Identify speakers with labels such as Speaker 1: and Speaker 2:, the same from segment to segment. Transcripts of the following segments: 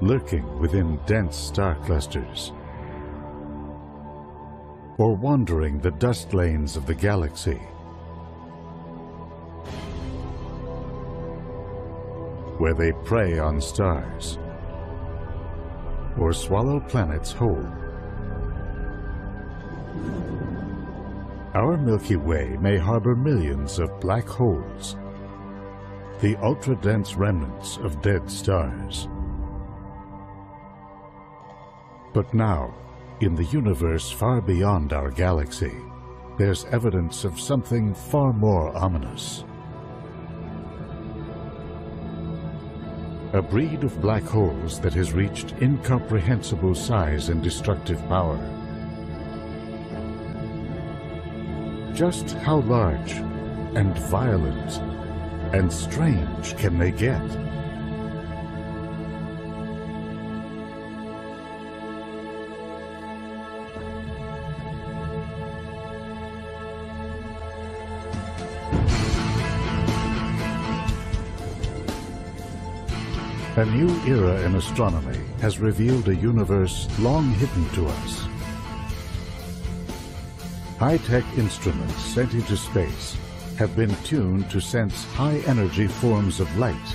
Speaker 1: lurking within dense star clusters, or wandering the dust lanes of the galaxy. where they prey on stars or swallow planets whole. Our Milky Way may harbor millions of black holes, the ultra-dense remnants of dead stars. But now, in the universe far beyond our galaxy, there's evidence of something far more ominous. A breed of black holes that has reached incomprehensible size and destructive power. Just how large and violent and strange can they get? A new era in astronomy has revealed a universe long hidden to us. High-tech instruments sent into space have been tuned to sense high-energy forms of light,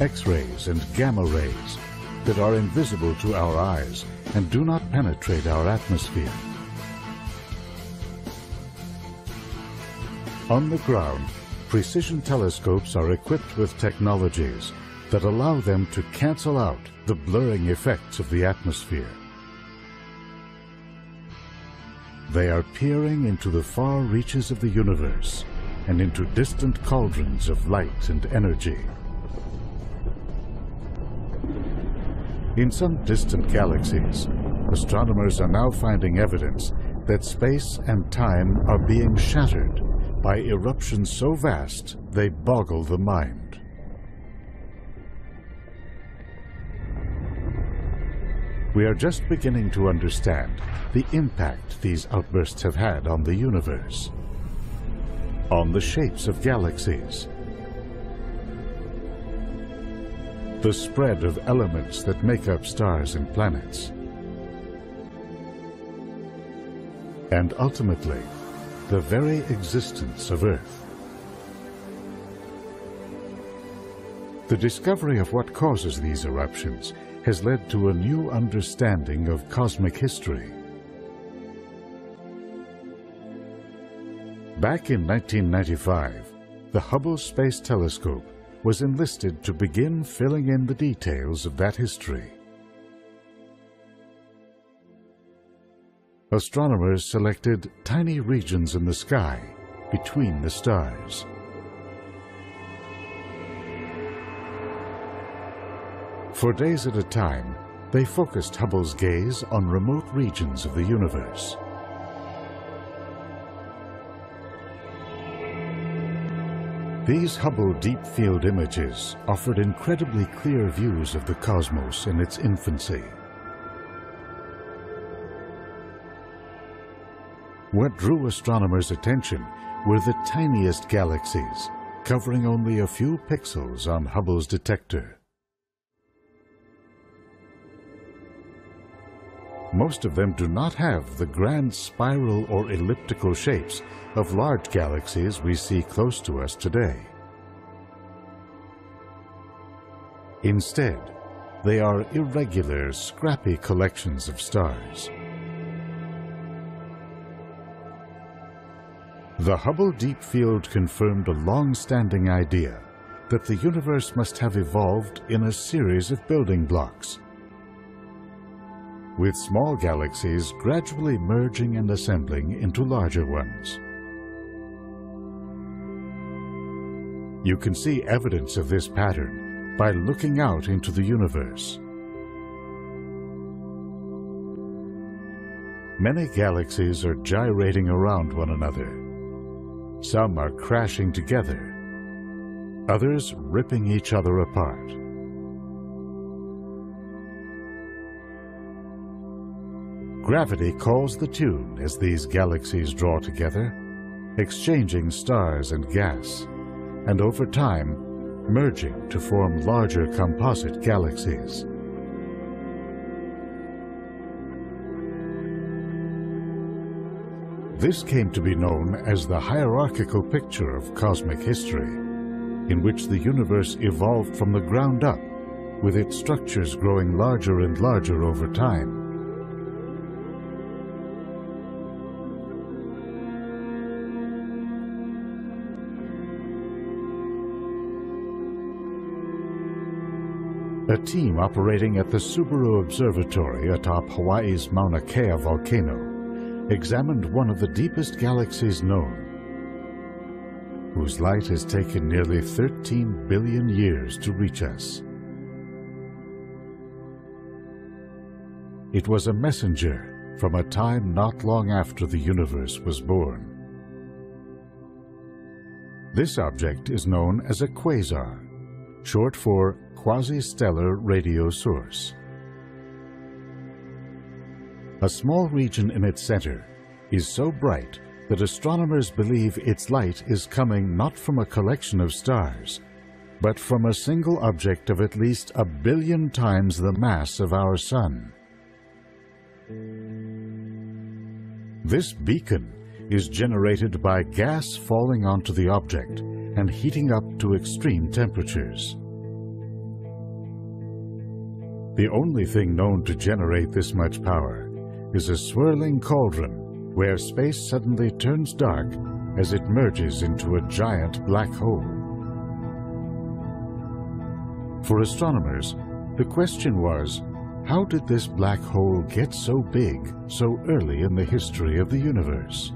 Speaker 1: X-rays and gamma rays that are invisible to our eyes and do not penetrate our atmosphere. On the ground, precision telescopes are equipped with technologies that allow them to cancel out the blurring effects of the atmosphere. They are peering into the far reaches of the universe and into distant cauldrons of light and energy. In some distant galaxies, astronomers are now finding evidence that space and time are being shattered by eruptions so vast they boggle the mind. We are just beginning to understand the impact these outbursts have had on the universe, on the shapes of galaxies, the spread of elements that make up stars and planets, and ultimately, the very existence of Earth. The discovery of what causes these eruptions has led to a new understanding of cosmic history. Back in 1995, the Hubble Space Telescope was enlisted to begin filling in the details of that history. Astronomers selected tiny regions in the sky between the stars. For days at a time, they focused Hubble's gaze on remote regions of the universe. These Hubble Deep Field images offered incredibly clear views of the cosmos in its infancy. What drew astronomers' attention were the tiniest galaxies, covering only a few pixels on Hubble's detector. Most of them do not have the grand spiral or elliptical shapes of large galaxies we see close to us today. Instead, they are irregular, scrappy collections of stars. The Hubble Deep Field confirmed a long-standing idea that the universe must have evolved in a series of building blocks, with small galaxies gradually merging and assembling into larger ones. You can see evidence of this pattern by looking out into the universe. Many galaxies are gyrating around one another. Some are crashing together, others ripping each other apart. Gravity calls the tune as these galaxies draw together, exchanging stars and gas, and over time, merging to form larger composite galaxies. This came to be known as the hierarchical picture of cosmic history, in which the universe evolved from the ground up, with its structures growing larger and larger over time. A team operating at the Subaru Observatory atop Hawaii's Mauna Kea volcano examined one of the deepest galaxies known, whose light has taken nearly 13 billion years to reach us. It was a messenger from a time not long after the universe was born. This object is known as a quasar, short for quasi-stellar radio source. A small region in its center is so bright that astronomers believe its light is coming not from a collection of stars, but from a single object of at least a billion times the mass of our Sun. This beacon is generated by gas falling onto the object and heating up to extreme temperatures. The only thing known to generate this much power is a swirling cauldron where space suddenly turns dark as it merges into a giant black hole. For astronomers, the question was, how did this black hole get so big so early in the history of the universe?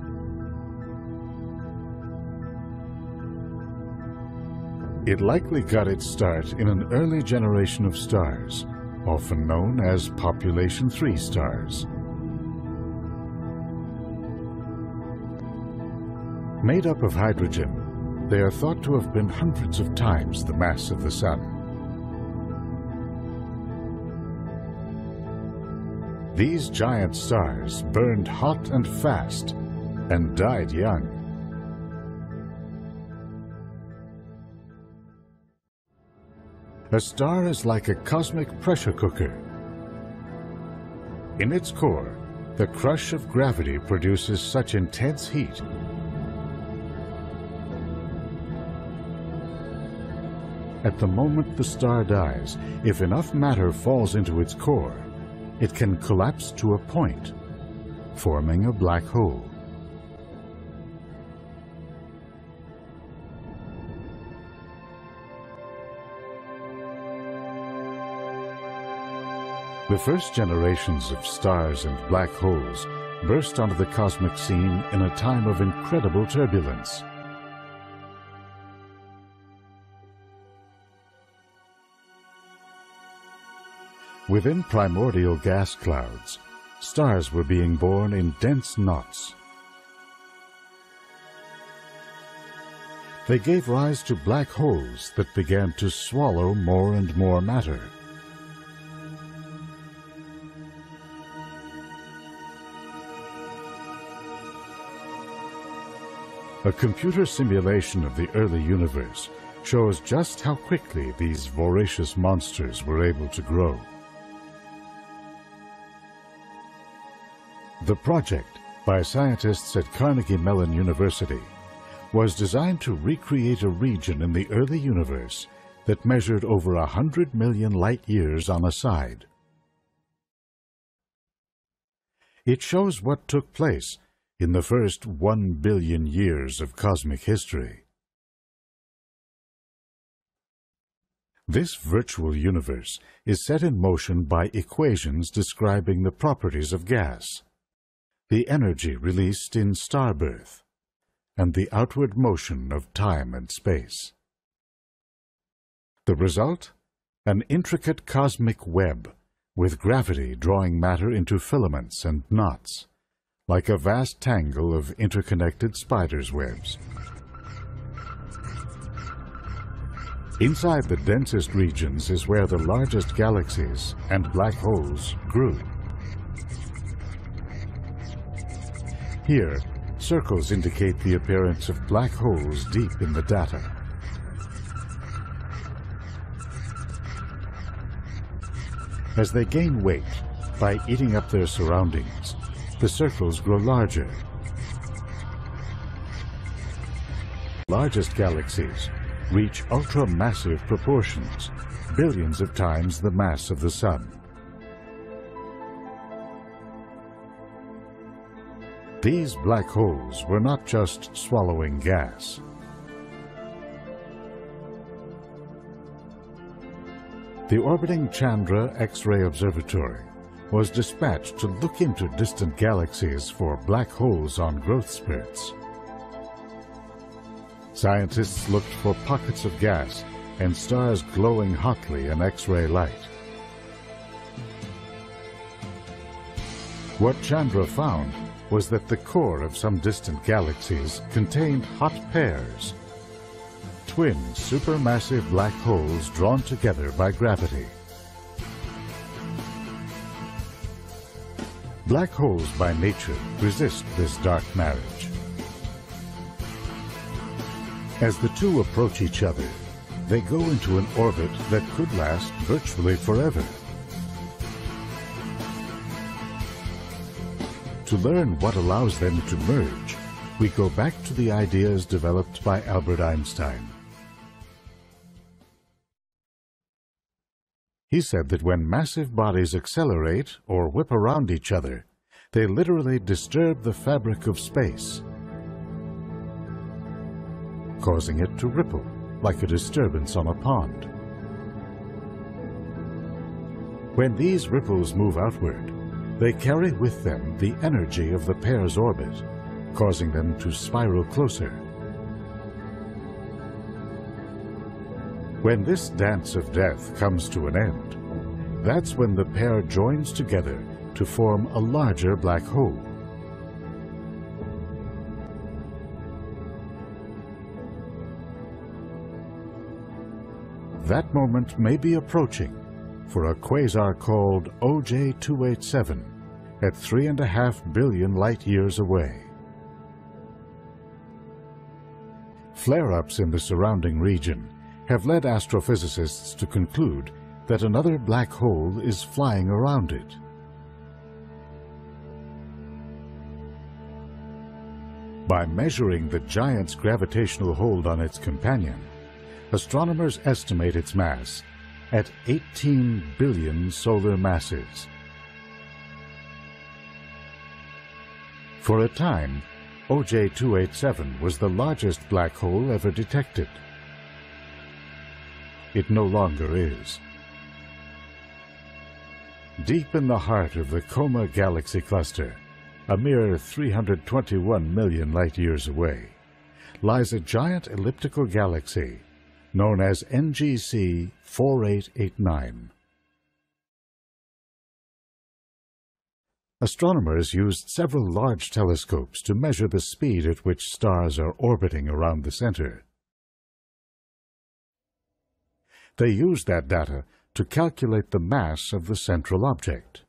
Speaker 1: It likely got its start in an early generation of stars, often known as population 3 stars. Made up of hydrogen, they are thought to have been hundreds of times the mass of the Sun. These giant stars burned hot and fast and died young. A star is like a cosmic pressure cooker. In its core, the crush of gravity produces such intense heat At the moment the star dies, if enough matter falls into its core, it can collapse to a point, forming a black hole. The first generations of stars and black holes burst onto the cosmic scene in a time of incredible turbulence. Within primordial gas clouds, stars were being born in dense knots. They gave rise to black holes that began to swallow more and more matter. A computer simulation of the early universe shows just how quickly these voracious monsters were able to grow. The project, by scientists at Carnegie Mellon University, was designed to recreate a region in the early universe that measured over a hundred million light years on a side. It shows what took place in the first one billion years of cosmic history. This virtual universe is set in motion by equations describing the properties of gas, the energy released in starbirth, and the outward motion of time and space. The result? An intricate cosmic web, with gravity drawing matter into filaments and knots like a vast tangle of interconnected spider's webs. Inside the densest regions is where the largest galaxies and black holes grew. Here, circles indicate the appearance of black holes deep in the data. As they gain weight by eating up their surroundings, the circles grow larger. largest galaxies reach ultra-massive proportions, billions of times the mass of the Sun. These black holes were not just swallowing gas. The orbiting Chandra X-ray Observatory was dispatched to look into distant galaxies for black holes on growth spurts. Scientists looked for pockets of gas and stars glowing hotly in X-ray light. What Chandra found was that the core of some distant galaxies contained hot pairs, twin supermassive black holes drawn together by gravity. Black holes by nature resist this dark marriage. As the two approach each other, they go into an orbit that could last virtually forever. To learn what allows them to merge, we go back to the ideas developed by Albert Einstein. He said that when massive bodies accelerate or whip around each other, they literally disturb the fabric of space, causing it to ripple like a disturbance on a pond. When these ripples move outward, they carry with them the energy of the pair's orbit, causing them to spiral closer. When this dance of death comes to an end, that's when the pair joins together to form a larger black hole. That moment may be approaching for a quasar called OJ-287 at three and a half billion light-years away. Flare-ups in the surrounding region have led astrophysicists to conclude that another black hole is flying around it. By measuring the giant's gravitational hold on its companion, astronomers estimate its mass at 18 billion solar masses. For a time, OJ-287 was the largest black hole ever detected. It no longer is. Deep in the heart of the Coma Galaxy Cluster, a mere 321 million light-years away, lies a giant elliptical galaxy known as NGC 4889. Astronomers used several large telescopes to measure the speed at which stars are orbiting around the center. They used that data to calculate the mass of the central object.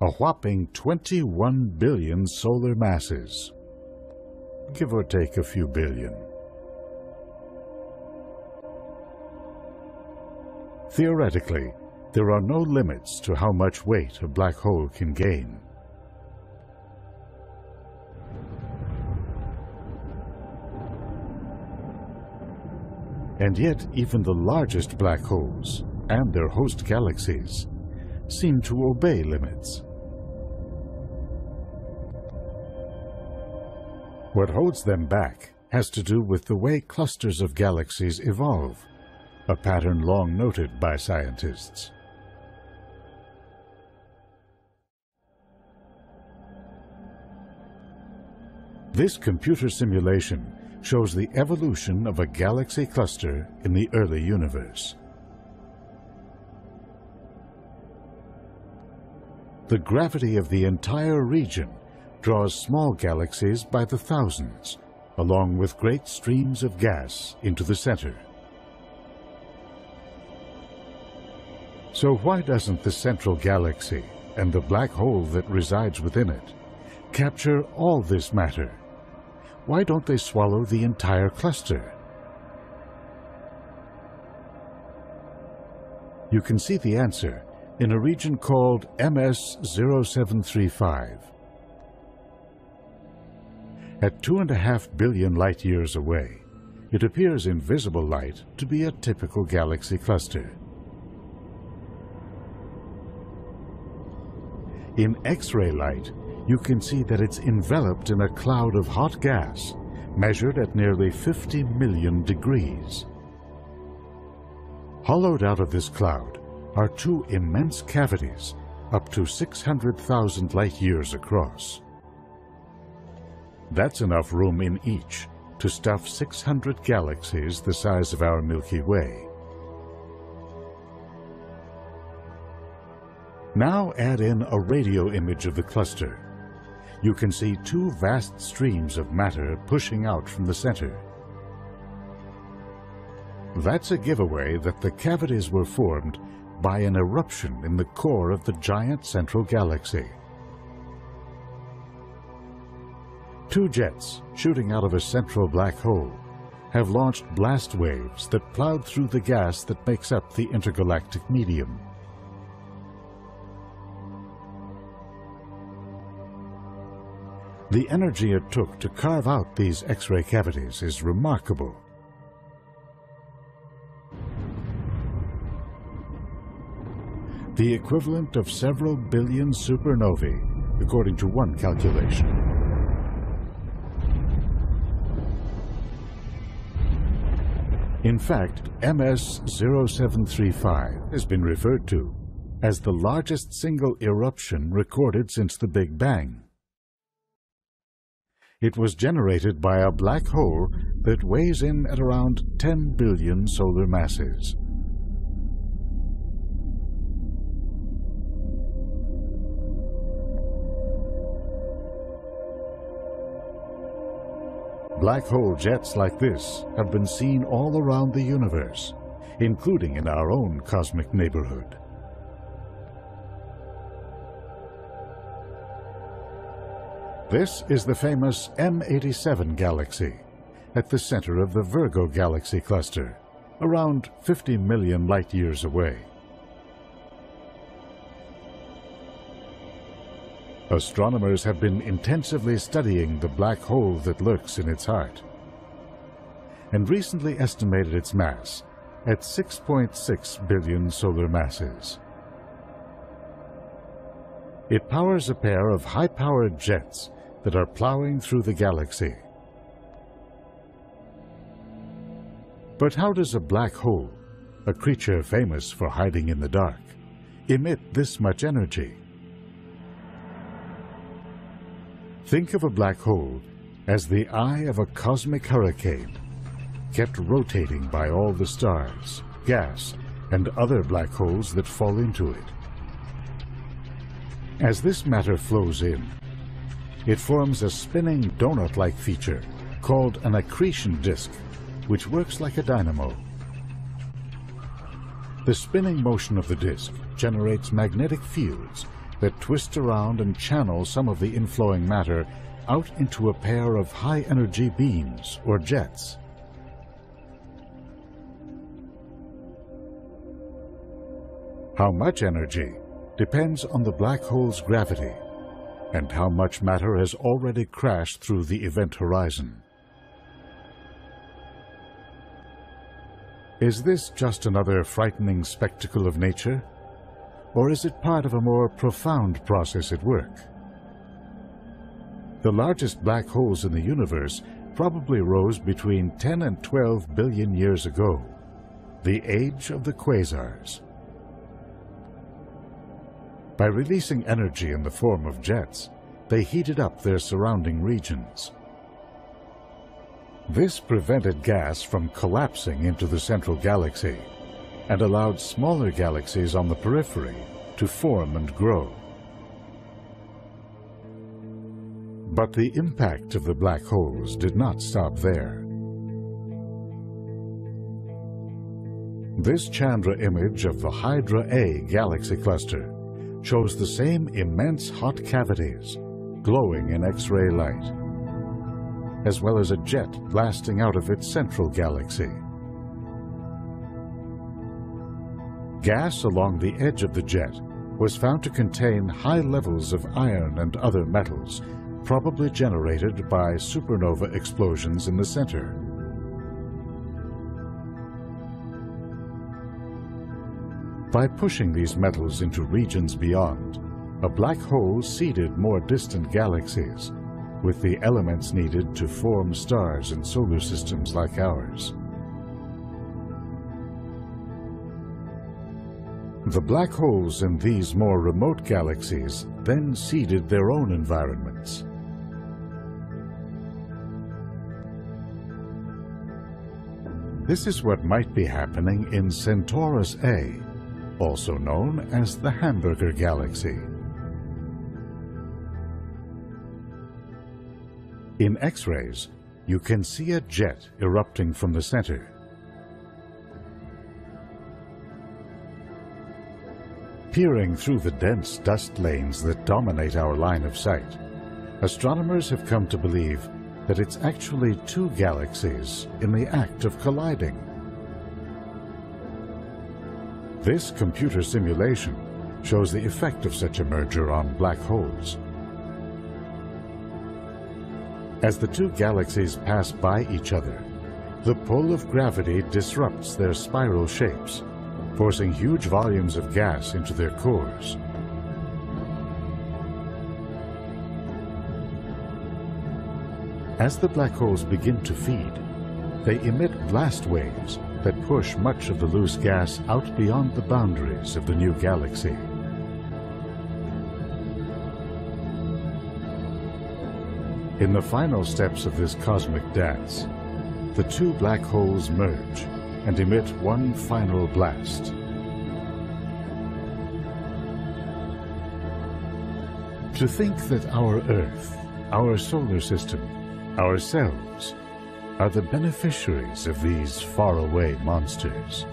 Speaker 1: A whopping 21 billion solar masses, give or take a few billion. Theoretically, there are no limits to how much weight a black hole can gain. And yet, even the largest black holes, and their host galaxies, seem to obey limits. What holds them back has to do with the way clusters of galaxies evolve a pattern long noted by scientists. This computer simulation shows the evolution of a galaxy cluster in the early universe. The gravity of the entire region draws small galaxies by the thousands, along with great streams of gas into the center. So why doesn't the central galaxy and the black hole that resides within it capture all this matter? Why don't they swallow the entire cluster? You can see the answer in a region called MS-0735. At two and a half billion light years away, it appears in visible light to be a typical galaxy cluster. In X-ray light, you can see that it's enveloped in a cloud of hot gas, measured at nearly 50 million degrees. Hollowed out of this cloud are two immense cavities, up to 600,000 light-years across. That's enough room in each to stuff 600 galaxies the size of our Milky Way. Now add in a radio image of the cluster. You can see two vast streams of matter pushing out from the center. That's a giveaway that the cavities were formed by an eruption in the core of the giant central galaxy. Two jets shooting out of a central black hole have launched blast waves that plowed through the gas that makes up the intergalactic medium. The energy it took to carve out these X-ray cavities is remarkable. The equivalent of several billion supernovae, according to one calculation. In fact, MS-0735 has been referred to as the largest single eruption recorded since the Big Bang. It was generated by a black hole that weighs in at around 10 billion solar masses. Black hole jets like this have been seen all around the universe, including in our own cosmic neighborhood. This is the famous M87 galaxy at the center of the Virgo galaxy cluster, around 50 million light-years away. Astronomers have been intensively studying the black hole that lurks in its heart and recently estimated its mass at 6.6 billion solar masses. It powers a pair of high-powered jets that are plowing through the galaxy. But how does a black hole, a creature famous for hiding in the dark, emit this much energy? Think of a black hole as the eye of a cosmic hurricane, kept rotating by all the stars, gas, and other black holes that fall into it. As this matter flows in, it forms a spinning donut-like feature called an accretion disk, which works like a dynamo. The spinning motion of the disk generates magnetic fields that twist around and channel some of the inflowing matter out into a pair of high-energy beams, or jets. How much energy depends on the black hole's gravity and how much matter has already crashed through the event horizon. Is this just another frightening spectacle of nature? Or is it part of a more profound process at work? The largest black holes in the universe probably rose between 10 and 12 billion years ago, the age of the quasars. By releasing energy in the form of jets, they heated up their surrounding regions. This prevented gas from collapsing into the central galaxy and allowed smaller galaxies on the periphery to form and grow. But the impact of the black holes did not stop there. This Chandra image of the Hydra A galaxy cluster shows the same immense hot cavities glowing in X-ray light, as well as a jet blasting out of its central galaxy. Gas along the edge of the jet was found to contain high levels of iron and other metals, probably generated by supernova explosions in the center. By pushing these metals into regions beyond, a black hole seeded more distant galaxies with the elements needed to form stars and solar systems like ours. The black holes in these more remote galaxies then seeded their own environments. This is what might be happening in Centaurus A, also known as the Hamburger Galaxy. In X-rays, you can see a jet erupting from the center. Peering through the dense dust lanes that dominate our line of sight, astronomers have come to believe that it's actually two galaxies in the act of colliding. This computer simulation shows the effect of such a merger on black holes. As the two galaxies pass by each other, the pull of gravity disrupts their spiral shapes, forcing huge volumes of gas into their cores. As the black holes begin to feed, they emit blast waves that push much of the loose gas out beyond the boundaries of the new galaxy. In the final steps of this cosmic dance, the two black holes merge and emit one final blast. To think that our Earth, our solar system, ourselves, are the beneficiaries of these faraway monsters.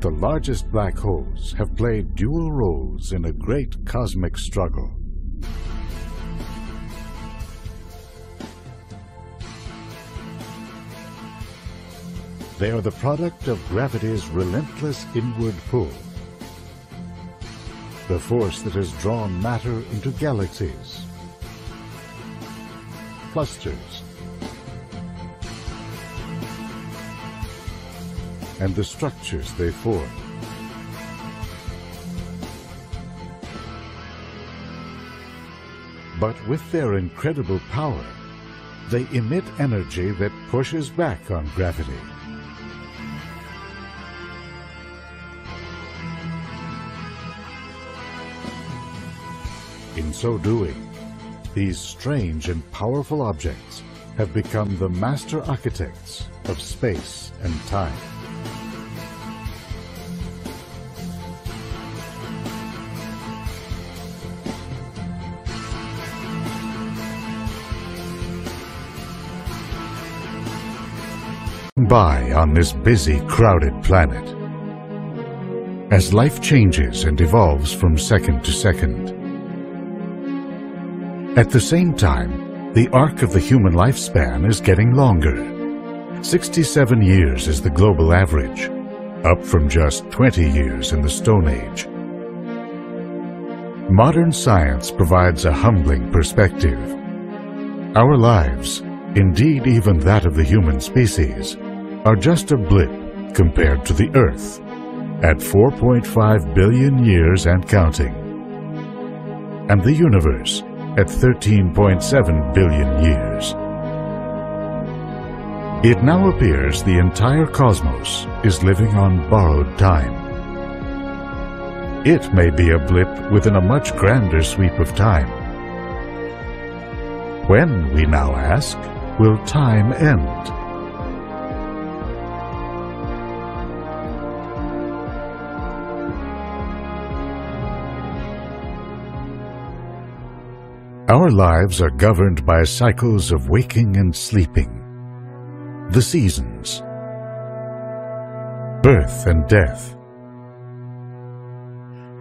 Speaker 1: The largest black holes have played dual roles in a great cosmic struggle. They are the product of gravity's relentless inward pull. The force that has drawn matter into galaxies, clusters, and the structures they form. But with their incredible power, they emit energy that pushes back on gravity. In so doing, these strange and powerful objects have become the master architects of space and time. by on this busy, crowded planet. As life changes and evolves from second to second. At the same time, the arc of the human lifespan is getting longer. 67 years is the global average, up from just 20 years in the Stone Age. Modern science provides a humbling perspective. Our lives, indeed even that of the human species, are just a blip compared to the Earth at 4.5 billion years and counting, and the universe at 13.7 billion years. It now appears the entire cosmos is living on borrowed time. It may be a blip within a much grander sweep of time. When, we now ask, will time end? Our lives are governed by cycles of waking and sleeping, the seasons, birth and death.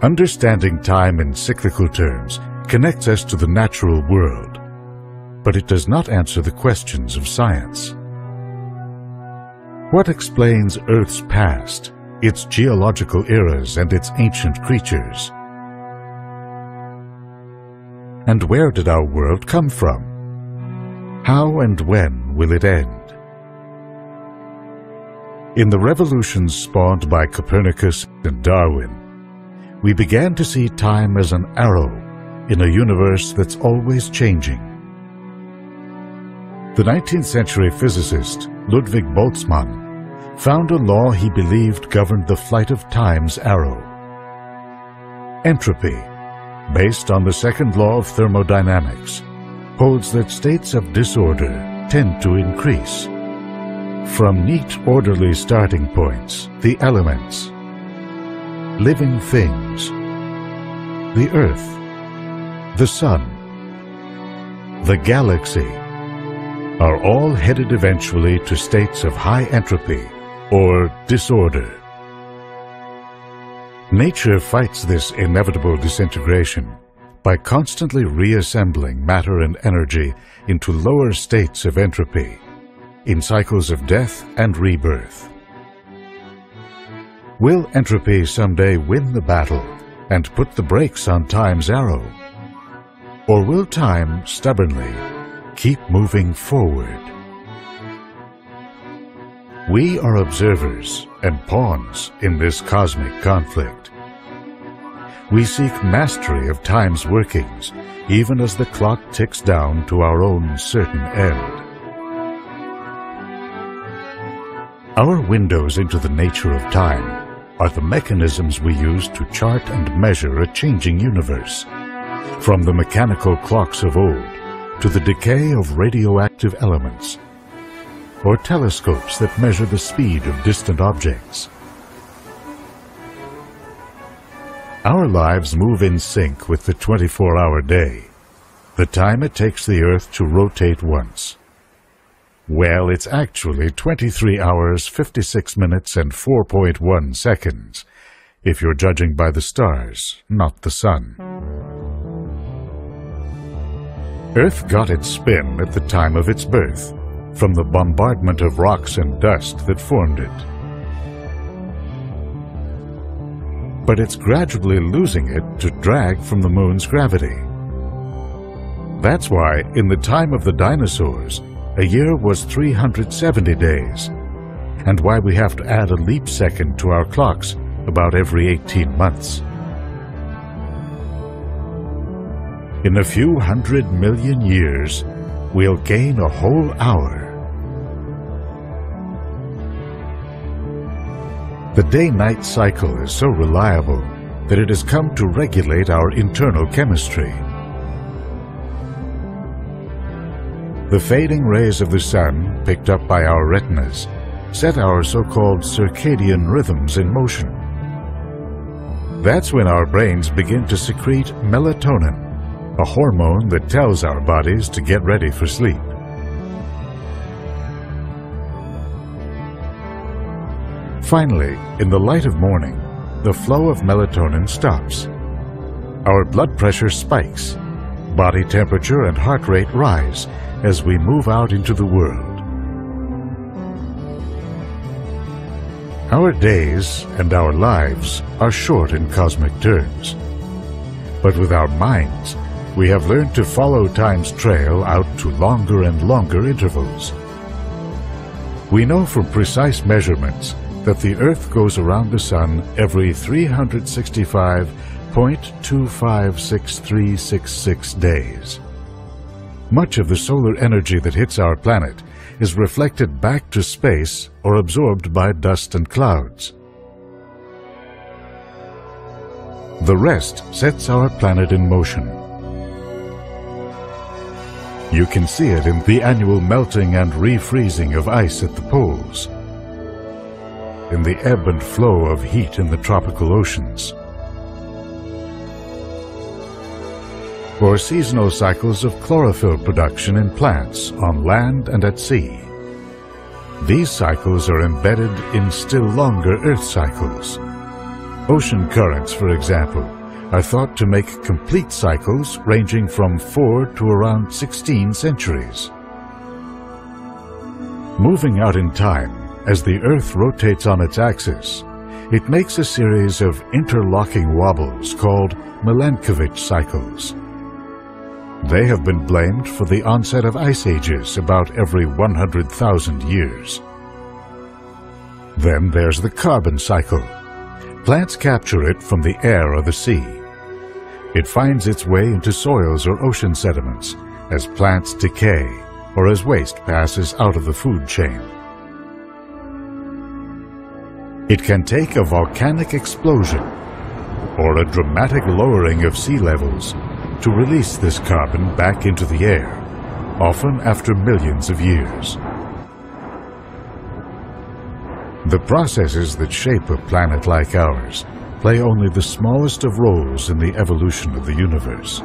Speaker 1: Understanding time in cyclical terms connects us to the natural world, but it does not answer the questions of science. What explains Earth's past, its geological eras and its ancient creatures? And where did our world come from? How and when will it end? In the revolutions spawned by Copernicus and Darwin, we began to see time as an arrow in a universe that's always changing. The 19th century physicist Ludwig Boltzmann found a law he believed governed the flight of time's arrow. Entropy, based on the second law of thermodynamics, holds that states of disorder tend to increase. From neat, orderly starting points, the elements, living things, the Earth, the Sun, the galaxy, are all headed eventually to states of high entropy or disorder. Nature fights this inevitable disintegration by constantly reassembling matter and energy into lower states of entropy in cycles of death and rebirth. Will entropy someday win the battle and put the brakes on time's arrow? Or will time stubbornly keep moving forward? We are observers and pawns in this cosmic conflict. We seek mastery of time's workings, even as the clock ticks down to our own certain end. Our windows into the nature of time are the mechanisms we use to chart and measure a changing universe. From the mechanical clocks of old to the decay of radioactive elements, or telescopes that measure the speed of distant objects. Our lives move in sync with the 24-hour day, the time it takes the Earth to rotate once. Well, it's actually 23 hours, 56 minutes, and 4.1 seconds, if you're judging by the stars, not the sun. Earth got its spin at the time of its birth, from the bombardment of rocks and dust that formed it. But it's gradually losing it to drag from the moon's gravity. That's why, in the time of the dinosaurs, a year was 370 days, and why we have to add a leap second to our clocks about every 18 months. In a few hundred million years, we'll gain a whole hour. The day-night cycle is so reliable that it has come to regulate our internal chemistry. The fading rays of the sun, picked up by our retinas, set our so-called circadian rhythms in motion. That's when our brains begin to secrete melatonin, a hormone that tells our bodies to get ready for sleep. Finally, in the light of morning, the flow of melatonin stops. Our blood pressure spikes, body temperature and heart rate rise as we move out into the world. Our days and our lives are short in cosmic terms. But with our minds, we have learned to follow time's trail out to longer and longer intervals. We know from precise measurements that the Earth goes around the Sun every 365.256366 days. Much of the solar energy that hits our planet is reflected back to space or absorbed by dust and clouds. The rest sets our planet in motion. You can see it in the annual melting and refreezing of ice at the poles, in the ebb and flow of heat in the tropical oceans, or seasonal cycles of chlorophyll production in plants on land and at sea. These cycles are embedded in still longer Earth cycles. Ocean currents, for example, are thought to make complete cycles ranging from 4 to around 16 centuries. Moving out in time, as the Earth rotates on its axis, it makes a series of interlocking wobbles called Milankovitch cycles. They have been blamed for the onset of ice ages about every 100,000 years. Then there's the carbon cycle. Plants capture it from the air or the sea. It finds its way into soils or ocean sediments as plants decay or as waste passes out of the food chain. It can take a volcanic explosion or a dramatic lowering of sea levels to release this carbon back into the air, often after millions of years. The processes that shape a planet like ours play only the smallest of roles in the evolution of the universe.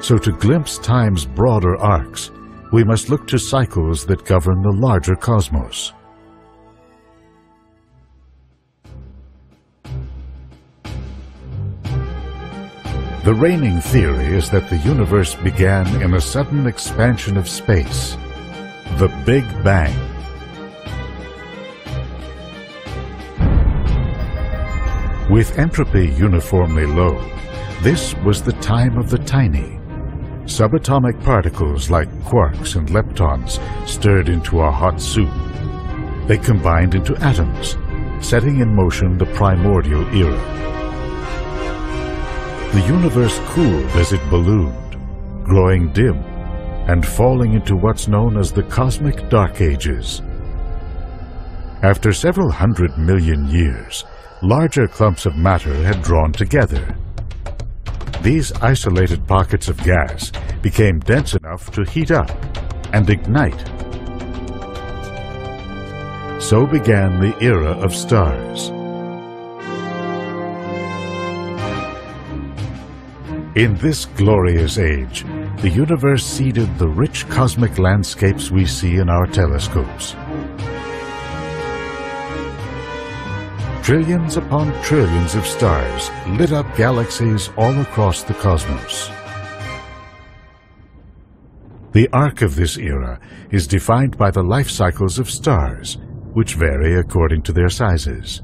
Speaker 1: So to glimpse time's broader arcs, we must look to cycles that govern the larger cosmos. The reigning theory is that the universe began in a sudden expansion of space, the Big Bang. With entropy uniformly low, this was the time of the tiny. Subatomic particles like quarks and leptons stirred into a hot soup. They combined into atoms, setting in motion the primordial era. The universe cooled as it ballooned, growing dim and falling into what's known as the cosmic dark ages. After several hundred million years, larger clumps of matter had drawn together. These isolated pockets of gas became dense enough to heat up and ignite. So began the era of stars. In this glorious age, the universe seeded the rich cosmic landscapes we see in our telescopes. Trillions upon trillions of stars lit up galaxies all across the cosmos. The arc of this era is defined by the life cycles of stars, which vary according to their sizes.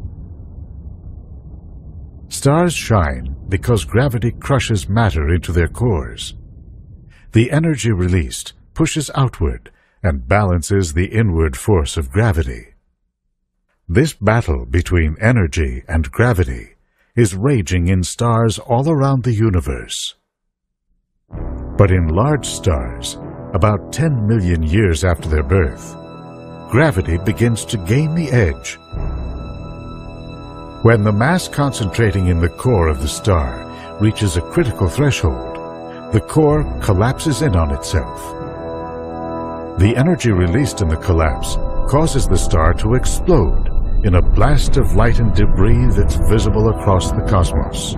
Speaker 1: Stars shine because gravity crushes matter into their cores. The energy released pushes outward and balances the inward force of gravity. This battle between energy and gravity is raging in stars all around the universe. But in large stars, about 10 million years after their birth, gravity begins to gain the edge. When the mass concentrating in the core of the star reaches a critical threshold, the core collapses in on itself. The energy released in the collapse causes the star to explode in a blast of light and debris that's visible across the cosmos.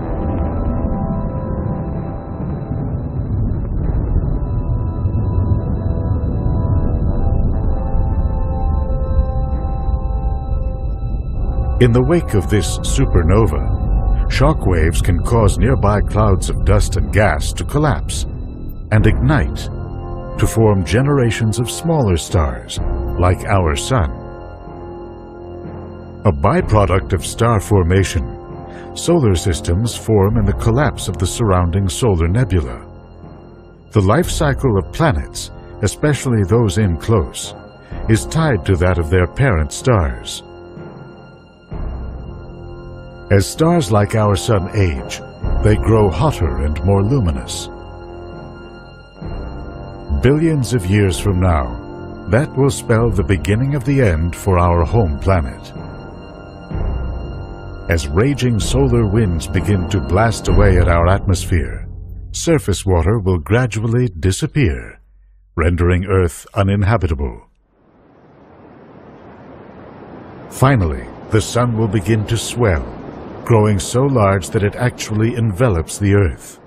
Speaker 1: In the wake of this supernova, shock waves can cause nearby clouds of dust and gas to collapse and ignite to form generations of smaller stars like our Sun. A byproduct of star formation, solar systems form in the collapse of the surrounding solar nebula. The life cycle of planets, especially those in close, is tied to that of their parent stars. As stars like our Sun age, they grow hotter and more luminous. Billions of years from now, that will spell the beginning of the end for our home planet. As raging solar winds begin to blast away at our atmosphere, surface water will gradually disappear, rendering Earth uninhabitable. Finally, the Sun will begin to swell, growing so large that it actually envelops the Earth.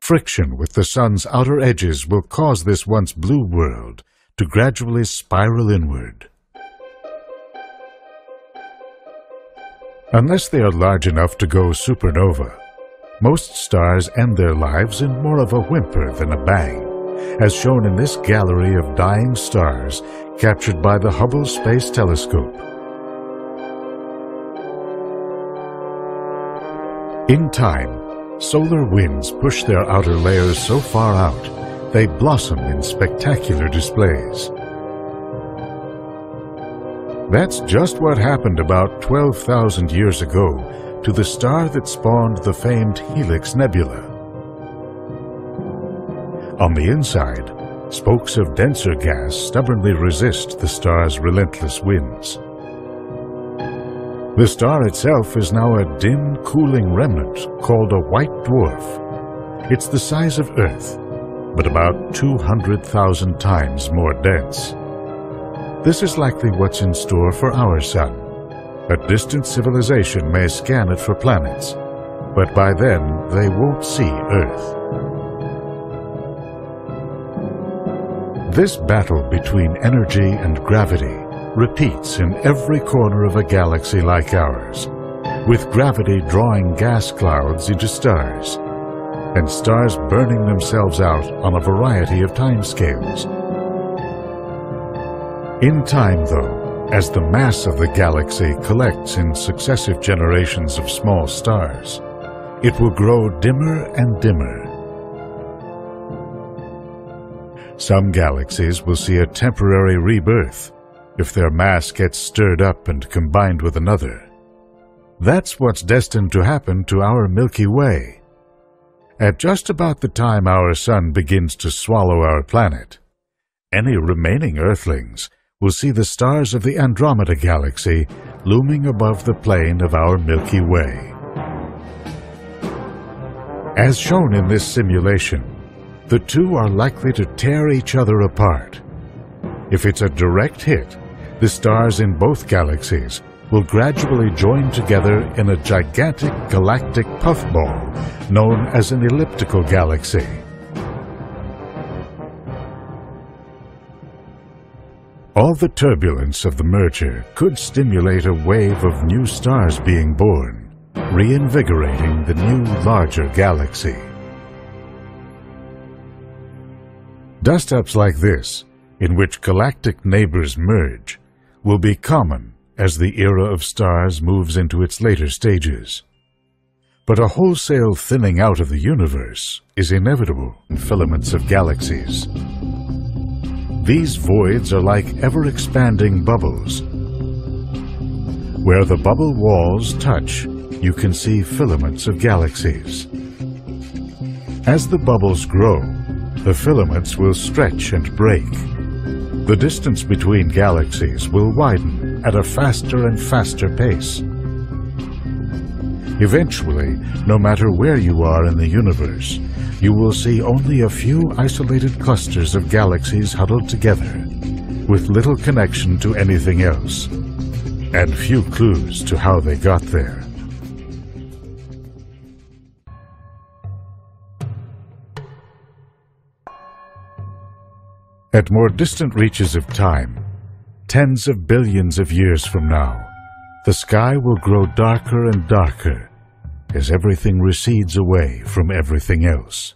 Speaker 1: Friction with the Sun's outer edges will cause this once blue world to gradually spiral inward. Unless they are large enough to go supernova, most stars end their lives in more of a whimper than a bang, as shown in this gallery of dying stars captured by the Hubble Space Telescope. In time, solar winds push their outer layers so far out, they blossom in spectacular displays. That's just what happened about 12,000 years ago to the star that spawned the famed Helix Nebula. On the inside, spokes of denser gas stubbornly resist the star's relentless winds. The star itself is now a dim, cooling remnant called a white dwarf. It's the size of Earth, but about 200,000 times more dense. This is likely what's in store for our sun. A distant civilization may scan it for planets, but by then they won't see Earth. This battle between energy and gravity repeats in every corner of a galaxy like ours, with gravity drawing gas clouds into stars, and stars burning themselves out on a variety of timescales. In time, though, as the mass of the galaxy collects in successive generations of small stars, it will grow dimmer and dimmer. Some galaxies will see a temporary rebirth if their mass gets stirred up and combined with another. That's what's destined to happen to our Milky Way. At just about the time our Sun begins to swallow our planet, any remaining Earthlings will see the stars of the Andromeda Galaxy looming above the plane of our Milky Way. As shown in this simulation, the two are likely to tear each other apart. If it's a direct hit, the stars in both galaxies will gradually join together in a gigantic galactic puffball known as an elliptical galaxy. All the turbulence of the merger could stimulate a wave of new stars being born, reinvigorating the new, larger galaxy. Dust-ups like this, in which galactic neighbors merge, will be common as the era of stars moves into its later stages. But a wholesale thinning out of the universe is inevitable in filaments of galaxies. These voids are like ever-expanding bubbles. Where the bubble walls touch, you can see filaments of galaxies. As the bubbles grow, the filaments will stretch and break. The distance between galaxies will widen at a faster and faster pace. Eventually, no matter where you are in the universe, you will see only a few isolated clusters of galaxies huddled together, with little connection to anything else, and few clues to how they got there. At more distant reaches of time, tens of billions of years from now, the sky will grow darker and darker as everything recedes away from everything else.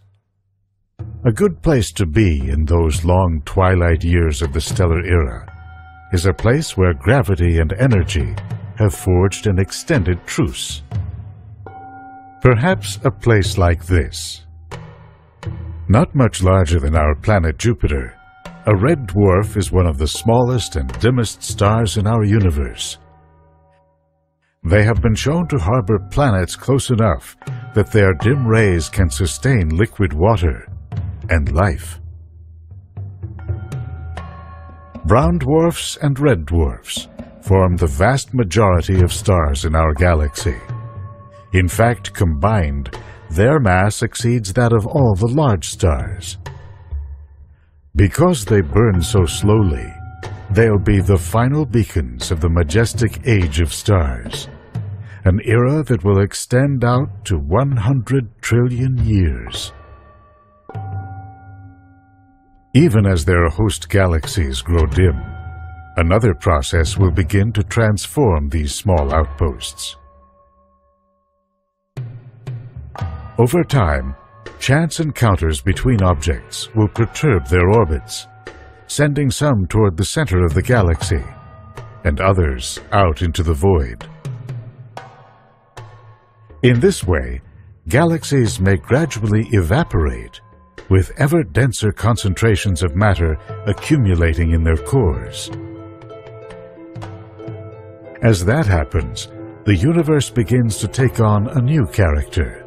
Speaker 1: A good place to be in those long twilight years of the stellar era is a place where gravity and energy have forged an extended truce. Perhaps a place like this. Not much larger than our planet Jupiter, a red dwarf is one of the smallest and dimmest stars in our universe. They have been shown to harbor planets close enough that their dim rays can sustain liquid water and life. Brown dwarfs and red dwarfs form the vast majority of stars in our galaxy. In fact, combined, their mass exceeds that of all the large stars. Because they burn so slowly, they'll be the final beacons of the majestic age of stars an era that will extend out to 100 trillion years. Even as their host galaxies grow dim, another process will begin to transform these small outposts. Over time, chance encounters between objects will perturb their orbits, sending some toward the center of the galaxy and others out into the void. In this way, galaxies may gradually evaporate with ever denser concentrations of matter accumulating in their cores. As that happens, the universe begins to take on a new character.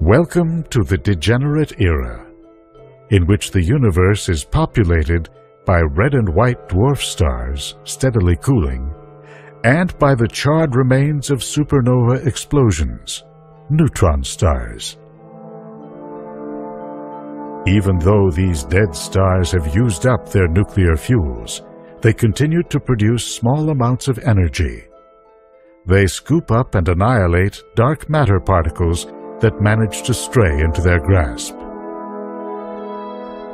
Speaker 1: Welcome to the degenerate era, in which the universe is populated by red and white dwarf stars steadily cooling, and by the charred remains of supernova explosions, neutron stars. Even though these dead stars have used up their nuclear fuels, they continue to produce small amounts of energy. They scoop up and annihilate dark matter particles that manage to stray into their grasp.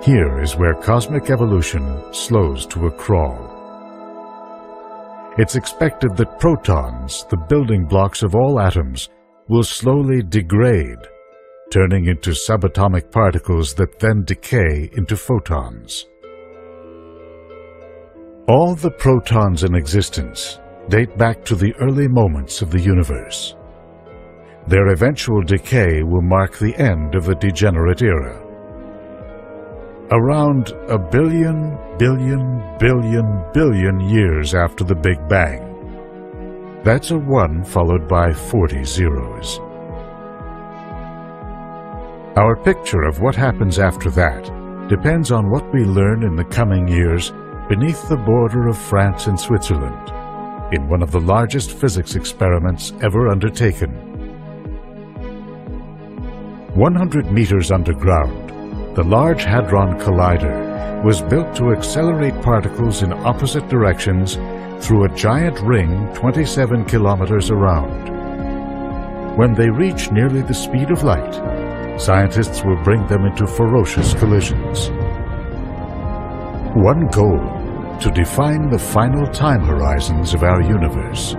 Speaker 1: Here is where cosmic evolution slows to a crawl. It's expected that protons, the building blocks of all atoms, will slowly degrade turning into subatomic particles that then decay into photons. All the protons in existence date back to the early moments of the universe. Their eventual decay will mark the end of the degenerate era. Around a billion, billion, billion, billion years after the Big Bang. That's a 1 followed by 40 zeros. Our picture of what happens after that depends on what we learn in the coming years beneath the border of France and Switzerland, in one of the largest physics experiments ever undertaken. 100 meters underground, the Large Hadron Collider was built to accelerate particles in opposite directions through a giant ring 27 kilometers around. When they reach nearly the speed of light, scientists will bring them into ferocious collisions. One goal, to define the final time horizons of our universe,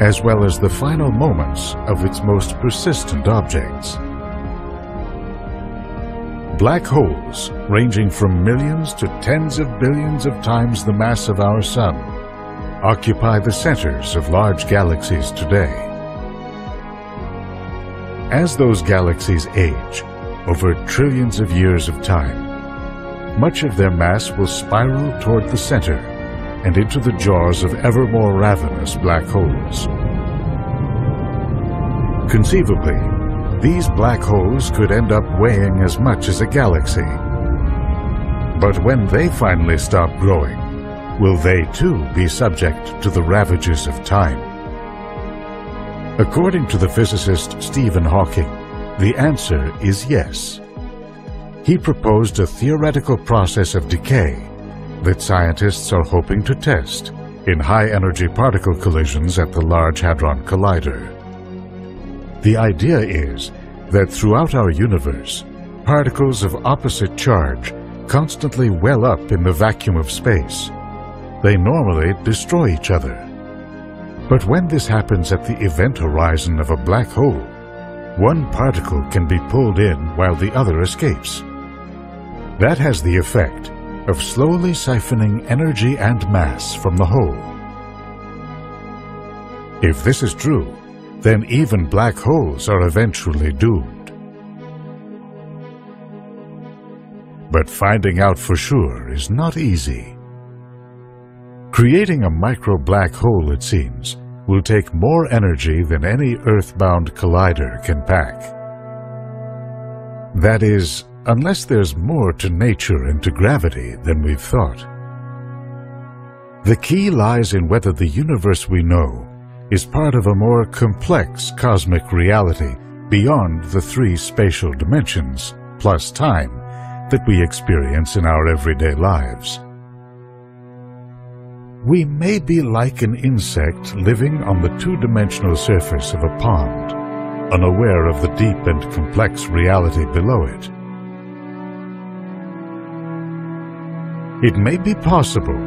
Speaker 1: as well as the final moments of its most persistent objects. Black holes, ranging from millions to tens of billions of times the mass of our Sun, occupy the centers of large galaxies today. As those galaxies age, over trillions of years of time, much of their mass will spiral toward the center and into the jaws of ever more ravenous black holes. Conceivably, these black holes could end up weighing as much as a galaxy. But when they finally stop growing, will they too be subject to the ravages of time? According to the physicist Stephen Hawking, the answer is yes. He proposed a theoretical process of decay that scientists are hoping to test in high-energy particle collisions at the Large Hadron Collider. The idea is that throughout our universe, particles of opposite charge constantly well up in the vacuum of space. They normally destroy each other. But when this happens at the event horizon of a black hole, one particle can be pulled in while the other escapes. That has the effect of slowly siphoning energy and mass from the hole. If this is true, then even black holes are eventually doomed. But finding out for sure is not easy. Creating a micro-black hole, it seems, will take more energy than any Earth-bound collider can pack. That is, unless there's more to nature and to gravity than we've thought. The key lies in whether the universe we know is part of a more complex cosmic reality beyond the three spatial dimensions, plus time, that we experience in our everyday lives we may be like an insect living on the two-dimensional surface of a pond, unaware of the deep and complex reality below it. It may be possible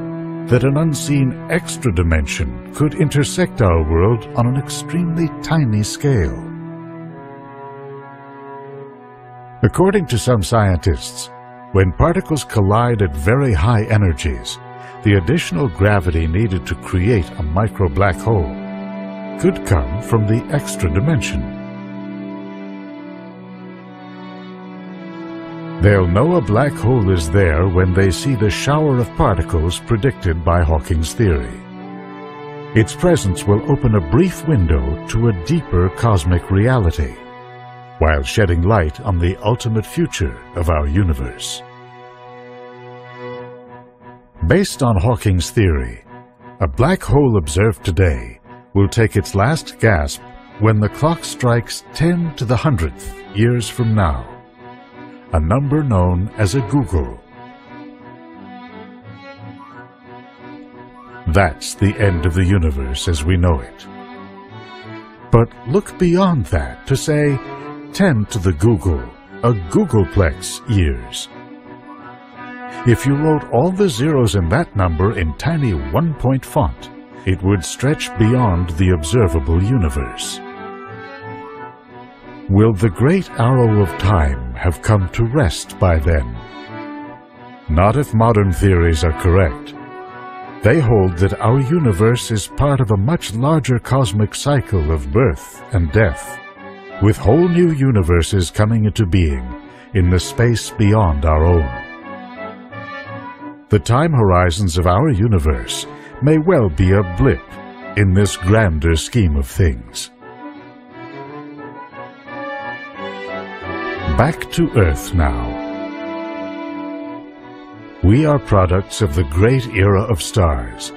Speaker 1: that an unseen extra dimension could intersect our world on an extremely tiny scale. According to some scientists, when particles collide at very high energies, the additional gravity needed to create a micro black hole could come from the extra dimension. They'll know a black hole is there when they see the shower of particles predicted by Hawking's theory. Its presence will open a brief window to a deeper cosmic reality, while shedding light on the ultimate future of our universe. Based on Hawking's theory, a black hole observed today will take its last gasp when the clock strikes 10 to the hundredth years from now, a number known as a googol. That's the end of the universe as we know it. But look beyond that to say 10 to the googol, a googolplex years. If you wrote all the zeros in that number in tiny one-point font, it would stretch beyond the observable universe. Will the great arrow of time have come to rest by then? Not if modern theories are correct. They hold that our universe is part of a much larger cosmic cycle of birth and death, with whole new universes coming into being in the space beyond our own. The time horizons of our universe may well be a blip in this grander scheme of things. Back to Earth now. We are products of the great era of stars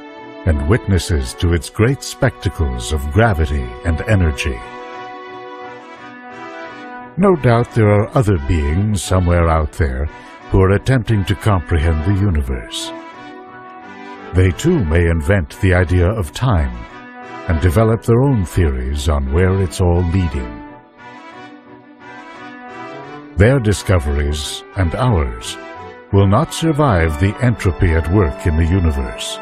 Speaker 1: and witnesses to its great spectacles of gravity and energy. No doubt there are other beings somewhere out there who are attempting to comprehend the universe. They too may invent the idea of time and develop their own theories on where it's all leading. Their discoveries and ours will not survive the entropy at work in the universe.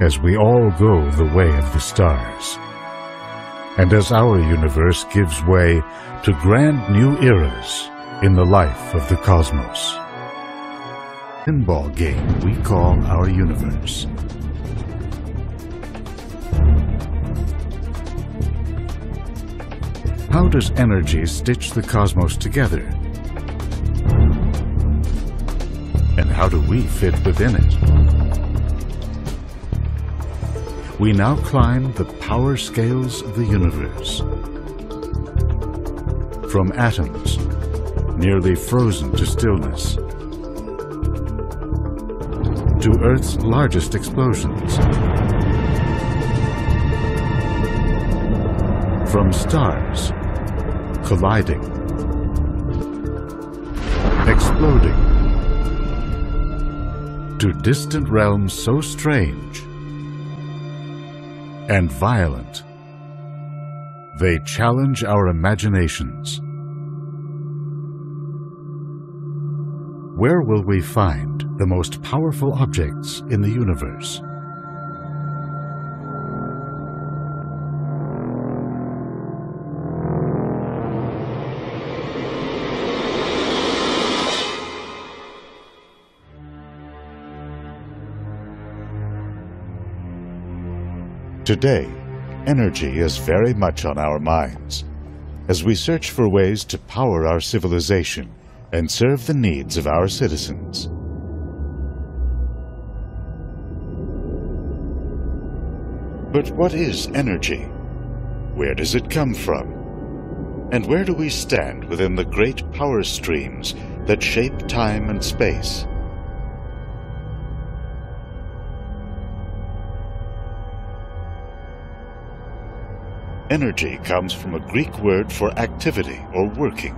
Speaker 1: As we all go the way of the stars, and as our universe gives way to grand new eras in the life of the cosmos. Pinball game we call our universe. How does energy stitch the cosmos together? And how do we fit within it? We now climb the power scales of the universe. From atoms, nearly frozen to stillness, to Earth's largest explosions. From stars, colliding, exploding, to distant realms so strange and violent, they challenge our imaginations. Where will we find the most powerful objects in the universe? Today, energy is very much on our minds as we search for ways to power our civilization and serve the needs of our citizens. But what is energy? Where does it come from? And where do we stand within the great power streams that shape time and space? Energy comes from a Greek word for activity or working.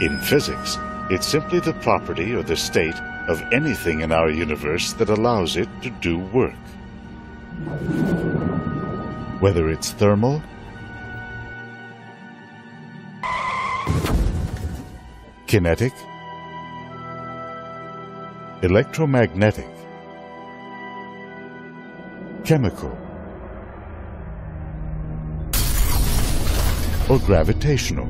Speaker 1: In physics, it's simply the property or the state of anything in our universe that allows it to do work. Whether it's thermal, kinetic, electromagnetic, chemical, or gravitational.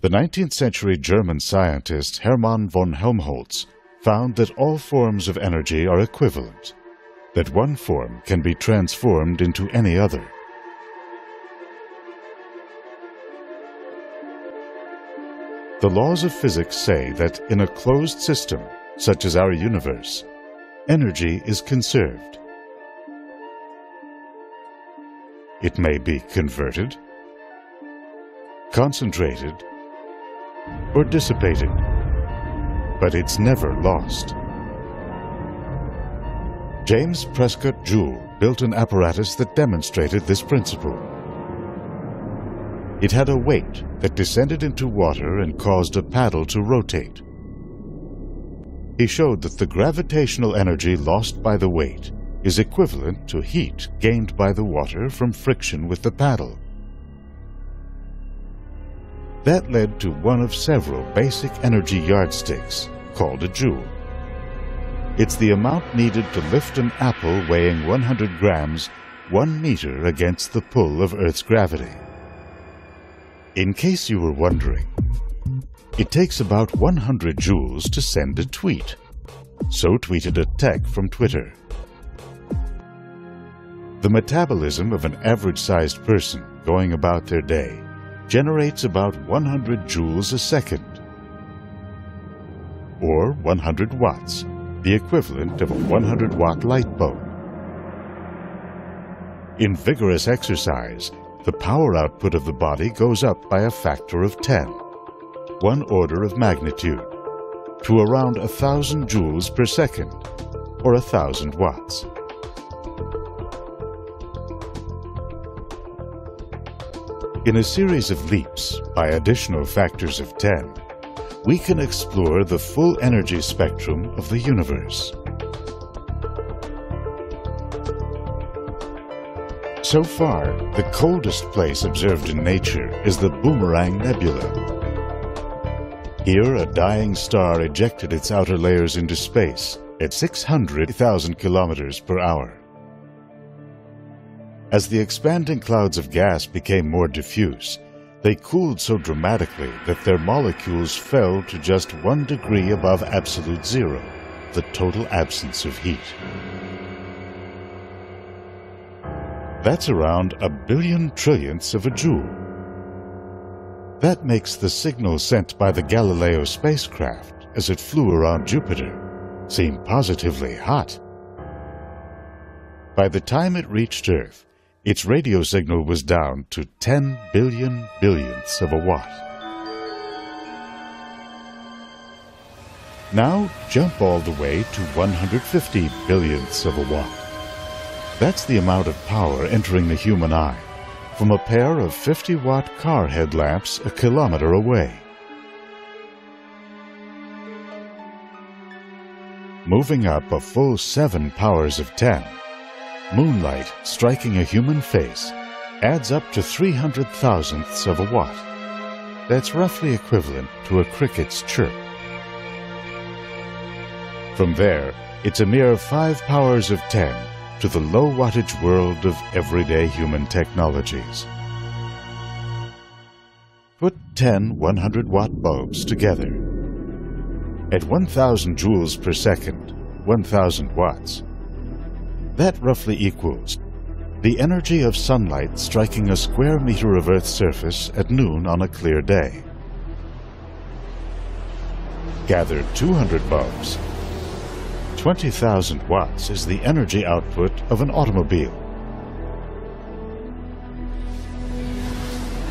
Speaker 1: The 19th century German scientist Hermann von Helmholtz found that all forms of energy are equivalent, that one form can be transformed into any other. The laws of physics say that in a closed system, such as our universe, energy is conserved. It may be converted, concentrated, or dissipated, but it's never lost. James Prescott Joule built an apparatus that demonstrated this principle. It had a weight that descended into water and caused a paddle to rotate. He showed that the gravitational energy lost by the weight is equivalent to heat gained by the water from friction with the paddle. That led to one of several basic energy yardsticks, called a joule. It's the amount needed to lift an apple weighing 100 grams one meter against the pull of Earth's gravity. In case you were wondering, it takes about 100 joules to send a tweet. So tweeted a tech from Twitter. The metabolism of an average-sized person going about their day generates about 100 joules a second, or 100 watts, the equivalent of a 100-watt light bulb. In vigorous exercise, the power output of the body goes up by a factor of 10, one order of magnitude, to around a thousand joules per second, or a thousand watts. In a series of leaps by additional factors of 10, we can explore the full energy spectrum of the universe. So far, the coldest place observed in nature is the Boomerang Nebula. Here, a dying star ejected its outer layers into space at 600,000 kilometers per hour. As the expanding clouds of gas became more diffuse, they cooled so dramatically that their molecules fell to just one degree above absolute zero, the total absence of heat. That's around a billion trillionths of a joule. That makes the signal sent by the Galileo spacecraft as it flew around Jupiter seem positively hot. By the time it reached Earth, its radio signal was down to 10 billion billionths of a watt. Now jump all the way to 150 billionths of a watt. That's the amount of power entering the human eye from a pair of 50-watt car headlamps a kilometer away. Moving up a full seven powers of 10, Moonlight striking a human face adds up to 300 thousandths of a watt. That's roughly equivalent to a cricket's chirp. From there, it's a mere 5 powers of 10 to the low wattage world of everyday human technologies. Put 10 100 watt bulbs together. At 1000 joules per second, 1000 watts, that roughly equals the energy of sunlight striking a square meter of Earth's surface at noon on a clear day. Gather 200 bulbs. 20,000 watts is the energy output of an automobile.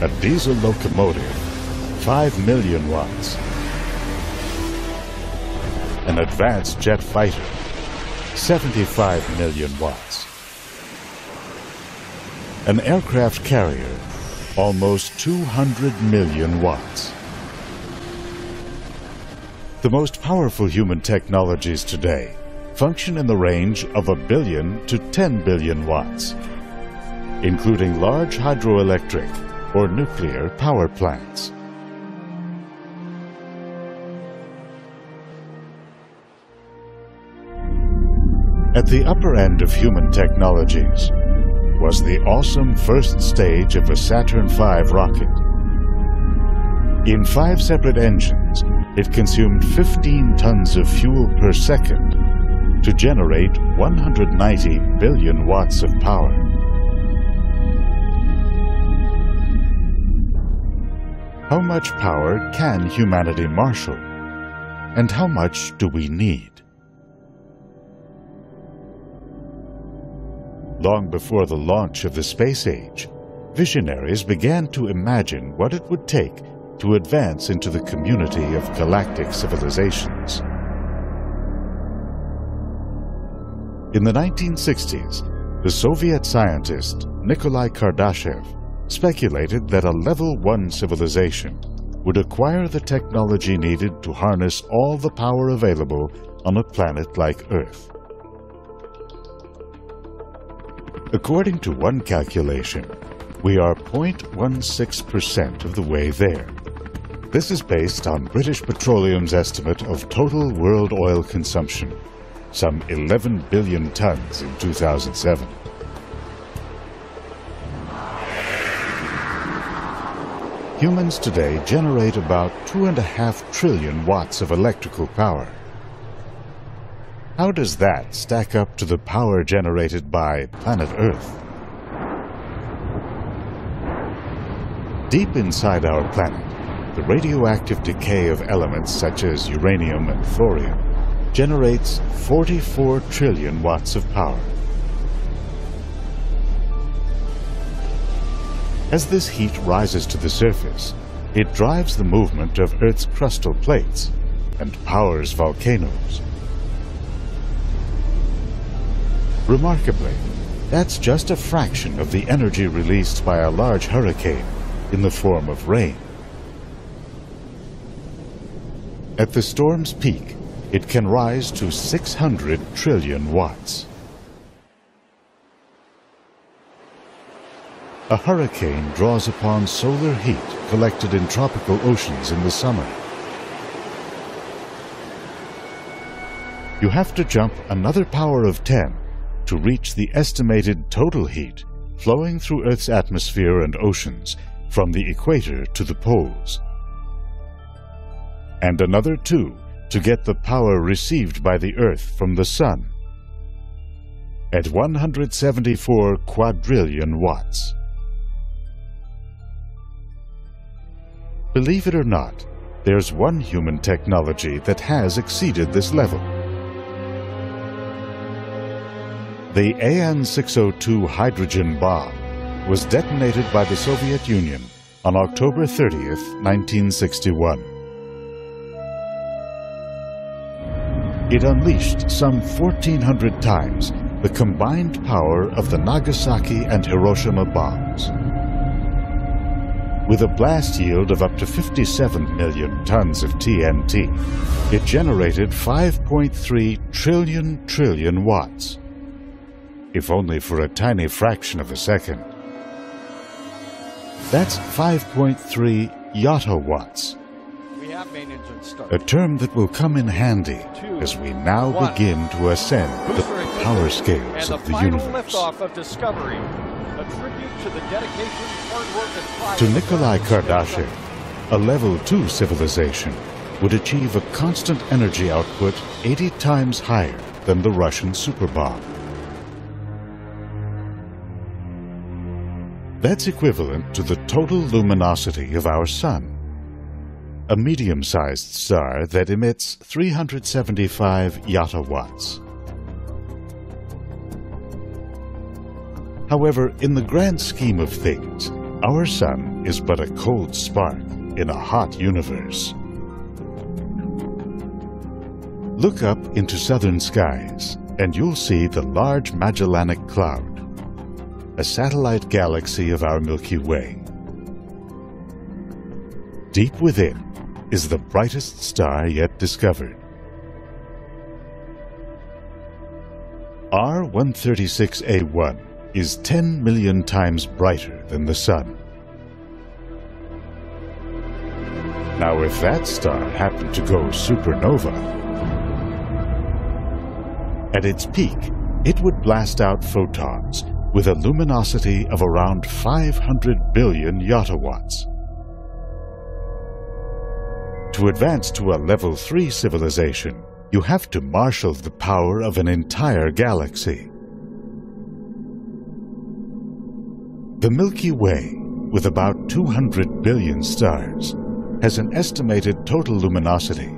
Speaker 1: A diesel locomotive, 5 million watts. An advanced jet fighter, 75 million watts. An aircraft carrier, almost 200 million watts. The most powerful human technologies today function in the range of a billion to 10 billion watts, including large hydroelectric or nuclear power plants. At the upper end of human technologies was the awesome first stage of a Saturn V rocket. In five separate engines, it consumed 15 tons of fuel per second to generate 190 billion watts of power. How much power can humanity marshal? And how much do we need? Long before the launch of the space age, visionaries began to imagine what it would take to advance into the community of galactic civilizations. In the 1960s, the Soviet scientist Nikolai Kardashev speculated that a level 1 civilization would acquire the technology needed to harness all the power available on a planet like Earth. According to one calculation, we are 0.16% of the way there. This is based on British Petroleum's estimate of total world oil consumption, some 11 billion tons in 2007. Humans today generate about two and a half trillion watts of electrical power. How does that stack up to the power generated by planet Earth? Deep inside our planet, the radioactive decay of elements such as uranium and thorium generates 44 trillion watts of power. As this heat rises to the surface, it drives the movement of Earth's crustal plates and powers volcanoes. Remarkably, that's just a fraction of the energy released by a large hurricane in the form of rain. At the storm's peak, it can rise to 600 trillion watts. A hurricane draws upon solar heat collected in tropical oceans in the summer. You have to jump another power of 10 to reach the estimated total heat flowing through Earth's atmosphere and oceans from the equator to the poles. And another 2 to get the power received by the Earth from the Sun at 174 quadrillion watts. Believe it or not, there's one human technology that has exceeded this level. The AN-602 hydrogen bomb was detonated by the Soviet Union on October 30th, 1961. It unleashed some 1,400 times the combined power of the Nagasaki and Hiroshima bombs. With a blast yield of up to 57 million tons of TNT, it generated 5.3 trillion trillion watts, if only for a tiny fraction of a second. That's 5.3 yottawatts, a term that will come in handy as we now begin to ascend the power scales of the universe. To Nikolai Kardashev, a level 2 civilization would achieve a constant energy output 80 times higher than the Russian superbomb. That's equivalent to the total luminosity of our Sun, a medium-sized star that emits 375 yottawatts. However, in the grand scheme of things, our Sun is but a cold spark in a hot universe. Look up into southern skies, and you'll see the Large Magellanic Cloud, a satellite galaxy of our Milky Way. Deep within is the brightest star yet discovered. R136A1 is 10 million times brighter than the Sun. Now if that star happened to go supernova, at its peak, it would blast out photons with a luminosity of around 500 billion yottawatts. To advance to a level 3 civilization, you have to marshal the power of an entire galaxy. The Milky Way, with about 200 billion stars, has an estimated total luminosity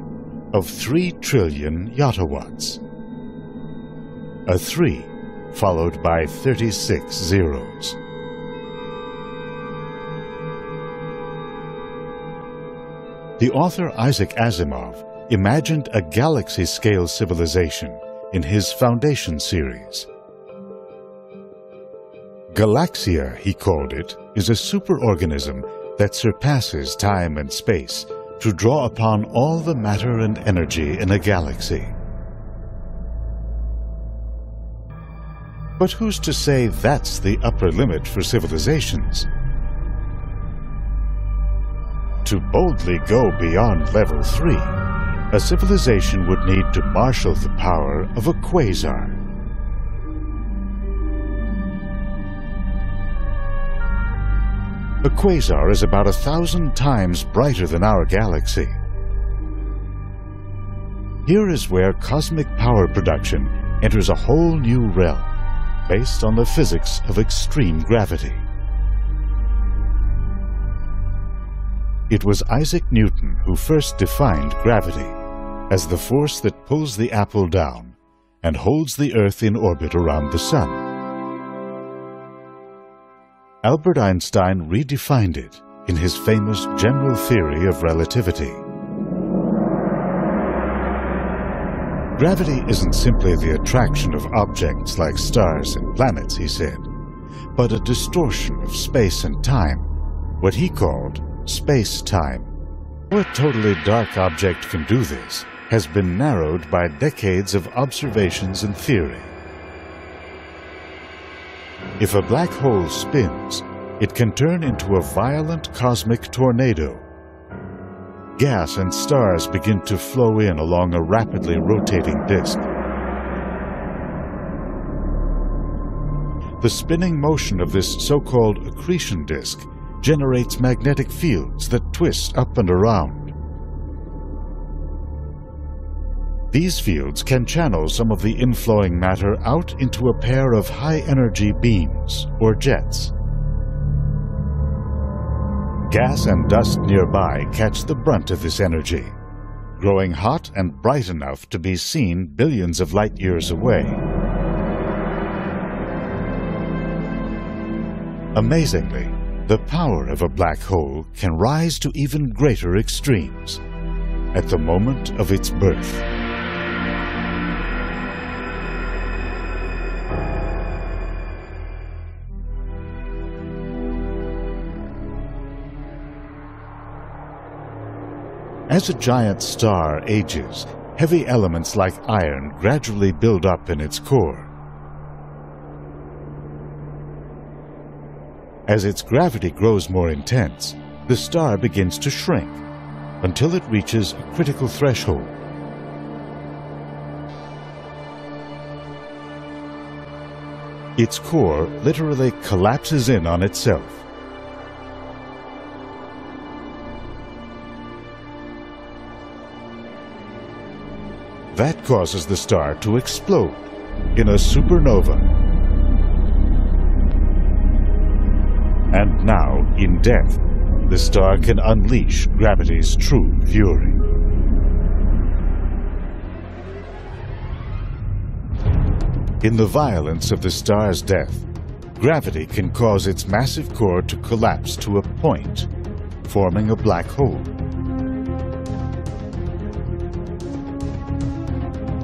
Speaker 1: of 3 trillion yottawatts. A 3 followed by 36 zeros. The author Isaac Asimov imagined a galaxy-scale civilization in his Foundation series. Galaxia, he called it, is a superorganism that surpasses time and space to draw upon all the matter and energy in a galaxy. But who's to say that's the upper limit for civilizations? To boldly go beyond level 3, a civilization would need to marshal the power of a quasar. A quasar is about a thousand times brighter than our galaxy. Here is where cosmic power production enters a whole new realm, based on the physics of extreme gravity. It was Isaac Newton who first defined gravity as the force that pulls the apple down and holds the Earth in orbit around the Sun. Albert Einstein redefined it in his famous general theory of relativity. Gravity isn't simply the attraction of objects like stars and planets, he said, but a distortion of space and time, what he called space-time. What totally dark object can do this has been narrowed by decades of observations and theory. If a black hole spins, it can turn into a violent cosmic tornado. Gas and stars begin to flow in along a rapidly rotating disk. The spinning motion of this so-called accretion disk generates magnetic fields that twist up and around. These fields can channel some of the inflowing matter out into a pair of high-energy beams, or jets. Gas and dust nearby catch the brunt of this energy, growing hot and bright enough to be seen billions of light years away. Amazingly, the power of a black hole can rise to even greater extremes at the moment of its birth. As a giant star ages, heavy elements like iron gradually build up in its core. As its gravity grows more intense, the star begins to shrink until it reaches a critical threshold. Its core literally collapses in on itself. That causes the star to explode in a supernova. And now, in death, the star can unleash gravity's true fury. In the violence of the star's death, gravity can cause its massive core to collapse to a point, forming a black hole.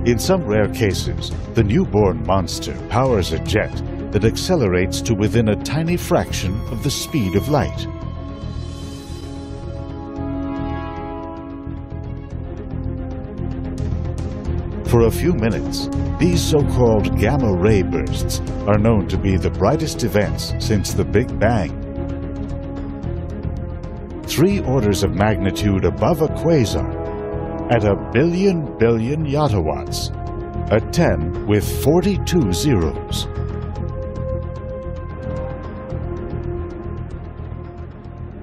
Speaker 1: In some rare cases, the newborn monster powers a jet that accelerates to within a tiny fraction of the speed of light. For a few minutes, these so-called gamma ray bursts are known to be the brightest events since the Big Bang. Three orders of magnitude above a quasar at a billion billion yottawatts, a 10 with 42 zeros.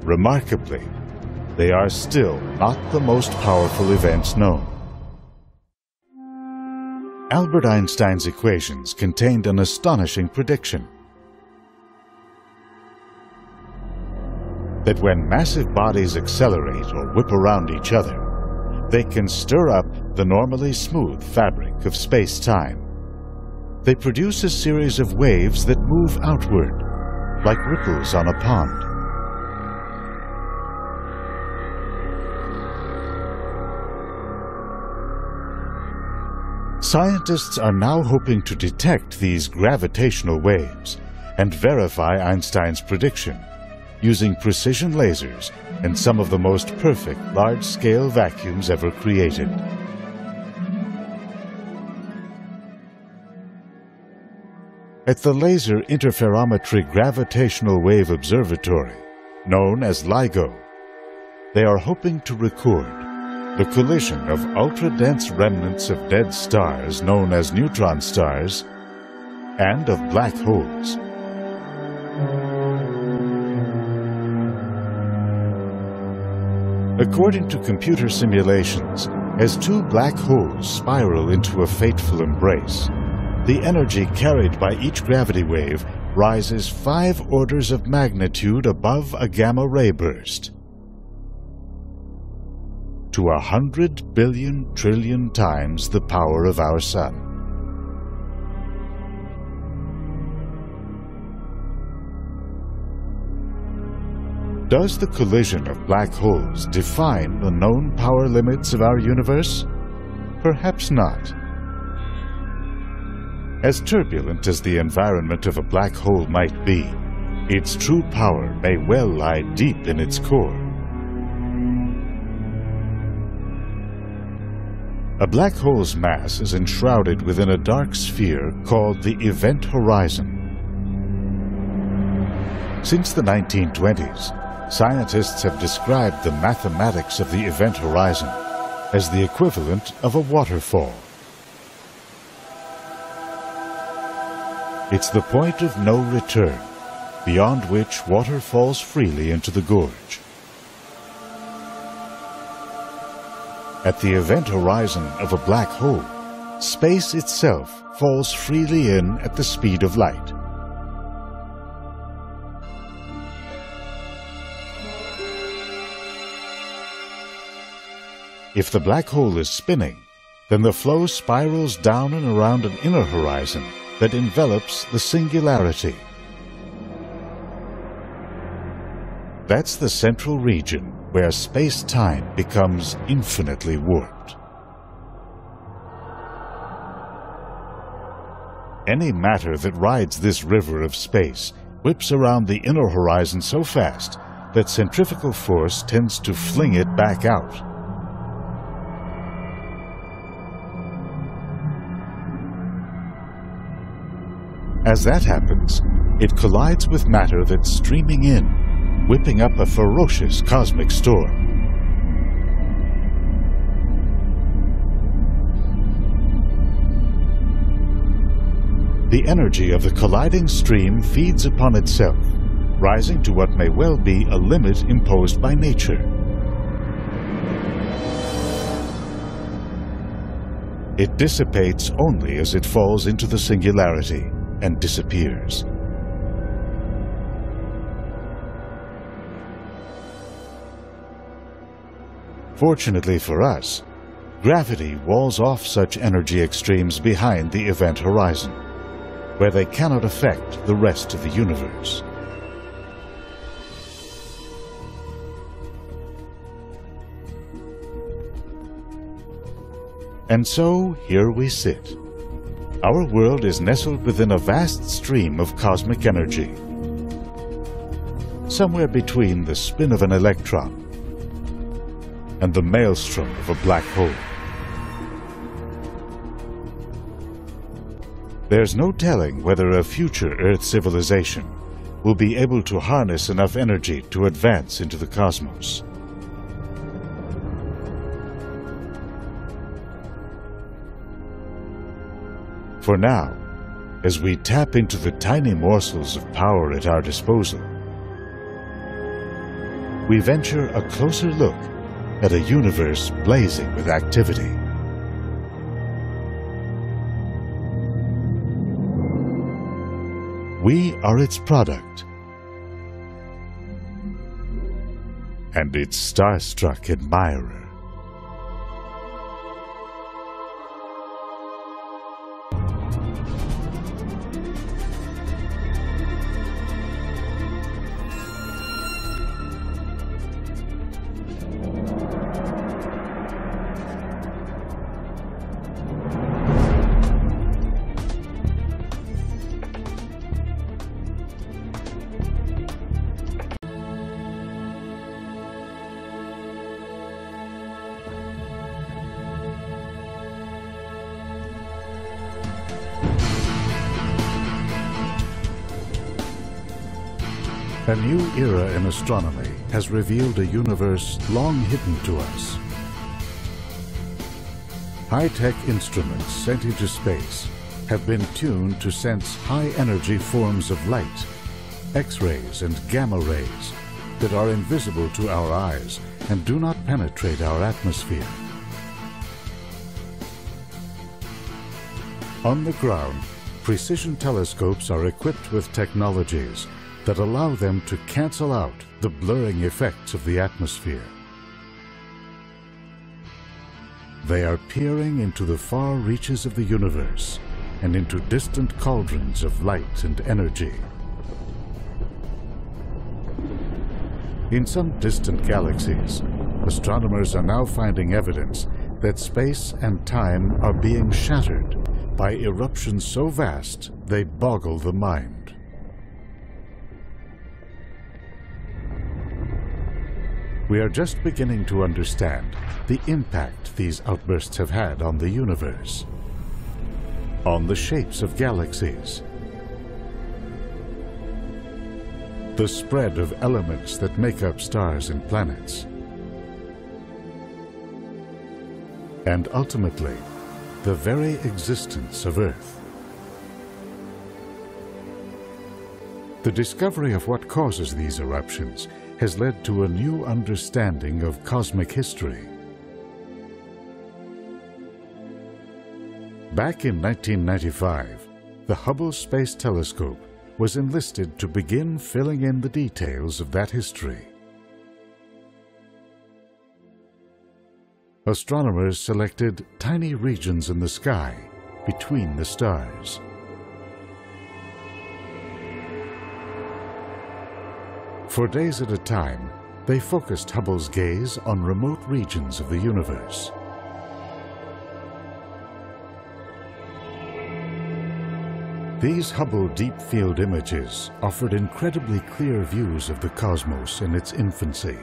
Speaker 1: Remarkably, they are still not the most powerful events known. Albert Einstein's equations contained an astonishing prediction. That when massive bodies accelerate or whip around each other, they can stir up the normally smooth fabric of space-time. They produce a series of waves that move outward, like ripples on a pond. Scientists are now hoping to detect these gravitational waves and verify Einstein's prediction using precision lasers and some of the most perfect large-scale vacuums ever created. At the Laser Interferometer Gravitational Wave Observatory, known as LIGO, they are hoping to record the collision of ultra-dense remnants of dead stars known as neutron stars and of black holes. According to computer simulations, as two black holes spiral into a fateful embrace, the energy carried by each gravity wave rises five orders of magnitude above a gamma ray burst to a hundred billion trillion times the power of our Sun. Does the collision of black holes define the known power limits of our universe? Perhaps not. As turbulent as the environment of a black hole might be, its true power may well lie deep in its core. A black hole's mass is enshrouded within a dark sphere called the event horizon. Since the 1920s, Scientists have described the mathematics of the event horizon as the equivalent of a waterfall. It's the point of no return, beyond which water falls freely into the gorge. At the event horizon of a black hole, space itself falls freely in at the speed of light. If the black hole is spinning, then the flow spirals down and around an inner horizon that envelops the singularity. That's the central region where space-time becomes infinitely warped. Any matter that rides this river of space whips around the inner horizon so fast that centrifugal force tends to fling it back out. As that happens, it collides with matter that's streaming in, whipping up a ferocious cosmic storm. The energy of the colliding stream feeds upon itself, rising to what may well be a limit imposed by nature. It dissipates only as it falls into the singularity and disappears. Fortunately for us, gravity walls off such energy extremes behind the event horizon, where they cannot affect the rest of the universe. And so here we sit, our world is nestled within a vast stream of cosmic energy. Somewhere between the spin of an electron and the maelstrom of a black hole. There's no telling whether a future Earth civilization will be able to harness enough energy to advance into the cosmos. For now, as we tap into the tiny morsels of power at our disposal, we venture a closer look at a universe blazing with activity. We are its product. And its starstruck admirer. Era in astronomy has revealed a universe long hidden to us. High-tech instruments sent into space have been tuned to sense high-energy forms of light, X-rays and gamma rays that are invisible to our eyes and do not penetrate our atmosphere. On the ground, precision telescopes are equipped with technologies that allow them to cancel out the blurring effects of the atmosphere. They are peering into the far reaches of the universe and into distant cauldrons of light and energy. In some distant galaxies, astronomers are now finding evidence that space and time are being shattered by eruptions so vast they boggle the mind. We are just beginning to understand the impact these outbursts have had on the universe, on the shapes of galaxies, the spread of elements that make up stars and planets, and ultimately, the very existence of Earth. The discovery of what causes these eruptions has led to a new understanding of cosmic history. Back in 1995, the Hubble Space Telescope was enlisted to begin filling in the details of that history. Astronomers selected tiny regions in the sky between the stars. For days at a time, they focused Hubble's gaze on remote regions of the universe. These Hubble Deep Field images offered incredibly clear views of the cosmos in its infancy.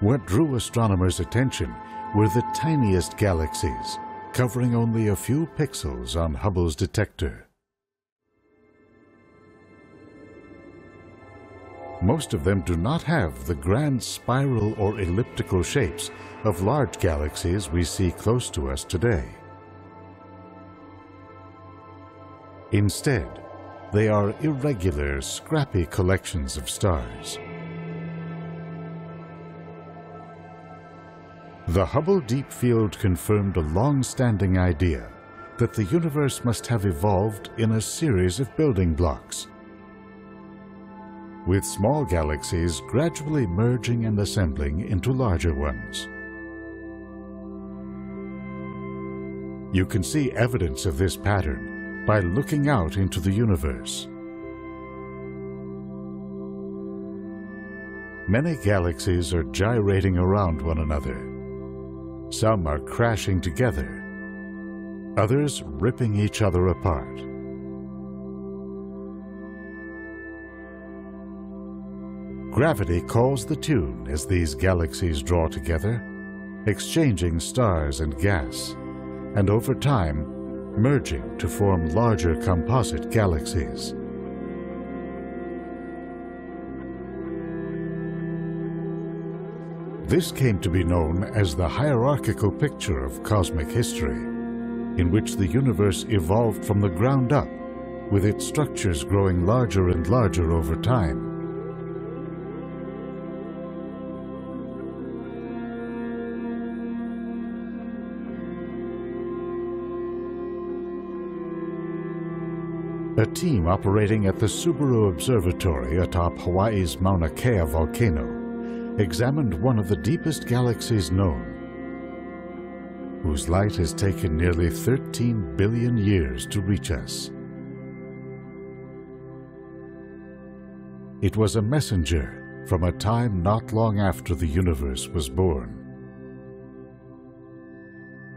Speaker 1: What drew astronomers' attention were the tiniest galaxies, covering only a few pixels on Hubble's detector. Most of them do not have the grand spiral or elliptical shapes of large galaxies we see close to us today. Instead, they are irregular, scrappy collections of stars. The Hubble Deep Field confirmed a long-standing idea that the universe must have evolved in a series of building blocks with small galaxies gradually merging and assembling into larger ones. You can see evidence of this pattern by looking out into the universe. Many galaxies are gyrating around one another. Some are crashing together, others ripping each other apart. Gravity calls the tune as these galaxies draw together, exchanging stars and gas, and over time, merging to form larger composite galaxies. This came to be known as the hierarchical picture of cosmic history, in which the universe evolved from the ground up with its structures growing larger and larger over time. A team operating at the Subaru Observatory atop Hawaii's Mauna Kea volcano examined one of the deepest galaxies known, whose light has taken nearly 13 billion years to reach us. It was a messenger from a time not long after the universe was born.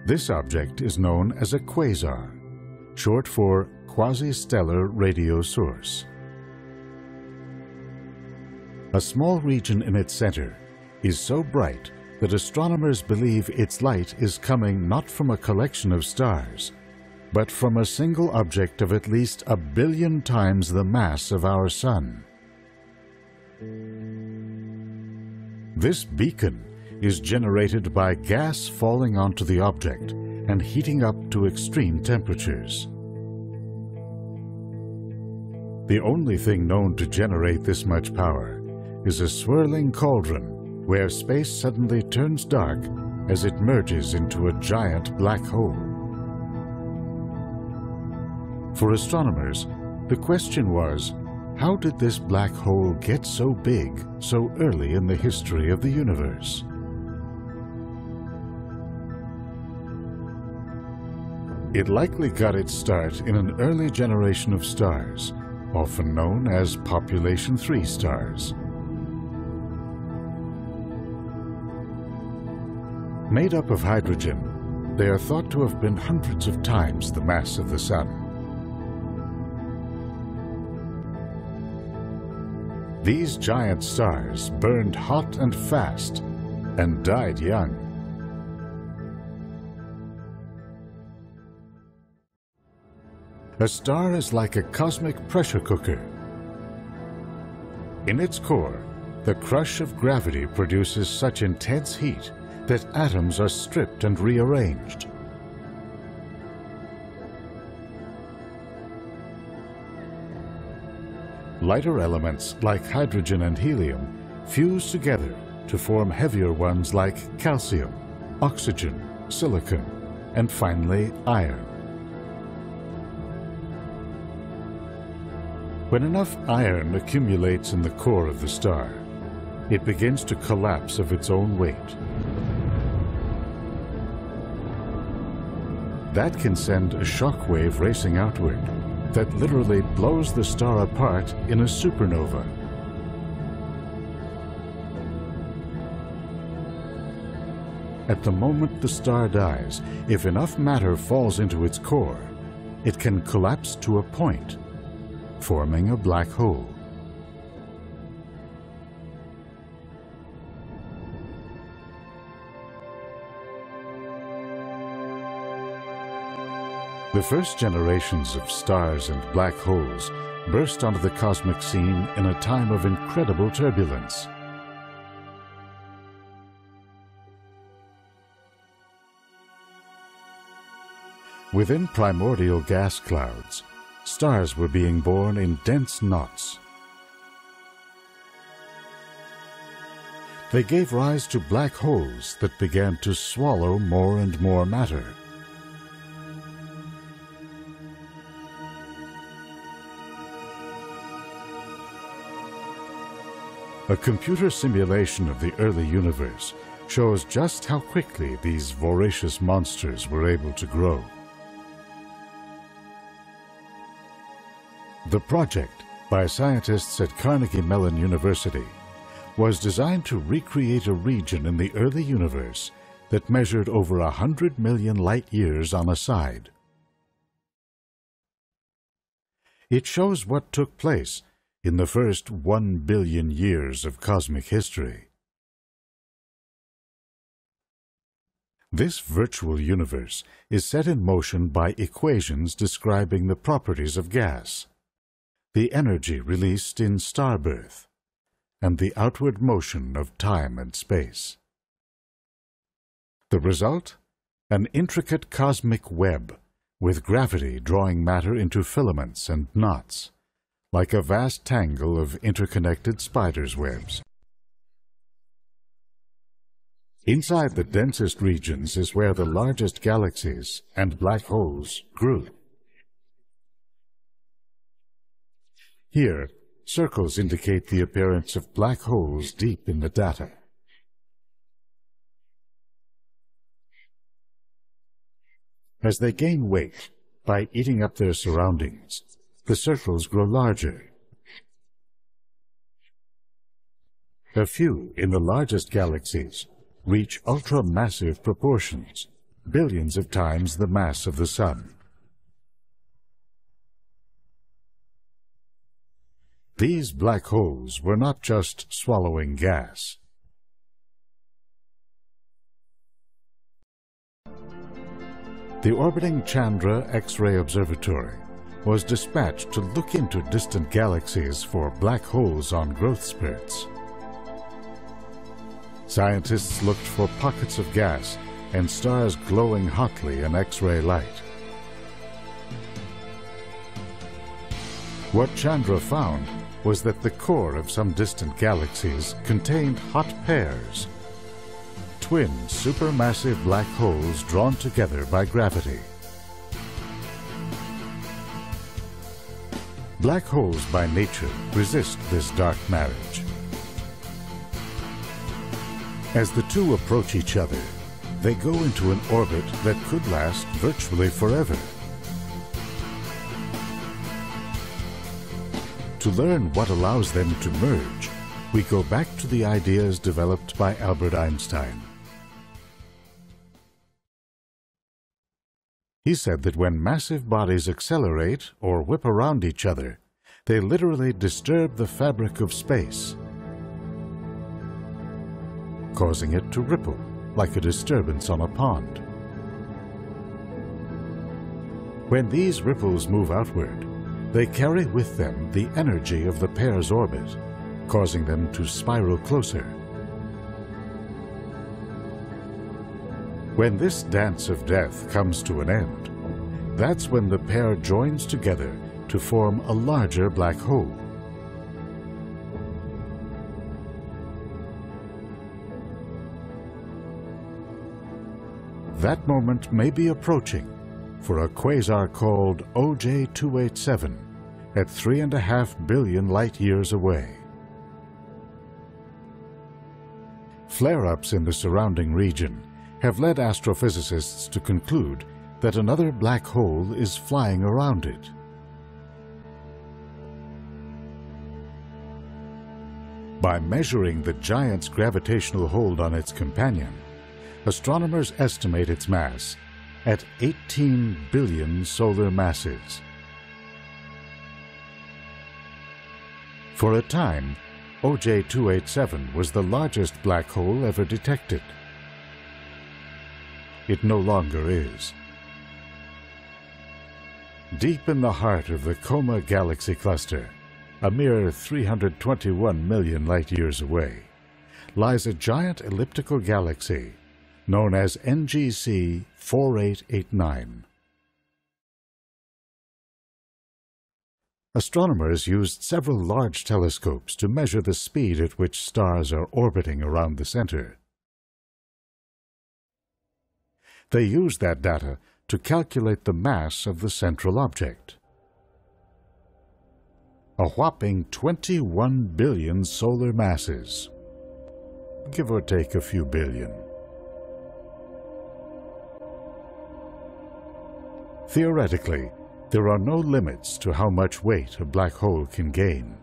Speaker 1: This object is known as a quasar, short for quasi-stellar radio source. A small region in its center is so bright that astronomers believe its light is coming not from a collection of stars, but from a single object of at least a billion times the mass of our Sun. This beacon is generated by gas falling onto the object and heating up to extreme temperatures. The only thing known to generate this much power is a swirling cauldron where space suddenly turns dark as it merges into a giant black hole. For astronomers, the question was, how did this black hole get so big so early in the history of the universe? It likely got its start in an early generation of stars, often known as population 3 stars. Made up of hydrogen, they are thought to have been hundreds of times the mass of the Sun. These giant stars burned hot and fast and died young. A star is like a cosmic pressure cooker. In its core, the crush of gravity produces such intense heat that atoms are stripped and rearranged. Lighter elements like hydrogen and helium fuse together to form heavier ones like calcium, oxygen, silicon, and finally iron. When enough iron accumulates in the core of the star, it begins to collapse of its own weight. That can send a shock wave racing outward that literally blows the star apart in a supernova. At the moment the star dies, if enough matter falls into its core, it can collapse to a point forming a black hole. The first generations of stars and black holes burst onto the cosmic scene in a time of incredible turbulence. Within primordial gas clouds, stars were being born in dense knots. They gave rise to black holes that began to swallow more and more matter. A computer simulation of the early universe shows just how quickly these voracious monsters were able to grow. The project, by scientists at Carnegie Mellon University, was designed to recreate a region in the early universe that measured over a hundred million light years on a side. It shows what took place in the first one billion years of cosmic history. This virtual universe is set in motion by equations describing the properties of gas the energy released in starbirth, and the outward motion of time and space. The result? An intricate cosmic web with gravity drawing matter into filaments and knots, like a vast tangle of interconnected spiders' webs. Inside the densest regions is where the largest galaxies and black holes grew. Here, circles indicate the appearance of black holes deep in the data. As they gain weight by eating up their surroundings, the circles grow larger. A few in the largest galaxies reach ultra-massive proportions, billions of times the mass of the Sun. These black holes were not just swallowing gas. The orbiting Chandra X-ray Observatory was dispatched to look into distant galaxies for black holes on growth spurts. Scientists looked for pockets of gas and stars glowing hotly in X-ray light. What Chandra found was that the core of some distant galaxies contained hot pairs, twin supermassive black holes drawn together by gravity. Black holes by nature resist this dark marriage. As the two approach each other, they go into an orbit that could last virtually forever. To learn what allows them to merge, we go back to the ideas developed by Albert Einstein. He said that when massive bodies accelerate or whip around each other, they literally disturb the fabric of space causing it to ripple like a disturbance on a pond. When these ripples move outward, they carry with them the energy of the pair's orbit, causing them to spiral closer. When this dance of death comes to an end, that's when the pair joins together to form a larger black hole. That moment may be approaching for a quasar called OJ-287 at three and a half billion light-years away. Flare-ups in the surrounding region have led astrophysicists to conclude that another black hole is flying around it. By measuring the giant's gravitational hold on its companion, astronomers estimate its mass at 18 billion solar masses. For a time, OJ-287 was the largest black hole ever detected. It no longer is. Deep in the heart of the Coma Galaxy Cluster, a mere 321 million light-years away, lies a giant elliptical galaxy known as NGC 4889. Astronomers used several large telescopes to measure the speed at which stars are orbiting around the center. They used that data to calculate the mass of the central object. A whopping 21 billion solar masses, give or take a few billion. Theoretically, there are no limits to how much weight a black hole can gain.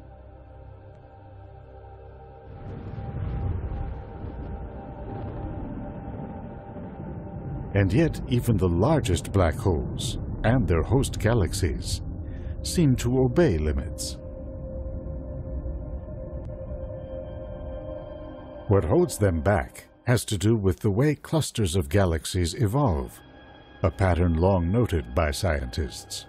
Speaker 1: And yet even the largest black holes and their host galaxies seem to obey limits. What holds them back has to do with the way clusters of galaxies evolve a pattern long noted by scientists.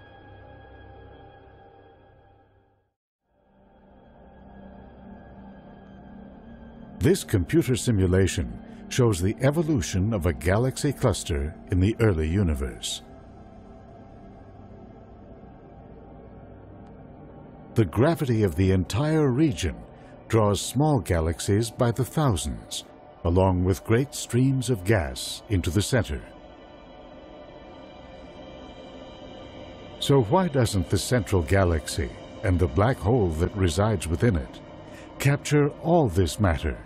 Speaker 1: This computer simulation shows the evolution of a galaxy cluster in the early universe. The gravity of the entire region draws small galaxies by the thousands, along with great streams of gas into the center. So why doesn't the central galaxy and the black hole that resides within it capture all this matter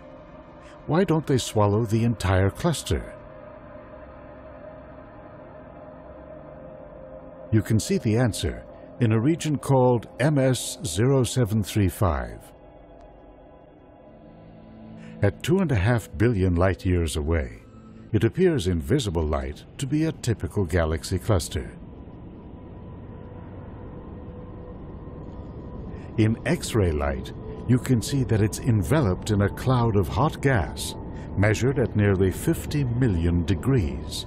Speaker 1: why don't they swallow the entire cluster? You can see the answer in a region called MS0735. At two and a half billion light years away, it appears in visible light to be a typical galaxy cluster. In X-ray light, you can see that it's enveloped in a cloud of hot gas measured at nearly 50 million degrees.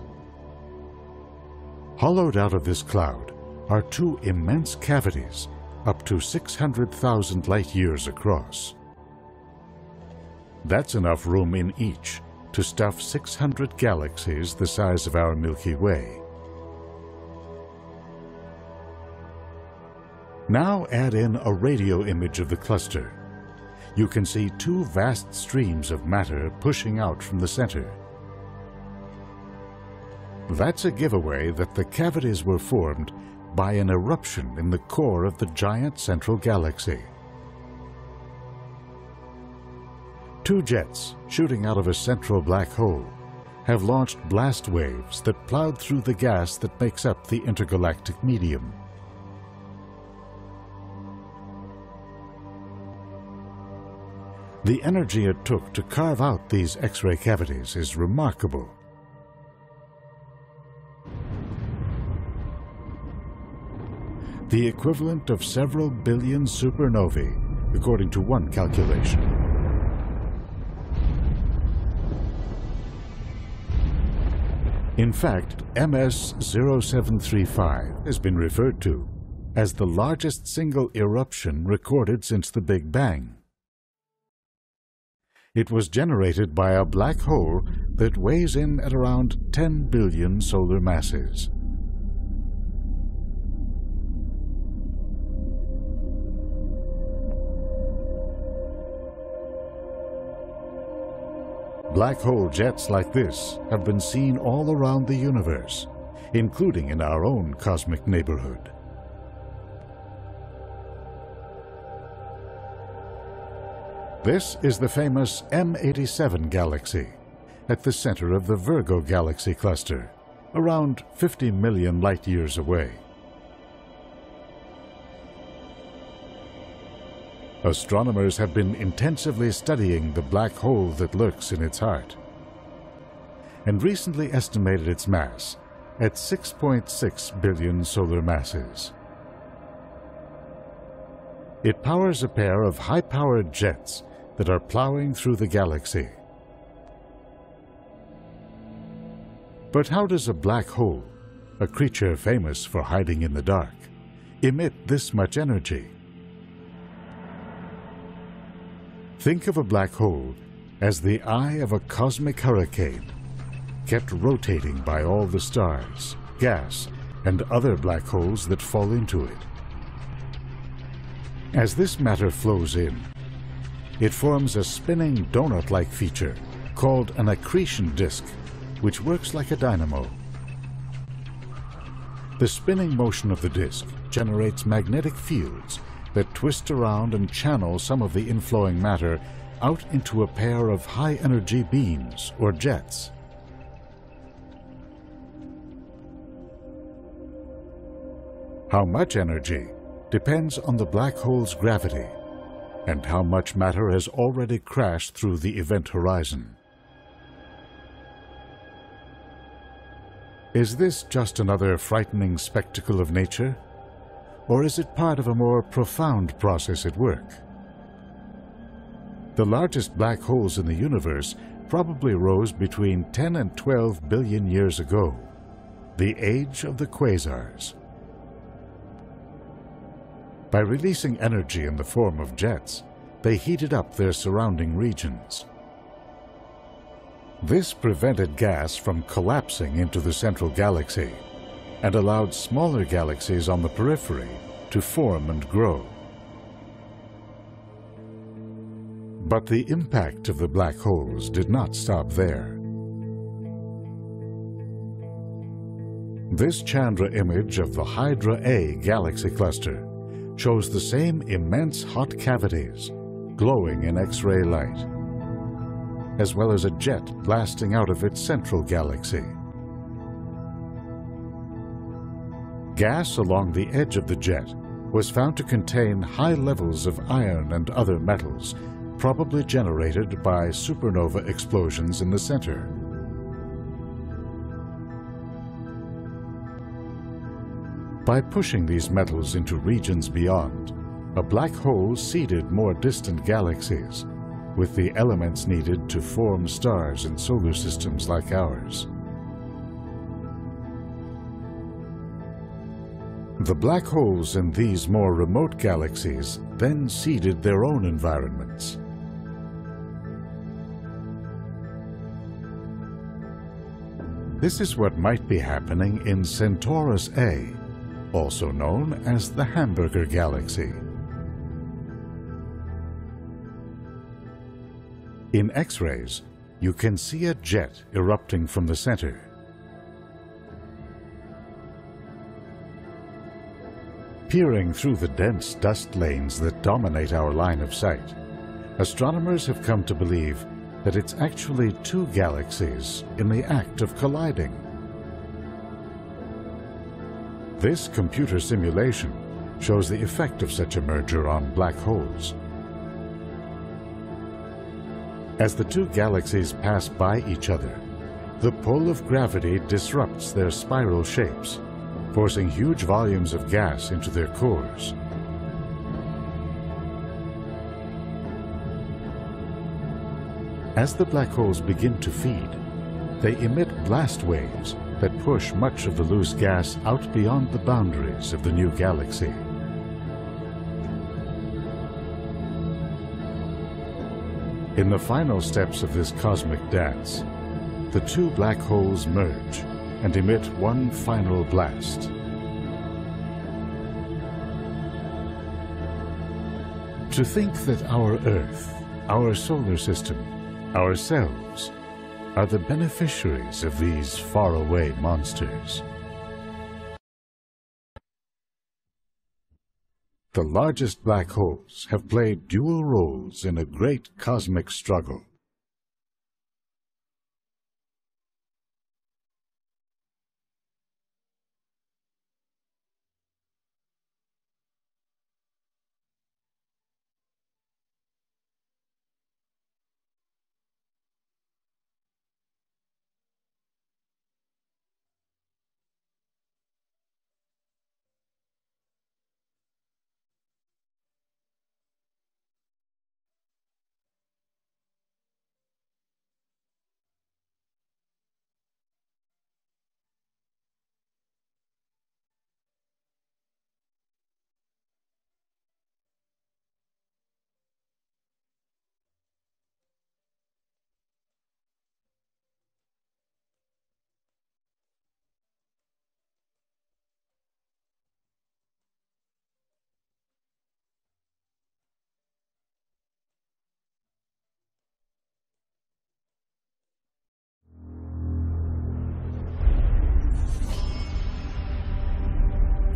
Speaker 1: Hollowed out of this cloud are two immense cavities up to 600,000 light years across. That's enough room in each to stuff 600 galaxies the size of our Milky Way. Now add in a radio image of the cluster. You can see two vast streams of matter pushing out from the center. That's a giveaway that the cavities were formed by an eruption in the core of the giant central galaxy. Two jets shooting out of a central black hole have launched blast waves that plowed through the gas that makes up the intergalactic medium. The energy it took to carve out these X-ray cavities is remarkable. the equivalent of several billion supernovae, according to one calculation. In fact, MS-0735 has been referred to as the largest single eruption recorded since the Big Bang. It was generated by a black hole that weighs in at around 10 billion solar masses. Black hole jets like this have been seen all around the universe, including in our own cosmic neighborhood. This is the famous M87 galaxy at the center of the Virgo galaxy cluster, around 50 million light-years away. Astronomers have been intensively studying the black hole that lurks in its heart and recently estimated its mass at 6.6 billion solar masses. It powers a pair of high-powered jets that are plowing through the galaxy. But how does a black hole, a creature famous for hiding in the dark, emit this much energy? Think of a black hole as the eye of a cosmic hurricane, kept rotating by all the stars, gas, and other black holes that fall into it. As this matter flows in, it forms a spinning donut-like feature called an accretion disk, which works like a dynamo. The spinning motion of the disk generates magnetic fields that twist around and channel some of the inflowing matter out into a pair of high-energy beams or jets. How much energy depends on the black hole's gravity and how much matter has already crashed through the event horizon. Is this just another frightening spectacle of nature? Or is it part of a more profound process at work? The largest black holes in the universe probably rose between 10 and 12 billion years ago, the age of the quasars. By releasing energy in the form of jets, they heated up their surrounding regions. This prevented gas from collapsing into the central galaxy and allowed smaller galaxies on the periphery to form and grow. But the impact of the black holes did not stop there. This Chandra image of the Hydra A galaxy cluster shows the same immense hot cavities glowing in X-ray light, as well as a jet blasting out of its central galaxy. Gas along the edge of the jet was found to contain high levels of iron and other metals, probably generated by supernova explosions in the center. By pushing these metals into regions beyond, a black hole seeded more distant galaxies, with the elements needed to form stars in solar systems like ours. The black holes in these more remote galaxies then seeded their own environments. This is what might be happening in Centaurus A, also known as the Hamburger Galaxy. In X-rays, you can see a jet erupting from the center. Peering through the dense dust lanes that dominate our line of sight, astronomers have come to believe that it's actually two galaxies in the act of colliding. This computer simulation shows the effect of such a merger on black holes. As the two galaxies pass by each other, the pull of gravity disrupts their spiral shapes, forcing huge volumes of gas into their cores. As the black holes begin to feed, they emit blast waves that push much of the loose gas out beyond the boundaries of the new galaxy. In the final steps of this cosmic dance, the two black holes merge and emit one final blast. To think that our Earth, our solar system, ourselves, are the beneficiaries of these faraway monsters. The largest black holes have played dual roles in a great cosmic struggle.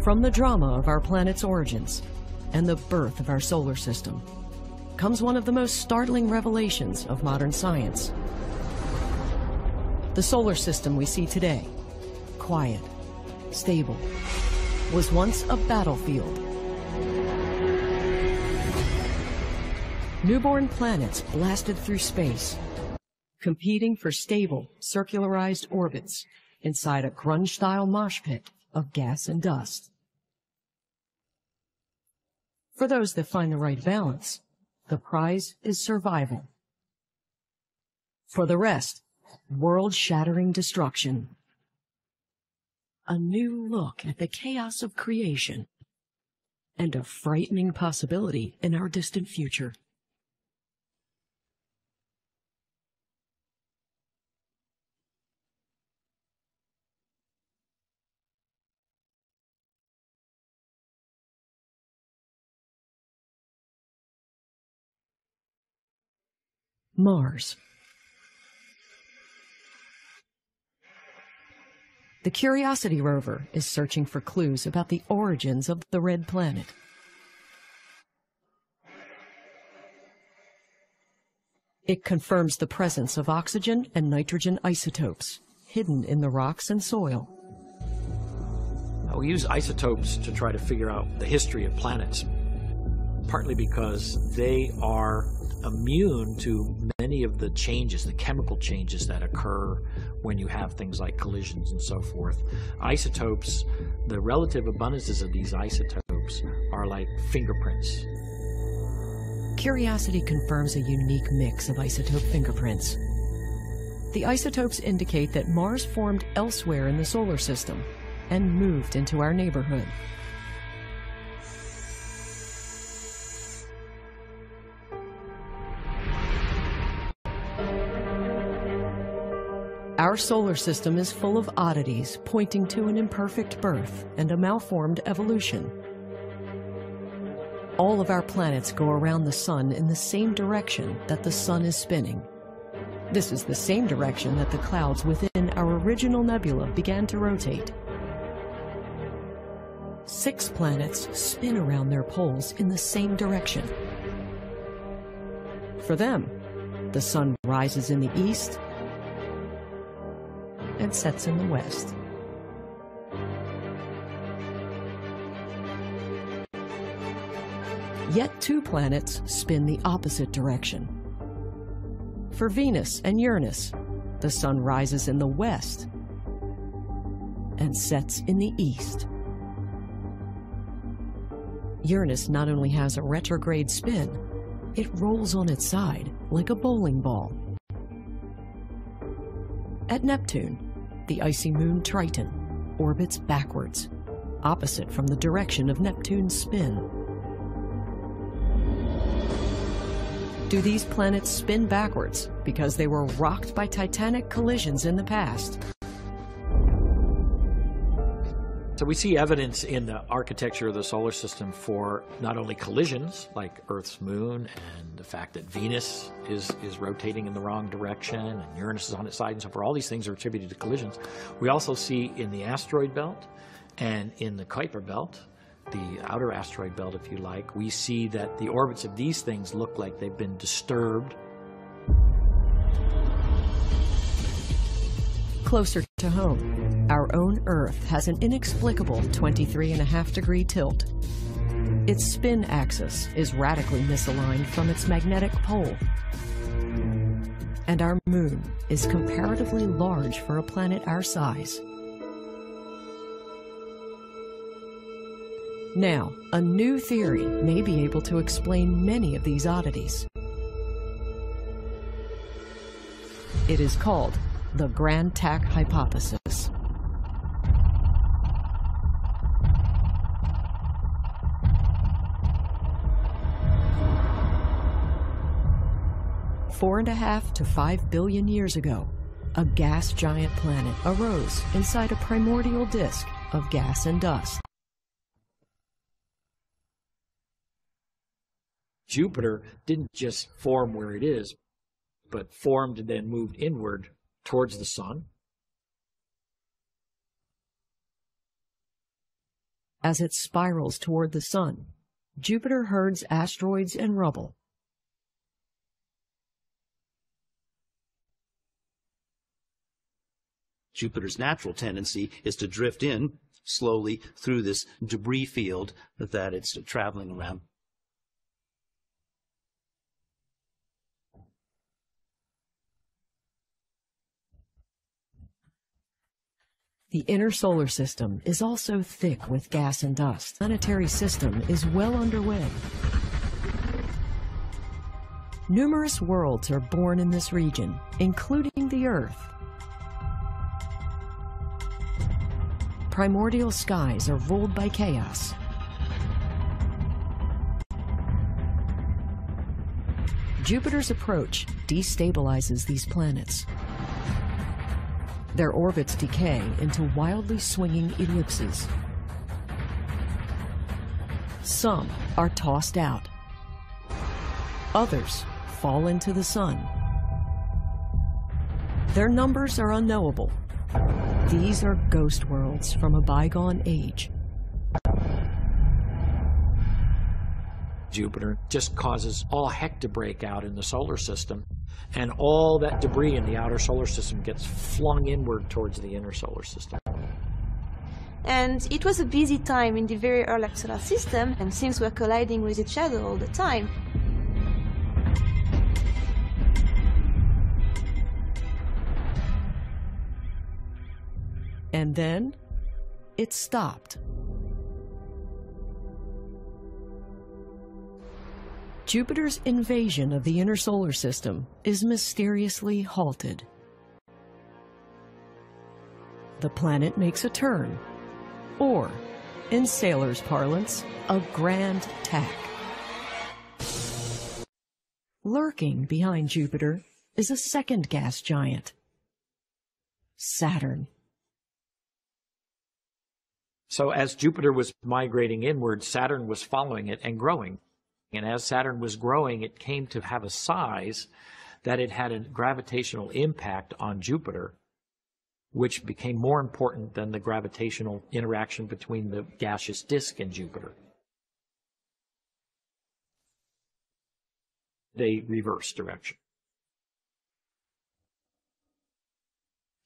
Speaker 2: From the drama of our planet's origins and the birth of our solar system comes one of the most startling revelations of modern science. The solar system we see today, quiet, stable, was once a battlefield. Newborn planets blasted through space, competing for stable, circularized orbits inside a grunge-style mosh pit of gas and dust. For those that find the right balance, the prize is survival. For the rest, world-shattering destruction. A new look at the chaos of creation and a frightening possibility in our distant future. Mars. The Curiosity rover is searching for clues about the origins of the red planet. It confirms the presence of oxygen and nitrogen isotopes hidden in the rocks and soil.
Speaker 3: We use isotopes to try to figure out the history of planets, partly because they are immune to many of the changes, the chemical changes that occur when you have things like collisions and so forth. Isotopes, the relative abundances of these isotopes are like fingerprints.
Speaker 2: Curiosity confirms a unique mix of isotope fingerprints. The isotopes indicate that Mars formed elsewhere in the solar system and moved into our neighborhood. Our solar system is full of oddities pointing to an imperfect birth and a malformed evolution. All of our planets go around the Sun in the same direction that the Sun is spinning. This is the same direction that the clouds within our original nebula began to rotate. Six planets spin around their poles in the same direction. For them, the Sun rises in the east and sets in the west. Yet two planets spin the opposite direction. For Venus and Uranus, the sun rises in the west and sets in the east. Uranus not only has a retrograde spin, it rolls on its side like a bowling ball. At Neptune, the icy moon Triton orbits backwards, opposite from the direction of Neptune's spin. Do these planets spin backwards because they were rocked by titanic collisions in the past?
Speaker 3: So we see evidence in the architecture of the solar system for not only collisions like Earth's moon and the fact that Venus is, is rotating in the wrong direction and Uranus is on its side and so forth. All these things are attributed to collisions. We also see in the asteroid belt and in the Kuiper belt, the outer asteroid belt if you like, we see that the orbits of these things look like they've been disturbed
Speaker 2: Closer to home, our own Earth has an inexplicable 23.5 degree tilt. Its spin axis is radically misaligned from its magnetic pole. And our moon is comparatively large for a planet our size. Now, a new theory may be able to explain many of these oddities. It is called the Grand Tack Hypothesis. Four and a half to five billion years ago, a gas giant planet arose inside a primordial disk of gas and dust.
Speaker 3: Jupiter didn't just form where it is, but formed and then moved inward towards the sun.
Speaker 2: As it spirals toward the sun, Jupiter herds asteroids and rubble.
Speaker 4: Jupiter's natural tendency is to drift in slowly through this debris field that it's traveling around.
Speaker 2: The inner solar system is also thick with gas and dust. The planetary system is well underway. Numerous worlds are born in this region, including the Earth. Primordial skies are ruled by chaos. Jupiter's approach destabilizes these planets. Their orbits decay into wildly swinging ellipses. Some are tossed out. Others fall into the sun. Their numbers are unknowable. These are ghost worlds from a bygone age.
Speaker 3: Jupiter just causes all heck to break out in the solar system, and all that debris in the outer solar system gets flung inward towards the inner solar system.
Speaker 5: And it was a busy time in the very early solar system, and things were colliding with each other all the time.
Speaker 2: And then it stopped. Jupiter's invasion of the inner solar system is mysteriously halted. The planet makes a turn, or, in sailors' parlance, a grand tack. Lurking behind Jupiter is a second gas giant, Saturn.
Speaker 3: So as Jupiter was migrating inward, Saturn was following it and growing. And as Saturn was growing, it came to have a size that it had a gravitational impact on Jupiter, which became more important than the gravitational interaction between the gaseous disk and Jupiter. They reverse direction.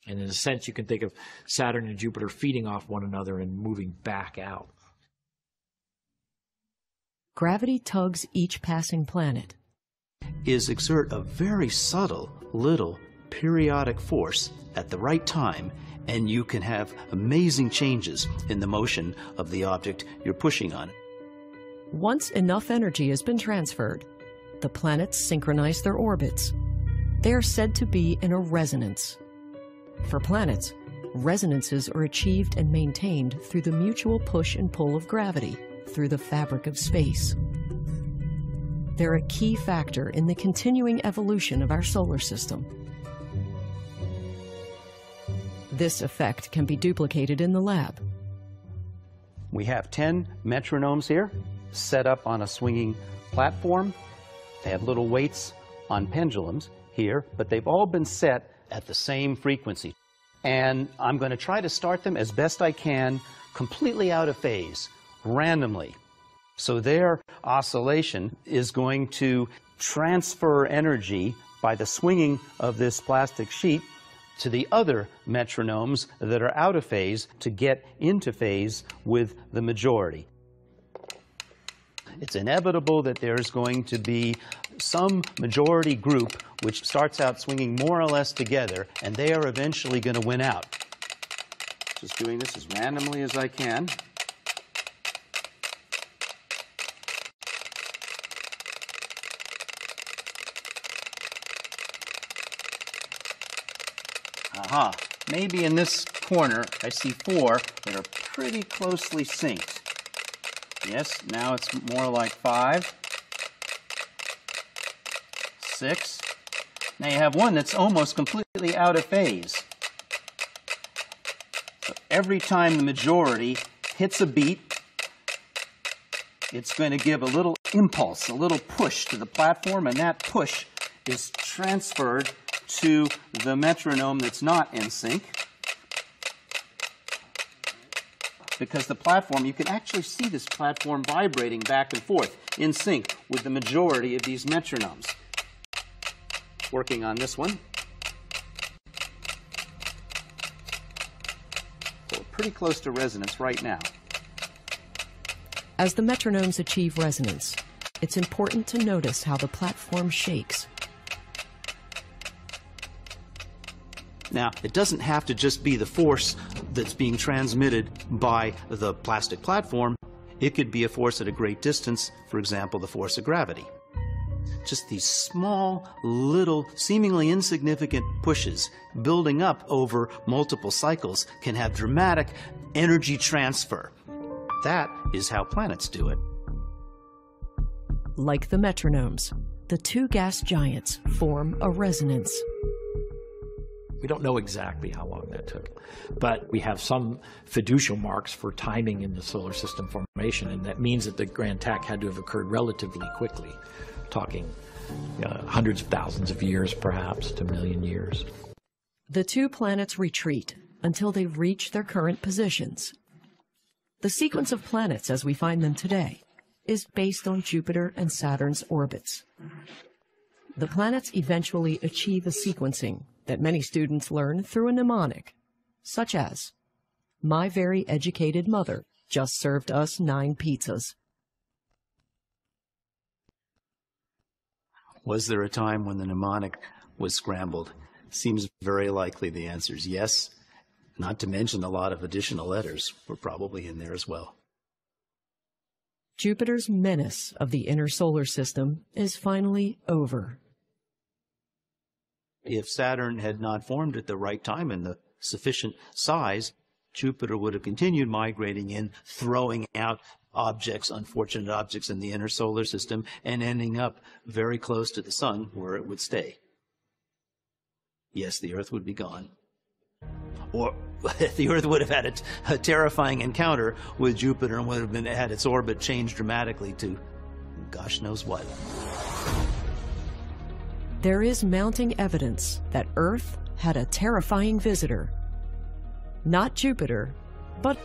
Speaker 3: And in a sense, you can think of Saturn and Jupiter feeding off one another and moving back out.
Speaker 2: Gravity tugs each passing planet.
Speaker 4: Is exert a very subtle little periodic force at the right time, and you can have amazing changes in the motion of the object you're pushing on.
Speaker 2: Once enough energy has been transferred, the planets synchronize their orbits. They are said to be in a resonance. For planets, resonances are achieved and maintained through the mutual push and pull of gravity through the fabric of space. They're a key factor in the continuing evolution of our solar system. This effect can be duplicated in the lab.
Speaker 4: We have 10 metronomes here set up on a swinging platform. They have little weights on pendulums here, but they've all been set at the same frequency. And I'm going to try to start them as best I can completely out of phase randomly. So their oscillation is going to transfer energy by the swinging of this plastic sheet to the other metronomes that are out of phase to get into phase with the majority. It's inevitable that there's going to be some majority group which starts out swinging more or less together, and they are eventually going to win out. Just doing this as randomly as I can. Aha, maybe in this corner I see four that are pretty closely synced. Yes, now it's more like five, six. Now you have one that's almost completely out of phase. So every time the majority hits a beat, it's going to give a little impulse, a little push to the platform, and that push is transferred to the metronome that's not in sync. Because the platform, you can actually see this platform vibrating back and forth in sync with the majority of these metronomes. Working on this one. We're pretty close to resonance right now.
Speaker 2: As the metronomes achieve resonance, it's important to notice how the platform shakes
Speaker 4: Now, it doesn't have to just be the force that's being transmitted by the plastic platform. It could be a force at a great distance, for example, the force of gravity. Just these small, little, seemingly insignificant pushes building up over multiple cycles can have dramatic energy transfer. That is how planets do it.
Speaker 2: Like the metronomes, the two gas giants form a resonance.
Speaker 3: We don't know exactly how long that took, but we have some fiducial marks for timing in the solar system formation, and that means that the grand tack had to have occurred relatively quickly, talking uh, hundreds of thousands of years, perhaps, to million years.
Speaker 2: The two planets retreat until they reach their current positions. The sequence of planets as we find them today is based on Jupiter and Saturn's orbits. The planets eventually achieve a sequencing that many students learn through a mnemonic, such as, My very educated mother just served us nine pizzas.
Speaker 6: Was there a time when the mnemonic was scrambled? Seems very likely the answer is yes, not to mention a lot of additional letters were probably in there as well.
Speaker 2: Jupiter's menace of the inner solar system is finally over.
Speaker 6: If Saturn had not formed at the right time and the sufficient size, Jupiter would have continued migrating in, throwing out objects, unfortunate objects in the inner solar system, and ending up very close to the sun where it would stay. Yes, the Earth would be gone. Or the Earth would have had a, a terrifying encounter with Jupiter and would have been had its orbit changed dramatically to gosh knows what.
Speaker 2: There is mounting evidence that Earth had a terrifying visitor. Not Jupiter, but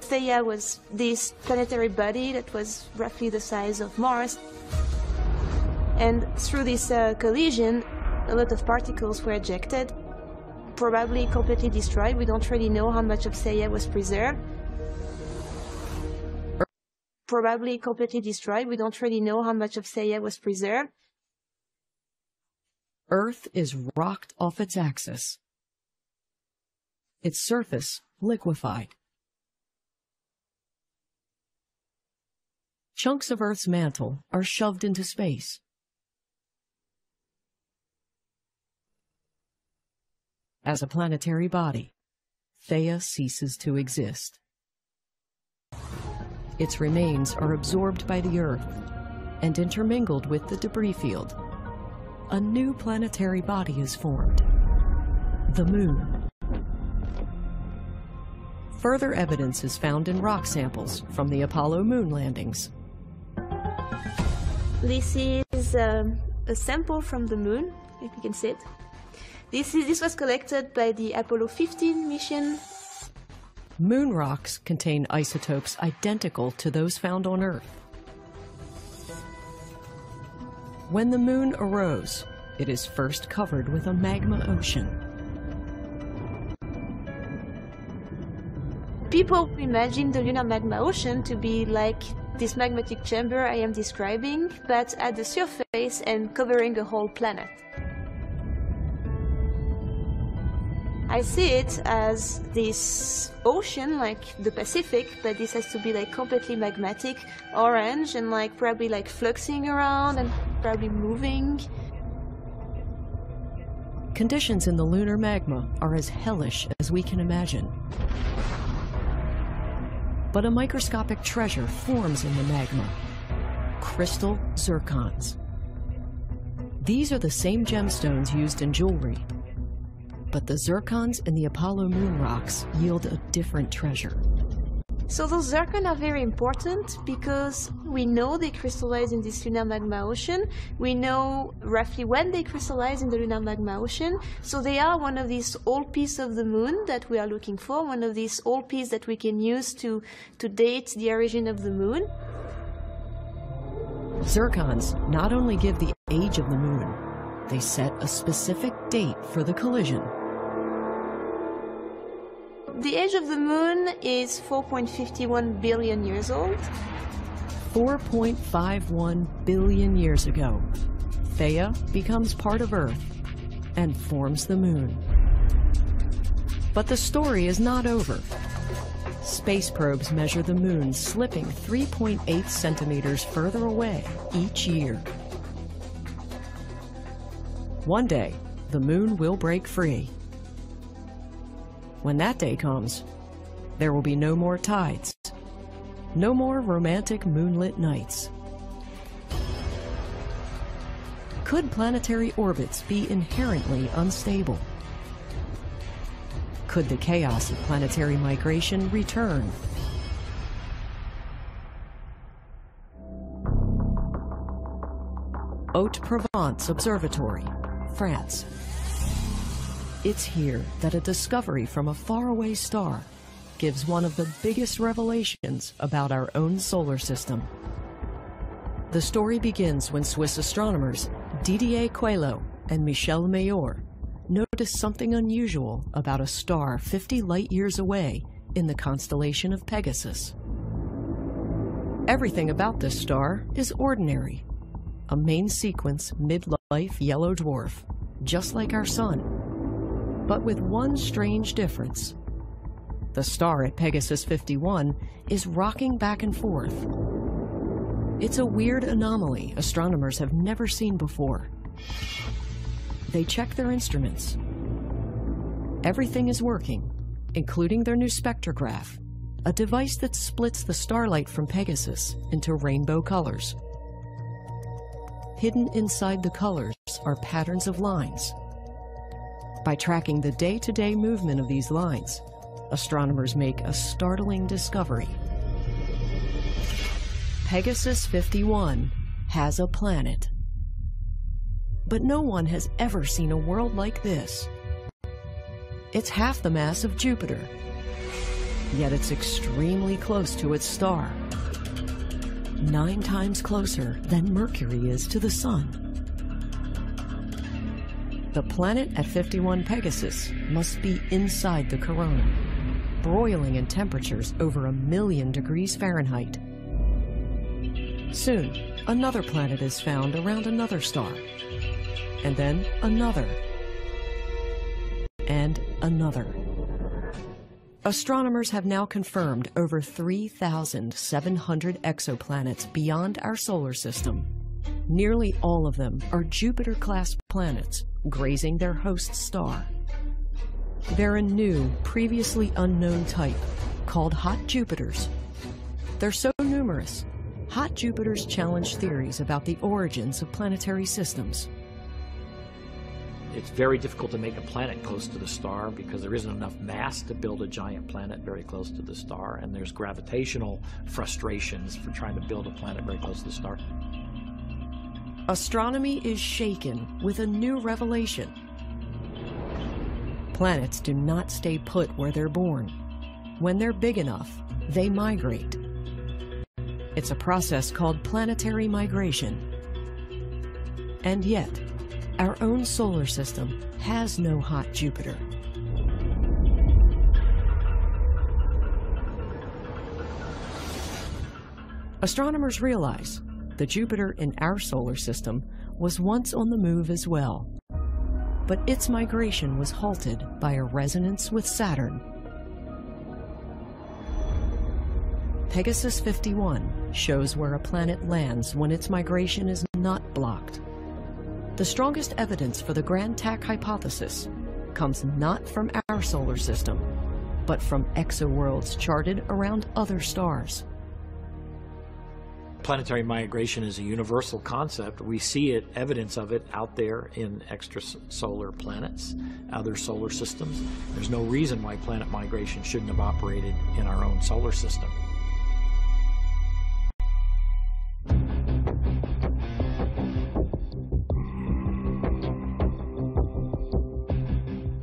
Speaker 5: Theia was this planetary body that was roughly the size of Mars. And through this uh, collision, a lot of particles were ejected, probably completely destroyed. We don't really know how much of Theia was preserved. Probably completely destroyed. We don't really know how much of Theia was preserved.
Speaker 2: Earth is rocked off its axis. Its surface liquefied. Chunks of Earth's mantle are shoved into space. As a planetary body, Theia ceases to exist. Its remains are absorbed by the Earth and intermingled with the debris field. A new planetary body is formed, the Moon. Further evidence is found in rock samples from the Apollo moon landings.
Speaker 5: This is um, a sample from the moon, if you can see it. This, is, this was collected by the Apollo 15 mission.
Speaker 2: Moon rocks contain isotopes identical to those found on Earth. When the moon arose, it is first covered with a magma ocean.
Speaker 5: People imagine the lunar magma ocean to be like this magmatic chamber I am describing, but at the surface and covering a whole planet. I see it as this ocean, like the Pacific, but this has to be like completely magmatic, orange, and like probably like fluxing around and probably moving.
Speaker 2: Conditions in the lunar magma are as hellish as we can imagine. But a microscopic treasure forms in the magma crystal zircons. These are the same gemstones used in jewelry, but the zircons in the Apollo moon rocks yield a different treasure.
Speaker 5: So those zircon are very important because we know they crystallize in this lunar magma ocean. We know roughly when they crystallize in the lunar magma ocean. So they are one of these old pieces of the moon that we are looking for, one of these old pieces that we can use to, to date the origin of the moon.
Speaker 2: Zircons not only give the age of the moon, they set a specific date for the collision.
Speaker 5: The age of the moon is 4.51 billion years old.
Speaker 2: 4.51 billion years ago, Theia becomes part of Earth and forms the moon. But the story is not over. Space probes measure the moon slipping 3.8 centimeters further away each year. One day, the moon will break free. When that day comes, there will be no more tides, no more romantic moonlit nights. Could planetary orbits be inherently unstable? Could the chaos of planetary migration return? Haute Provence Observatory France. It's here that a discovery from a faraway star gives one of the biggest revelations about our own solar system. The story begins when Swiss astronomers Didier Queloz and Michel Mayor noticed something unusual about a star 50 light years away in the constellation of Pegasus. Everything about this star is ordinary. A main sequence mid-life yellow dwarf, just like our sun, but with one strange difference. The star at Pegasus 51 is rocking back and forth. It's a weird anomaly astronomers have never seen before. They check their instruments. Everything is working, including their new spectrograph, a device that splits the starlight from Pegasus into rainbow colors. Hidden inside the colors are patterns of lines. By tracking the day-to-day movement of these lines, astronomers make a startling discovery. Pegasus 51 has a planet. But no one has ever seen a world like this. It's half the mass of Jupiter, yet it's extremely close to its star. Nine times closer than Mercury is to the Sun. The planet at 51 Pegasus must be inside the corona, broiling in temperatures over a million degrees Fahrenheit. Soon, another planet is found around another star, and then another, and another. Astronomers have now confirmed over 3,700 exoplanets beyond our solar system. Nearly all of them are Jupiter-class planets grazing their host star. They're a new, previously unknown type called hot Jupiters. They're so numerous, hot Jupiters challenge theories about the origins of planetary systems.
Speaker 3: It's very difficult to make a planet close to the star because there isn't enough mass to build a giant planet very close to the star, and there's gravitational frustrations for trying to build a planet very close to the star.
Speaker 2: Astronomy is shaken with a new revelation. Planets do not stay put where they're born. When they're big enough, they migrate. It's a process called planetary migration. And yet, our own solar system has no hot Jupiter. Astronomers realize the Jupiter in our solar system was once on the move as well. But its migration was halted by a resonance with Saturn. Pegasus 51 shows where a planet lands when its migration is not blocked. The strongest evidence for the Grand Tack hypothesis comes not from our solar system, but from exoworlds charted around other stars.
Speaker 3: Planetary migration is a universal concept. We see it, evidence of it out there in extrasolar planets, other solar systems. There's no reason why planet migration shouldn't have operated in our own solar system.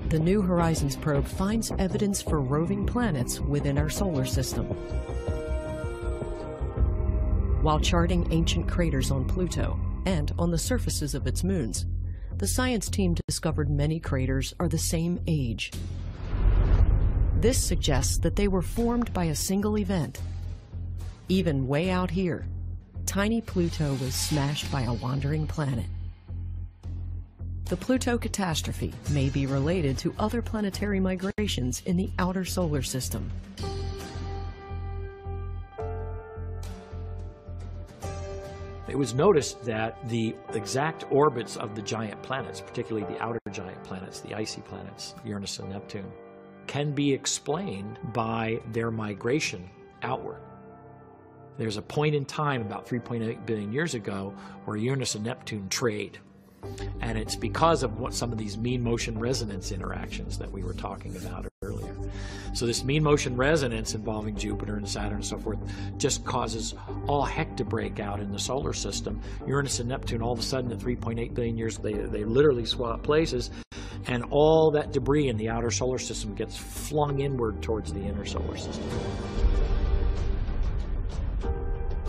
Speaker 2: The New Horizons probe finds evidence for roving planets within our solar system. While charting ancient craters on Pluto and on the surfaces of its moons, the science team discovered many craters are the same age. This suggests that they were formed by a single event. Even way out here, tiny Pluto was smashed by a wandering planet. The Pluto catastrophe may be related to other planetary migrations in the outer solar system.
Speaker 3: It was noticed that the exact orbits of the giant planets, particularly the outer giant planets, the icy planets, Uranus and Neptune, can be explained by their migration outward. There's a point in time about 3.8 billion years ago where Uranus and Neptune trade and it's because of what some of these mean motion resonance interactions that we were talking about earlier. So this mean motion resonance involving Jupiter and Saturn and so forth just causes all heck to break out in the solar system. Uranus and Neptune all of a sudden in 3.8 billion years they, they literally swap places and all that debris in the outer solar system gets flung inward towards the inner solar system.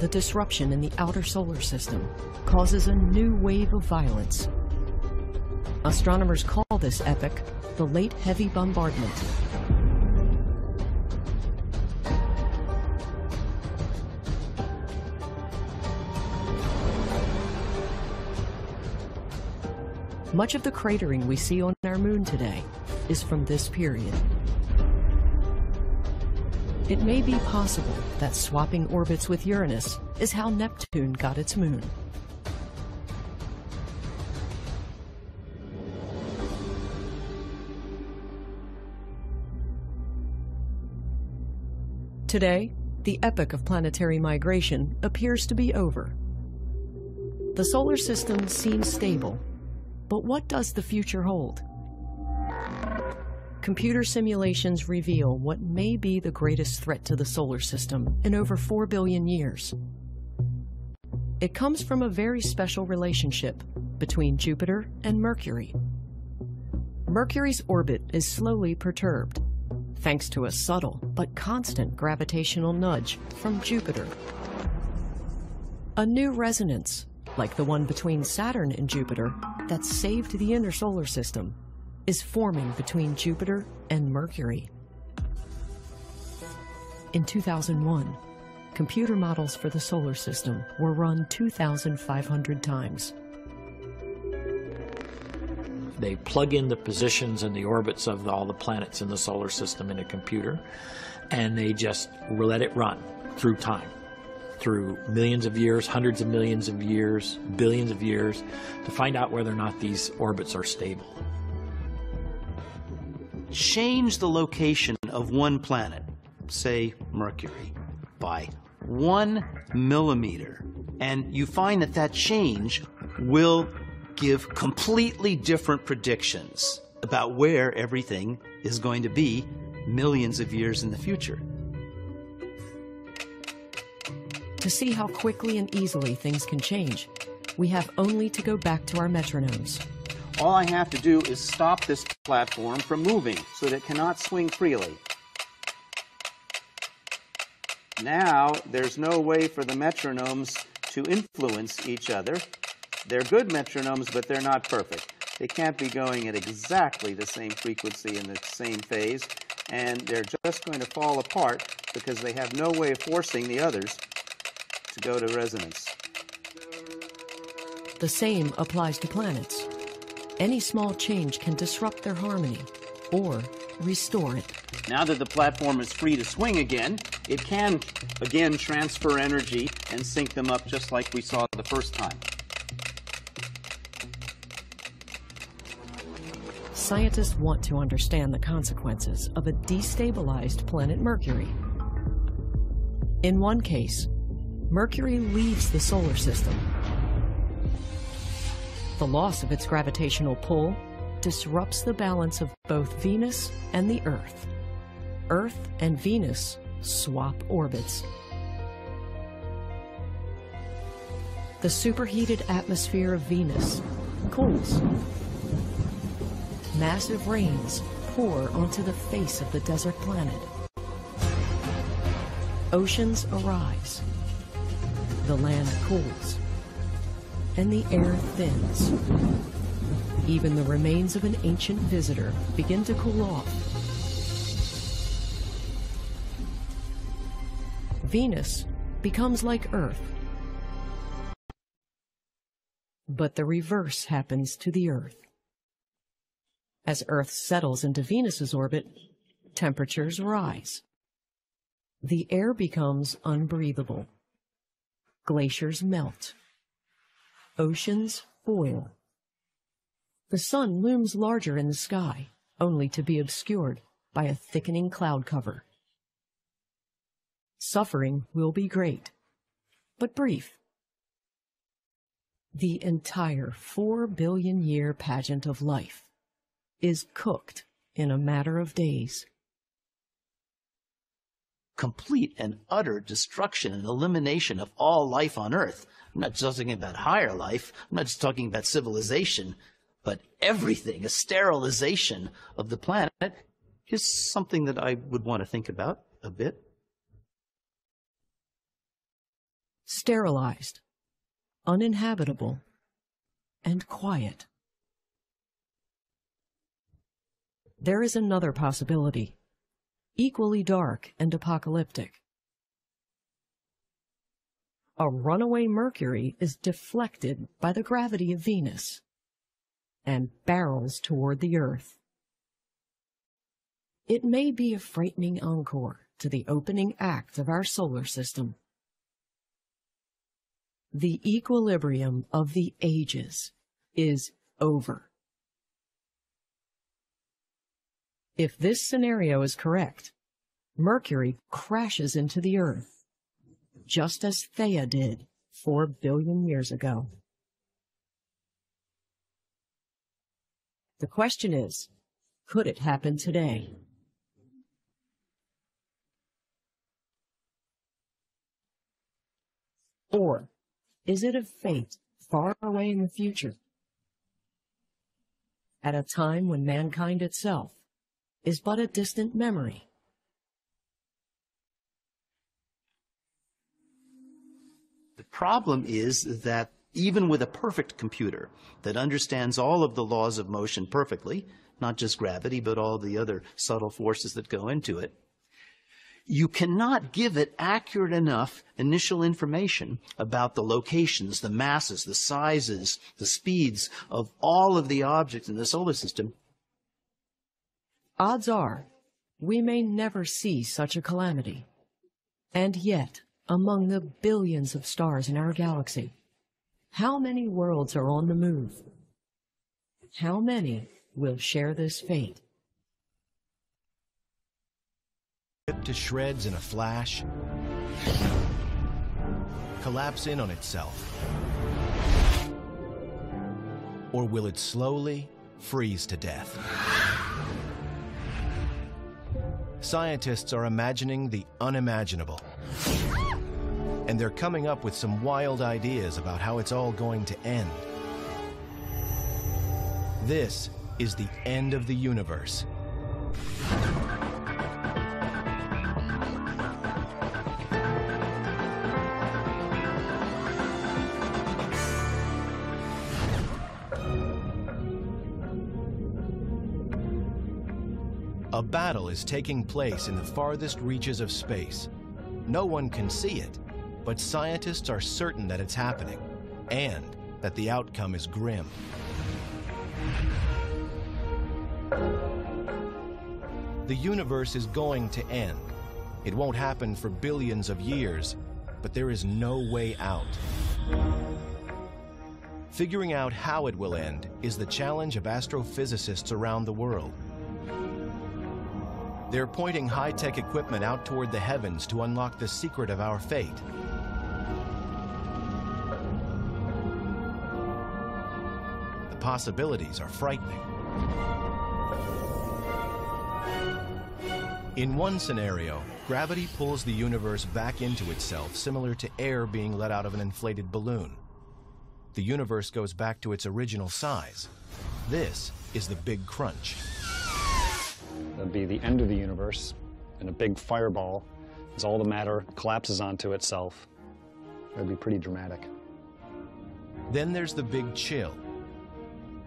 Speaker 2: The disruption in the outer solar system causes a new wave of violence. Astronomers call this epoch the Late Heavy Bombardment. Much of the cratering we see on our moon today is from this period. It may be possible that swapping orbits with Uranus is how Neptune got its moon. Today, the epoch of planetary migration appears to be over. The solar system seems stable, but what does the future hold? Computer simulations reveal what may be the greatest threat to the solar system in over 4 billion years. It comes from a very special relationship between Jupiter and Mercury. Mercury's orbit is slowly perturbed, thanks to a subtle but constant gravitational nudge from Jupiter. A new resonance, like the one between Saturn and Jupiter, that saved the inner solar system, is forming between Jupiter and Mercury. In 2001, computer models for the solar system were run 2,500 times.
Speaker 3: They plug in the positions and the orbits of all the planets in the solar system in a computer, and they just let it run through time, through millions of years, hundreds of millions of years, billions of years, to find out whether or not these orbits are stable.
Speaker 6: Change the location of one planet, say Mercury, by one millimeter, and you find that that change will give completely different predictions about where everything is going to be millions of years in the future.
Speaker 2: To see how quickly and easily things can change, we have only to go back to our metronomes.
Speaker 4: All I have to do is stop this platform from moving so that it cannot swing freely. Now, there's no way for the metronomes to influence each other. They're good metronomes, but they're not perfect. They can't be going at exactly the same frequency in the same phase, and they're just going to fall apart because they have no way of forcing the others to go to resonance.
Speaker 2: The same applies to planets. Any small change can disrupt their harmony or restore it.
Speaker 4: Now that the platform is free to swing again, it can again transfer energy and sync them up just like we saw the first time.
Speaker 2: Scientists want to understand the consequences of a destabilized planet Mercury. In one case, Mercury leaves the solar system. The loss of its gravitational pull disrupts the balance of both Venus and the Earth. Earth and Venus swap orbits. The superheated atmosphere of Venus cools. Massive rains pour onto the face of the desert planet. Oceans arise. The land cools. And the air thins. Even the remains of an ancient visitor begin to cool off. Venus becomes like Earth. But the reverse happens to the Earth. As Earth settles into Venus's orbit, temperatures rise. The air becomes unbreathable. Glaciers melt. Oceans boil. The sun looms larger in the sky, only to be obscured by a thickening cloud cover. Suffering will be great, but brief. The entire four billion year pageant of life is cooked in a matter of days.
Speaker 6: complete and utter destruction and elimination of all life on Earth. I'm not just talking about higher life. I'm not just talking about civilization, but everything, a sterilization of the planet is something that I would want to think about a bit.
Speaker 2: Sterilized, uninhabitable, and quiet. There is another possibility, equally dark and apocalyptic. A runaway Mercury is deflected by the gravity of Venus and barrels toward the Earth. It may be a frightening encore to the opening act of our solar system. The equilibrium of the ages is over. If this scenario is correct, Mercury crashes into the Earth, just as Theia did four billion years ago. The question is, could it happen today? Or is it a fate far away in the future? At a time when mankind itself is but a distant memory.
Speaker 6: Problem is that even with a perfect computer that understands all of the laws of motion perfectly, not just gravity, but all the other subtle forces that go into it, you cannot give it accurate enough initial information about the locations, the masses, the sizes, the speeds of all of the objects in the solar system.
Speaker 2: Odds are we may never see such a calamity. And yet, among the billions of stars in our galaxy, how many worlds are on the move? How many will share this fate?
Speaker 7: ripped to shreds in a flash, collapse in on itself? Or will it slowly freeze to death? Scientists are imagining the unimaginable. And they're coming up with some wild ideas about how it's all going to end. This is the end of the universe. A battle is taking place in the farthest reaches of space. No one can see it, but scientists are certain that it's happening and that the outcome is grim. The universe is going to end. It won't happen for billions of years, but there is no way out. Figuring out how it will end is the challenge of astrophysicists around the world. They're pointing high-tech equipment out toward the heavens to unlock the secret of our fate. Possibilities are frightening. In one scenario, gravity pulls the universe back into itself, similar to air being let out of an inflated balloon. The universe goes back to its original size. This is the Big Crunch.
Speaker 8: That'd be the end of the universe and a big fireball as all the matter collapses onto itself. That'd be pretty dramatic.
Speaker 7: Then there's the Big Chill.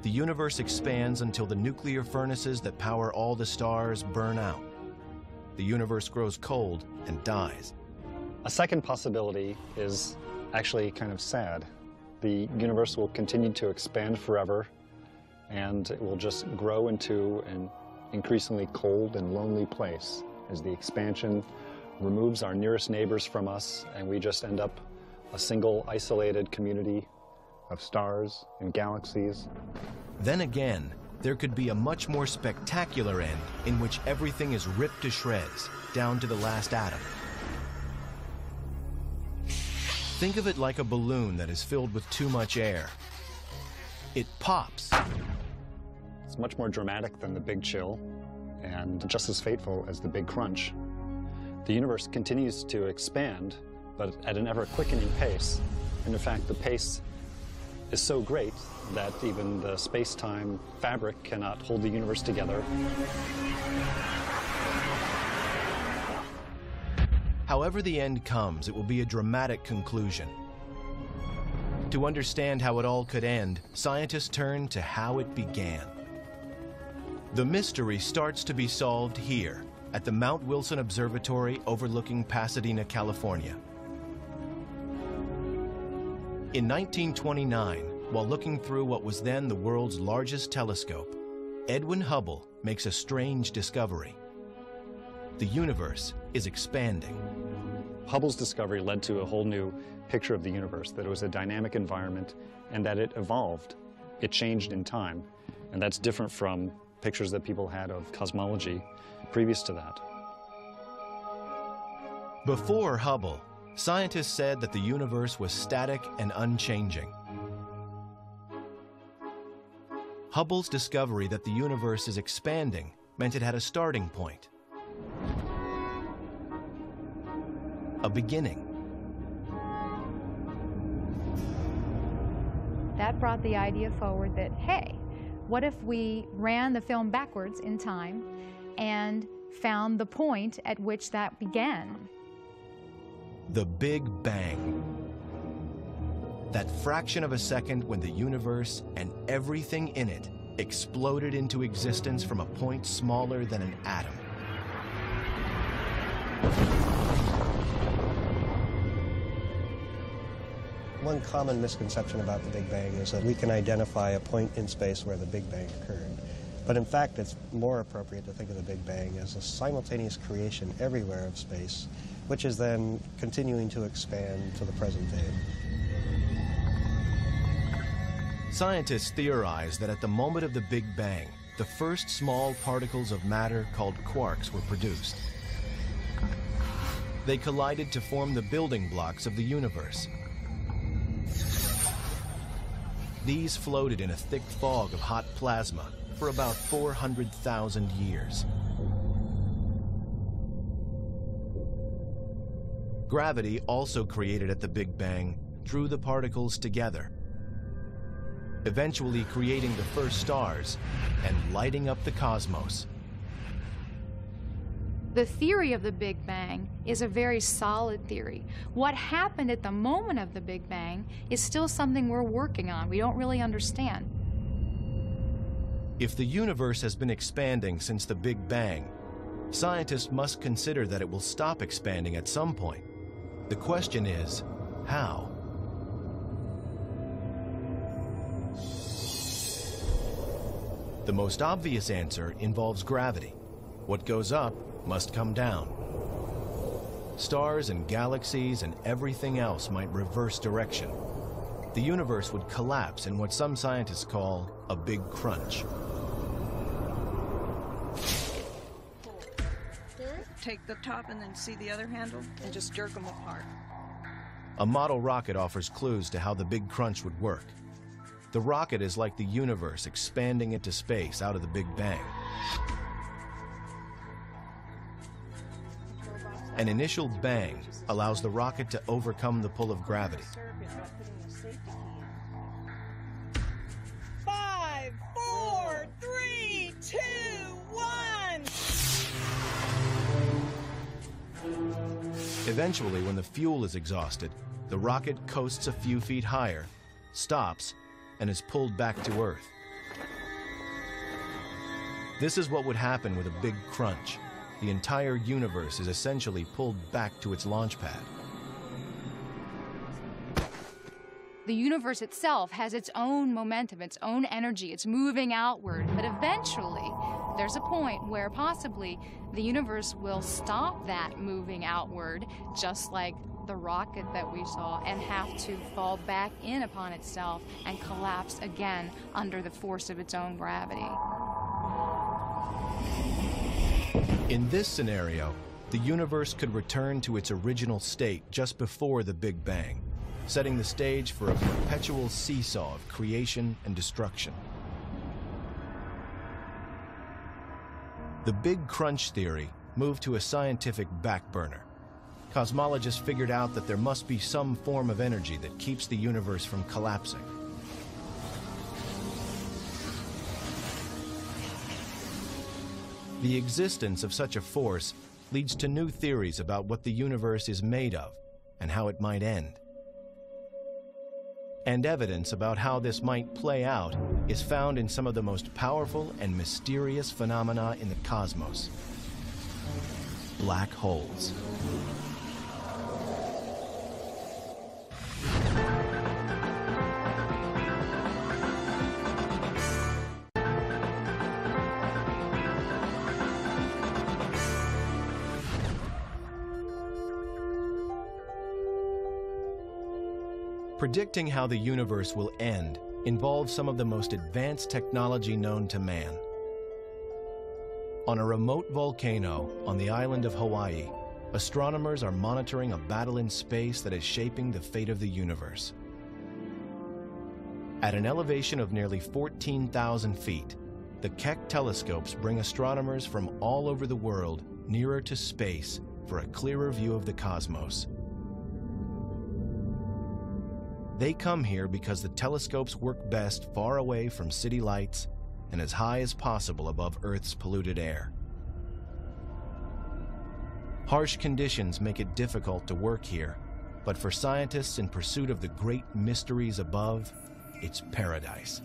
Speaker 7: The universe expands until the nuclear furnaces that power all the stars burn out. The universe grows cold and dies.
Speaker 8: A second possibility is actually kind of sad. The universe will continue to expand forever and it will just grow into an increasingly cold and lonely place as the expansion removes our nearest neighbors from us and we just end up a single isolated community of stars and galaxies.
Speaker 7: Then again, there could be a much more spectacular end in which everything is ripped to shreds, down to the last atom. Think of it like a balloon that is filled with too much air. It pops.
Speaker 8: It's much more dramatic than the Big Chill and just as fateful as the Big Crunch. The universe continues to expand, but at an ever quickening pace. And in fact, the pace is so great that even the space time fabric cannot hold the universe together.
Speaker 7: However, the end comes, it will be a dramatic conclusion. To understand how it all could end, scientists turn to how it began. The mystery starts to be solved here at the Mount Wilson Observatory overlooking Pasadena, California. In 1929, while looking through what was then the world's largest telescope, Edwin Hubble makes a strange discovery. The universe is expanding.
Speaker 8: Hubble's discovery led to a whole new picture of the universe, that it was a dynamic environment and that it evolved. It changed in time. And that's different from pictures that people had of cosmology previous to that.
Speaker 7: Before Hubble, scientists said that the universe was static and unchanging. Hubble's discovery that the universe is expanding meant it had a starting point, a beginning.
Speaker 9: That brought the idea forward that, hey, what if we ran the film backwards in time and found the point at which that began?
Speaker 7: The Big Bang. That fraction of a second when the universe and everything in it exploded into existence from a point smaller than an atom.
Speaker 10: One common misconception about the Big Bang is that we can identify a point in space where the Big Bang occurred. But in fact, it's more appropriate to think of the Big Bang as a simultaneous creation everywhere of space, which is then continuing to expand to the present day.
Speaker 7: Scientists theorize that at the moment of the Big Bang, the first small particles of matter called quarks were produced. They collided to form the building blocks of the universe. These floated in a thick fog of hot plasma for about 400,000 years. Gravity, also created at the Big Bang, drew the particles together, eventually creating the first stars and lighting up the cosmos.
Speaker 9: The theory of the Big Bang is a very solid theory. What happened at the moment of the Big Bang is still something we're working on. We don't really understand.
Speaker 7: If the universe has been expanding since the Big Bang, scientists must consider that it will stop expanding at some point. The question is, how? The most obvious answer involves gravity. What goes up must come down. Stars and galaxies and everything else might reverse direction. The universe would collapse in what some scientists call a big crunch.
Speaker 11: Take the top and then see the other handle and just jerk them apart.
Speaker 7: A model rocket offers clues to how the big crunch would work. The rocket is like the universe expanding into space out of the Big Bang. An initial bang allows the rocket to overcome the pull of gravity. Eventually, when the fuel is exhausted, the rocket coasts a few feet higher, stops, and is pulled back to Earth. This is what would happen with a big crunch. The entire universe is essentially pulled back to its launch pad.
Speaker 9: The universe itself has its own momentum, its own energy. It's moving outward. But eventually, there's a point where possibly the universe will stop that moving outward, just like the rocket that we saw, and have to fall back in upon itself and collapse again under the force of its own gravity.
Speaker 7: In this scenario, the universe could return to its original state just before the Big Bang, setting the stage for a perpetual seesaw of creation and destruction. The Big Crunch theory moved to a scientific back burner. Cosmologists figured out that there must be some form of energy that keeps the universe from collapsing. The existence of such a force leads to new theories about what the universe is made of and how it might end. And evidence about how this might play out is found in some of the most powerful and mysterious phenomena in the cosmos black holes. Predicting how the universe will end involves some of the most advanced technology known to man. On a remote volcano on the island of Hawaii, astronomers are monitoring a battle in space that is shaping the fate of the universe. At an elevation of nearly 14,000 feet, the Keck telescopes bring astronomers from all over the world nearer to space for a clearer view of the cosmos. They come here because the telescopes work best far away from city lights and as high as possible above Earth's polluted air. Harsh conditions make it difficult to work here, but for scientists in pursuit of the great mysteries above, it's paradise.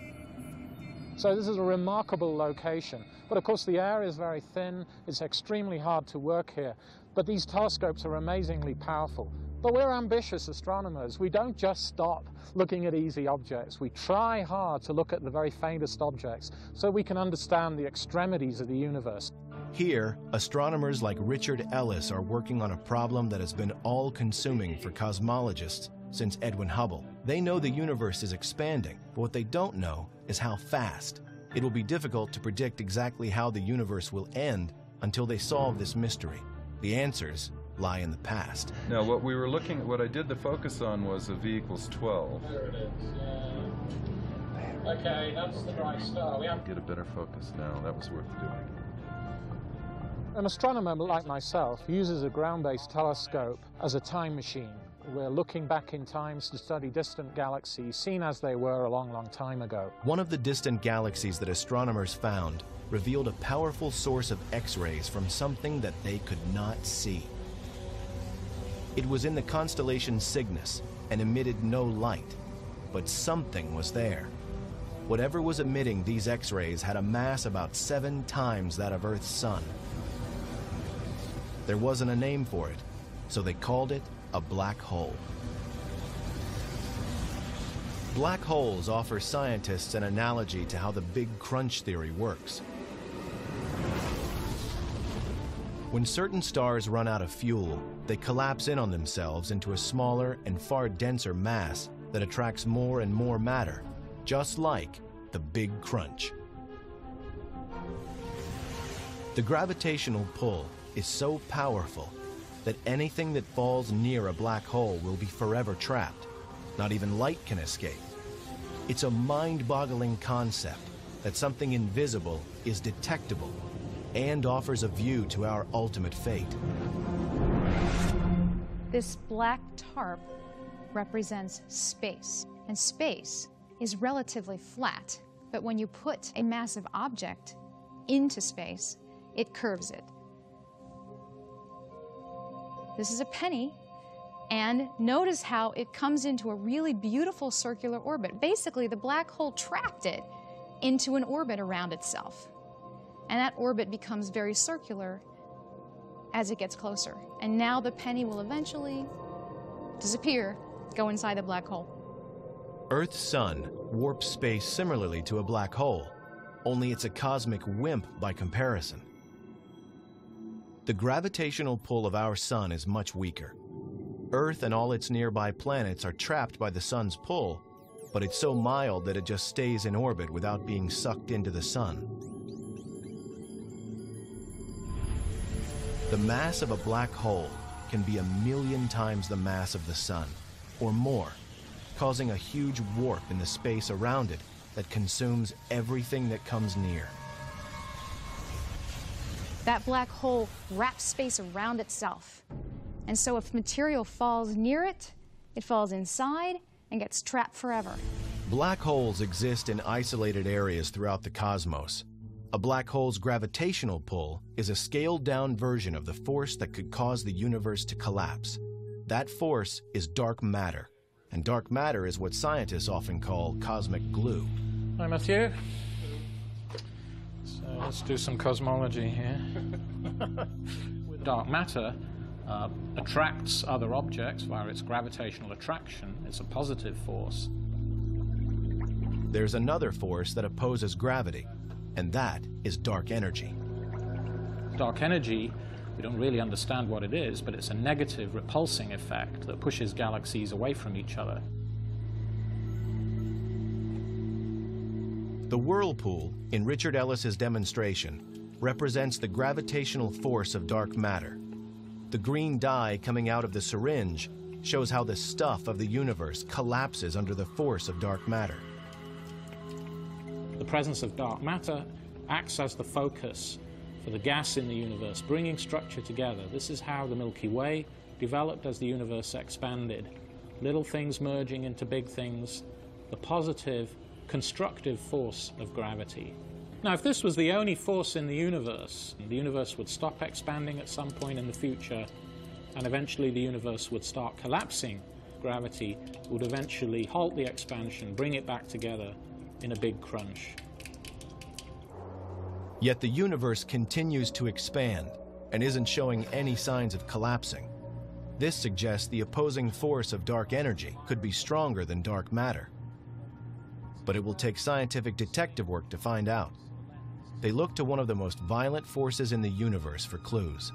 Speaker 12: So this is a remarkable location. But of course the air is very thin, it's extremely hard to work here. But these telescopes are amazingly powerful. But we're ambitious astronomers. We don't just stop looking at easy objects. We try hard to look at the very faintest objects so we can understand the extremities of the universe.
Speaker 7: Here, astronomers like Richard Ellis are working on a problem that has been all consuming for cosmologists since Edwin Hubble. They know the universe is expanding, but what they don't know is how fast. It will be difficult to predict exactly how the universe will end until they solve this mystery. The answers lie in the past.
Speaker 13: Now, what we were looking at, what I did the focus on was a V equals 12.
Speaker 12: There it is, yeah. Okay, that's the dry star. We have
Speaker 13: Get a better focus now. That was worth doing.
Speaker 12: An astronomer like myself uses a ground-based telescope as a time machine. We're looking back in time to study distant galaxies, seen as they were a long, long time ago.
Speaker 7: One of the distant galaxies that astronomers found revealed a powerful source of X-rays from something that they could not see. It was in the constellation Cygnus and emitted no light, but something was there. Whatever was emitting these X-rays had a mass about seven times that of Earth's sun. There wasn't a name for it, so they called it a black hole. Black holes offer scientists an analogy to how the Big Crunch theory works. When certain stars run out of fuel, they collapse in on themselves into a smaller and far denser mass that attracts more and more matter, just like the Big Crunch. The gravitational pull is so powerful that anything that falls near a black hole will be forever trapped. Not even light can escape. It's a mind-boggling concept that something invisible is detectable and offers a view to our ultimate fate.
Speaker 9: This black tarp represents space, and space is relatively flat. But when you put a massive object into space, it curves it. This is a penny, and notice how it comes into a really beautiful circular orbit. Basically, the black hole trapped it into an orbit around itself. And that orbit becomes very circular as it gets closer. And now the penny will eventually disappear, go inside the black hole.
Speaker 7: Earth's sun warps space similarly to a black hole, only it's a cosmic wimp by comparison. The gravitational pull of our sun is much weaker. Earth and all its nearby planets are trapped by the sun's pull, but it's so mild that it just stays in orbit without being sucked into the sun. The mass of a black hole can be a million times the mass of the sun, or more, causing a huge warp in the space around it that consumes everything that comes near.
Speaker 9: that black hole wraps space around itself. And so if material falls near it, it falls inside and gets trapped forever.
Speaker 7: Black holes exist in isolated areas throughout the cosmos. A black hole's gravitational pull is a scaled down version of the force that could cause the universe to collapse. That force is dark matter, and dark matter is what scientists often call cosmic glue.
Speaker 12: Hi, Matthew. So let's do some cosmology here. dark matter uh, attracts other objects via its gravitational attraction. It's a positive force.
Speaker 7: There's another force that opposes gravity, and that is dark energy.
Speaker 12: Dark energy, we don't really understand what it is, but it's a negative repulsing effect that pushes galaxies away from each other.
Speaker 7: The whirlpool in Richard Ellis's demonstration represents the gravitational force of dark matter. The green dye coming out of the syringe shows how the stuff of the universe collapses under the force of dark matter.
Speaker 12: The presence of dark matter acts as the focus for the gas in the universe, bringing structure together. This is how the Milky Way developed as the universe expanded. Little things merging into big things, the positive, constructive force of gravity. Now, if this was the only force in the universe, the universe would stop expanding at some point in the future, and eventually the universe would start collapsing. Gravity would eventually halt the expansion, bring it back together, in a big crunch.
Speaker 7: Yet the universe continues to expand and isn't showing any signs of collapsing. This suggests the opposing force of dark energy could be stronger than dark matter. But it will take scientific detective work to find out. They look to one of the most violent forces in the universe for clues.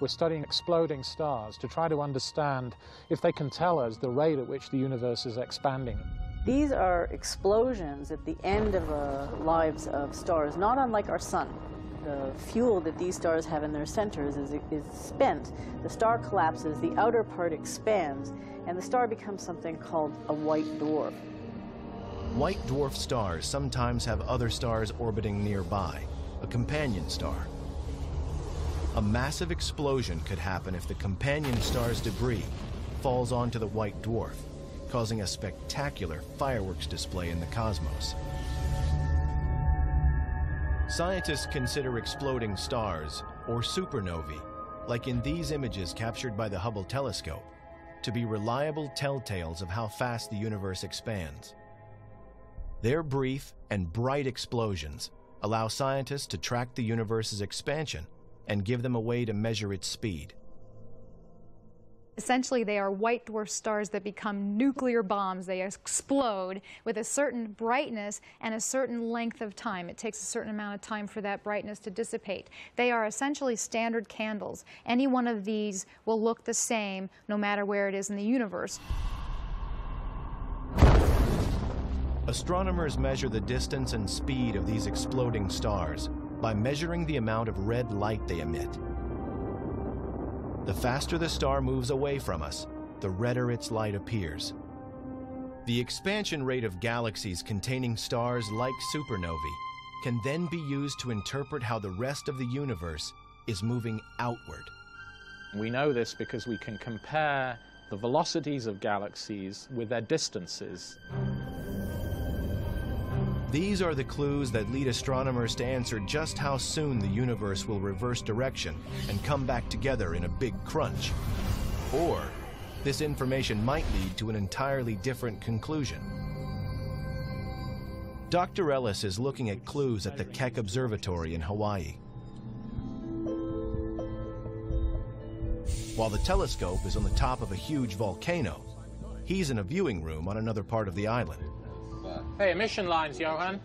Speaker 12: We're studying exploding stars to try to understand if they can tell us the rate at which the universe is expanding.
Speaker 14: These are explosions at the end of the lives of stars, not unlike our sun. The fuel that these stars have in their centers is, is spent. The star collapses, the outer part expands, and the star becomes something called a white dwarf.
Speaker 7: White dwarf stars sometimes have other stars orbiting nearby, a companion star. A massive explosion could happen if the companion star's debris falls onto the white dwarf causing a spectacular fireworks display in the cosmos. Scientists consider exploding stars, or supernovae, like in these images captured by the Hubble telescope, to be reliable telltales of how fast the universe expands. Their brief and bright explosions allow scientists to track the universe's expansion and give them a way to measure its speed.
Speaker 9: Essentially, they are white dwarf stars that become nuclear bombs. They explode with a certain brightness and a certain length of time. It takes a certain amount of time for that brightness to dissipate. They are essentially standard candles. Any one of these will look the same no matter where it is in the universe.
Speaker 7: Astronomers measure the distance and speed of these exploding stars by measuring the amount of red light they emit. The faster the star moves away from us, the redder its light appears. The expansion rate of galaxies containing stars like supernovae can then be used to interpret how the rest of the universe is moving outward.
Speaker 12: We know this because we can compare the velocities of galaxies with their distances.
Speaker 7: These are the clues that lead astronomers to answer just how soon the universe will reverse direction and come back together in a big crunch. Or, this information might lead to an entirely different conclusion. Dr. Ellis is looking at clues at the Keck Observatory in Hawaii. While the telescope is on the top of a huge volcano, he's in a viewing room on another part of the island.
Speaker 12: Uh, hey, emission lines, Johan.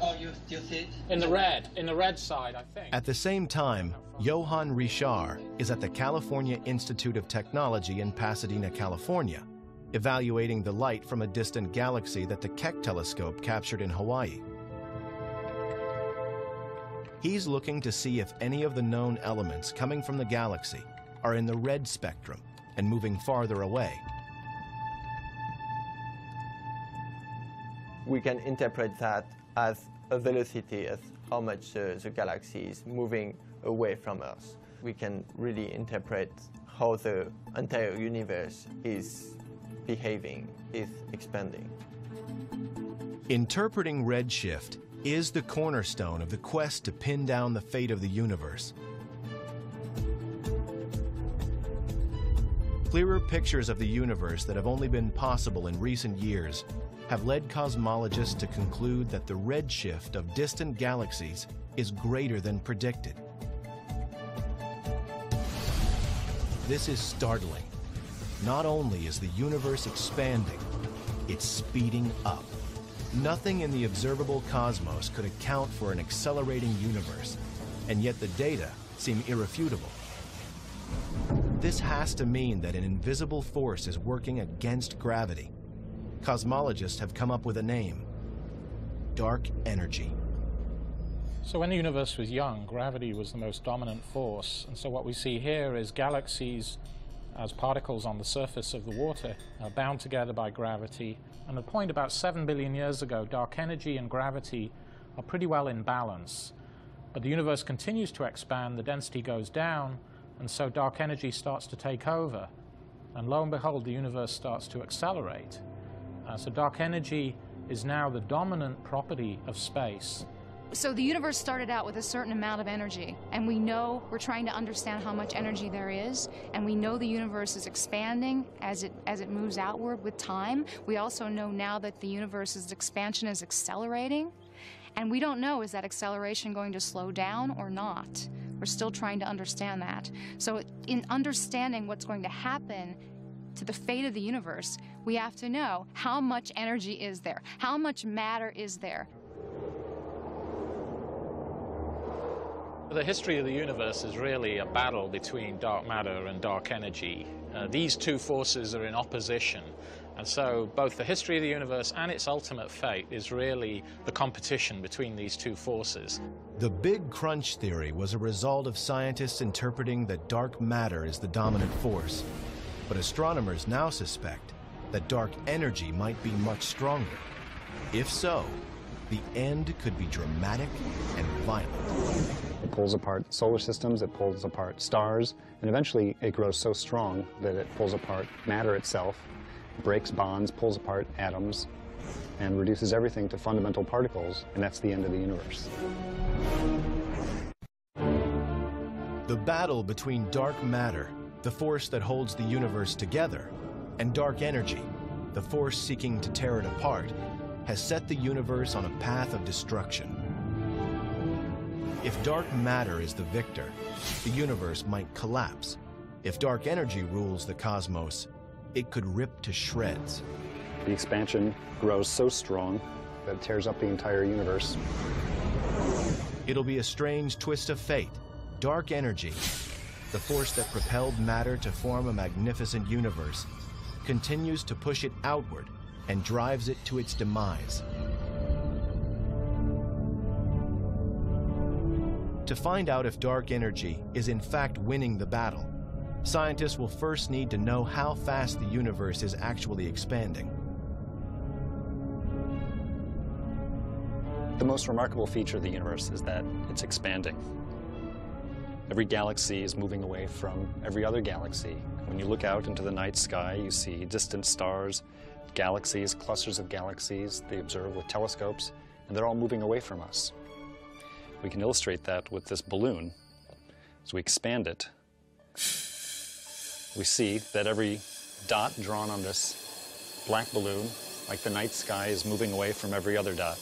Speaker 15: Oh, you, you see it?
Speaker 12: In the red, in the red side, I think.
Speaker 7: At the same time, Johan Richard is at the California Institute of Technology in Pasadena, California, evaluating the light from a distant galaxy that the Keck telescope captured in Hawaii. He's looking to see if any of the known elements coming from the galaxy are in the red spectrum and moving farther away.
Speaker 15: We can interpret that as a velocity, as how much uh, the galaxy is moving
Speaker 16: away from us. We can really interpret how the entire universe is behaving, is expanding.
Speaker 7: Interpreting redshift is the cornerstone of the quest to pin down the fate of the universe. Clearer pictures of the universe that have only been possible in recent years have led cosmologists to conclude that the redshift of distant galaxies is greater than predicted. This is startling. Not only is the universe expanding, it's speeding up. Nothing in the observable cosmos could account for an accelerating universe, and yet the data seem irrefutable. This has to mean that an invisible force is working against gravity. Cosmologists have come up with a name dark energy.
Speaker 12: So when the universe was young, gravity was the most dominant force. And so what we see here is galaxies as particles on the surface of the water are bound together by gravity. And at a point about 7 billion years ago, dark energy and gravity are pretty well in balance. But the universe continues to expand, the density goes down, and so dark energy starts to take over. And lo and behold, the universe starts to accelerate. Uh, so dark energy is now the dominant property of space.
Speaker 9: So the universe started out with a certain amount of energy, and we know we're trying to understand how much energy there is, and we know the universe is expanding as it as it moves outward with time. We also know now that the universe's expansion is accelerating, and we don't know is that acceleration going to slow down or not. We're still trying to understand that. So, in understanding what's going to happen to the fate of the universe, we have to know how much energy is there, how much matter is there.
Speaker 12: The history of the universe is really a battle between dark matter and dark energy. Uh, these two forces are in opposition. And so both the history of the universe and its ultimate fate is really the competition between these two forces.
Speaker 7: The Big Crunch theory was a result of scientists interpreting that dark matter is the dominant force. But astronomers now suspect that dark energy might be much stronger. If so, the end could be dramatic and violent.
Speaker 8: It pulls apart solar systems, it pulls apart stars, and eventually it grows so strong that it pulls apart matter itself, breaks bonds, pulls apart atoms, and reduces everything to fundamental particles, and that's the end of the universe.
Speaker 7: The battle between dark matter, the force that holds the universe together, and dark energy, the force seeking to tear it apart, has set the universe on a path of destruction. If dark matter is the victor, the universe might collapse. If dark energy rules the cosmos, it could rip to shreds.
Speaker 8: The expansion grows so strong that it tears up the entire universe.
Speaker 7: It'll be a strange twist of fate. Dark energy, the force that propelled matter to form a magnificent universe, continues to push it outward and drives it to its demise. To find out if dark energy is in fact winning the battle, scientists will first need to know how fast the universe is actually expanding.
Speaker 8: The most remarkable feature of the universe is that it's expanding. Every galaxy is moving away from every other galaxy. When you look out into the night sky, you see distant stars, galaxies, clusters of galaxies they observe with telescopes, and they're all moving away from us. We can illustrate that with this balloon. As we expand it, we see that every dot drawn on this black balloon, like the night sky, is moving away from every other dot.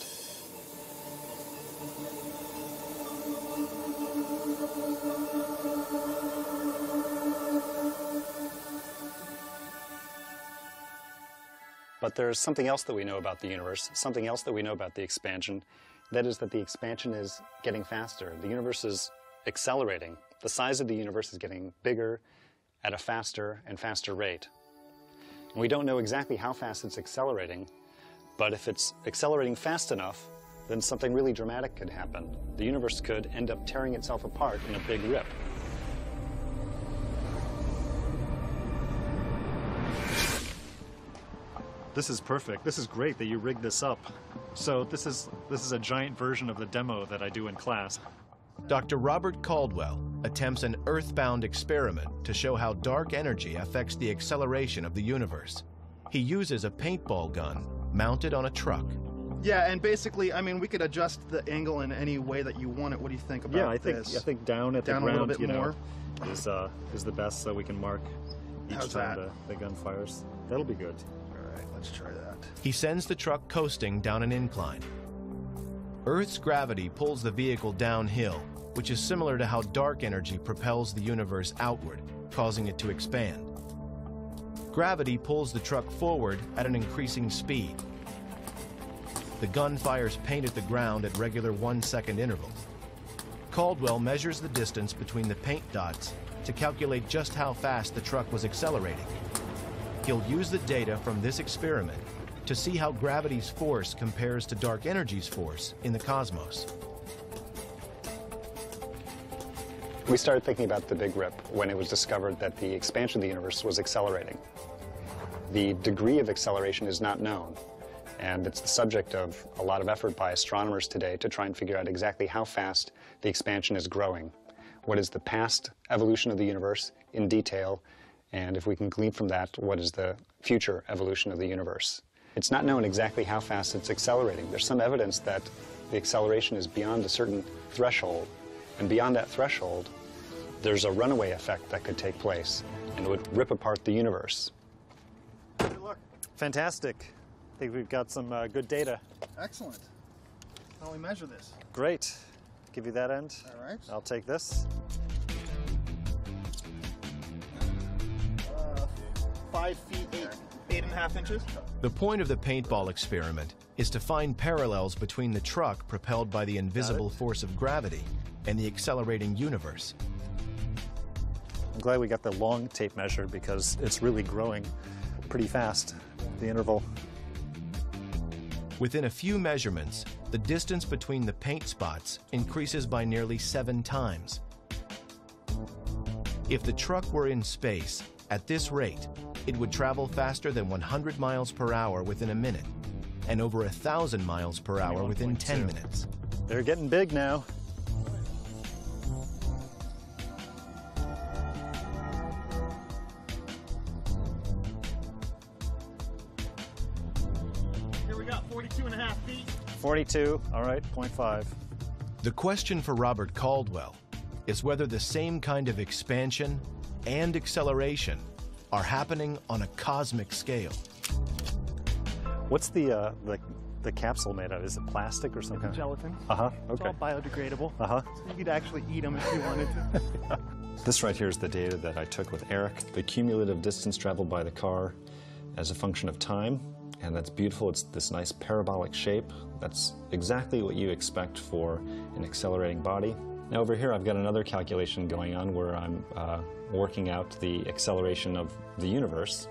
Speaker 8: But there's something else that we know about the universe, something else that we know about the expansion. That is that the expansion is getting faster. The universe is accelerating. The size of the universe is getting bigger at a faster and faster rate. And we don't know exactly how fast it's accelerating, but if it's accelerating fast enough, then something really dramatic could happen. The universe could end up tearing itself apart in a big rip.
Speaker 17: This is perfect. This is great that you rigged this up. So this is this is a giant version of the demo that I do in class.
Speaker 7: Dr. Robert Caldwell attempts an earthbound experiment to show how dark energy affects the acceleration of the universe. He uses a paintball gun mounted on a truck.
Speaker 18: Yeah, and basically, I mean, we could adjust the angle in any way that you want it. What do you think about
Speaker 17: yeah, I think
Speaker 18: this?
Speaker 17: I think down at
Speaker 18: Down a
Speaker 17: the
Speaker 18: little
Speaker 17: ground,
Speaker 18: bit
Speaker 17: you know,
Speaker 18: more?
Speaker 17: is uh, is the best, so we can mark each
Speaker 18: How's
Speaker 17: time the, the gun fires. That'll be good.
Speaker 18: Let's try that.
Speaker 7: He sends the truck coasting down an incline. Earth's gravity pulls the vehicle downhill, which is similar to how dark energy propels the universe outward, causing it to expand. Gravity pulls the truck forward at an increasing speed. The gun fires paint at the ground at regular one-second intervals. Caldwell measures the distance between the paint dots to calculate just how fast the truck was accelerating. He'll use the data from this experiment to see how gravity's force compares to dark energy's force in the cosmos.
Speaker 8: We started thinking about the Big Rip when it was discovered that the expansion of the universe was accelerating. The degree of acceleration is not known, and it's the subject of a lot of effort by astronomers today to try and figure out exactly how fast the expansion is growing. What is the past evolution of the universe in detail, and if we can glean from that, what is the future evolution of the universe? It's not known exactly how fast it's accelerating. There's some evidence that the acceleration is beyond a certain threshold, and beyond that threshold, there's a runaway effect that could take place, and it would rip apart the universe. Good luck.
Speaker 17: Fantastic. I think we've got some uh, good data.
Speaker 18: Excellent. How do we measure this?
Speaker 17: Great. Give you that end.
Speaker 18: All right.
Speaker 17: I'll take this.
Speaker 18: Five feet, eight, eight and a half inches.
Speaker 7: The point of the paintball experiment is to find parallels between the truck propelled by the invisible force of gravity and the accelerating universe.
Speaker 17: I'm glad we got the long tape measure because it's really growing pretty fast, the interval.
Speaker 7: Within a few measurements, the distance between the paint spots increases by nearly seven times. If the truck were in space, at this rate, it would travel faster than 100 miles per hour within a minute, and over 1,000 miles per hour within 10 minutes.
Speaker 17: They're getting big now.
Speaker 18: Here we got 42 and a half feet.
Speaker 17: 42, all right, 0.5.
Speaker 7: The question for Robert Caldwell is whether the same kind of expansion and acceleration are happening on a cosmic scale.
Speaker 17: What's the, uh, the, the capsule made of? Is it plastic or something?
Speaker 18: Gelatin.
Speaker 17: Uh-huh,
Speaker 18: It's
Speaker 17: okay.
Speaker 18: all biodegradable.
Speaker 17: Uh-huh.
Speaker 18: So you could actually eat them if you wanted to.
Speaker 8: This right here is the data that I took with Eric, the cumulative distance traveled by the car as a function of time, and that's beautiful. It's this nice parabolic shape. That's exactly what you expect for an accelerating body. Now over here I've got another calculation going on where I'm uh, working out the acceleration of the universe.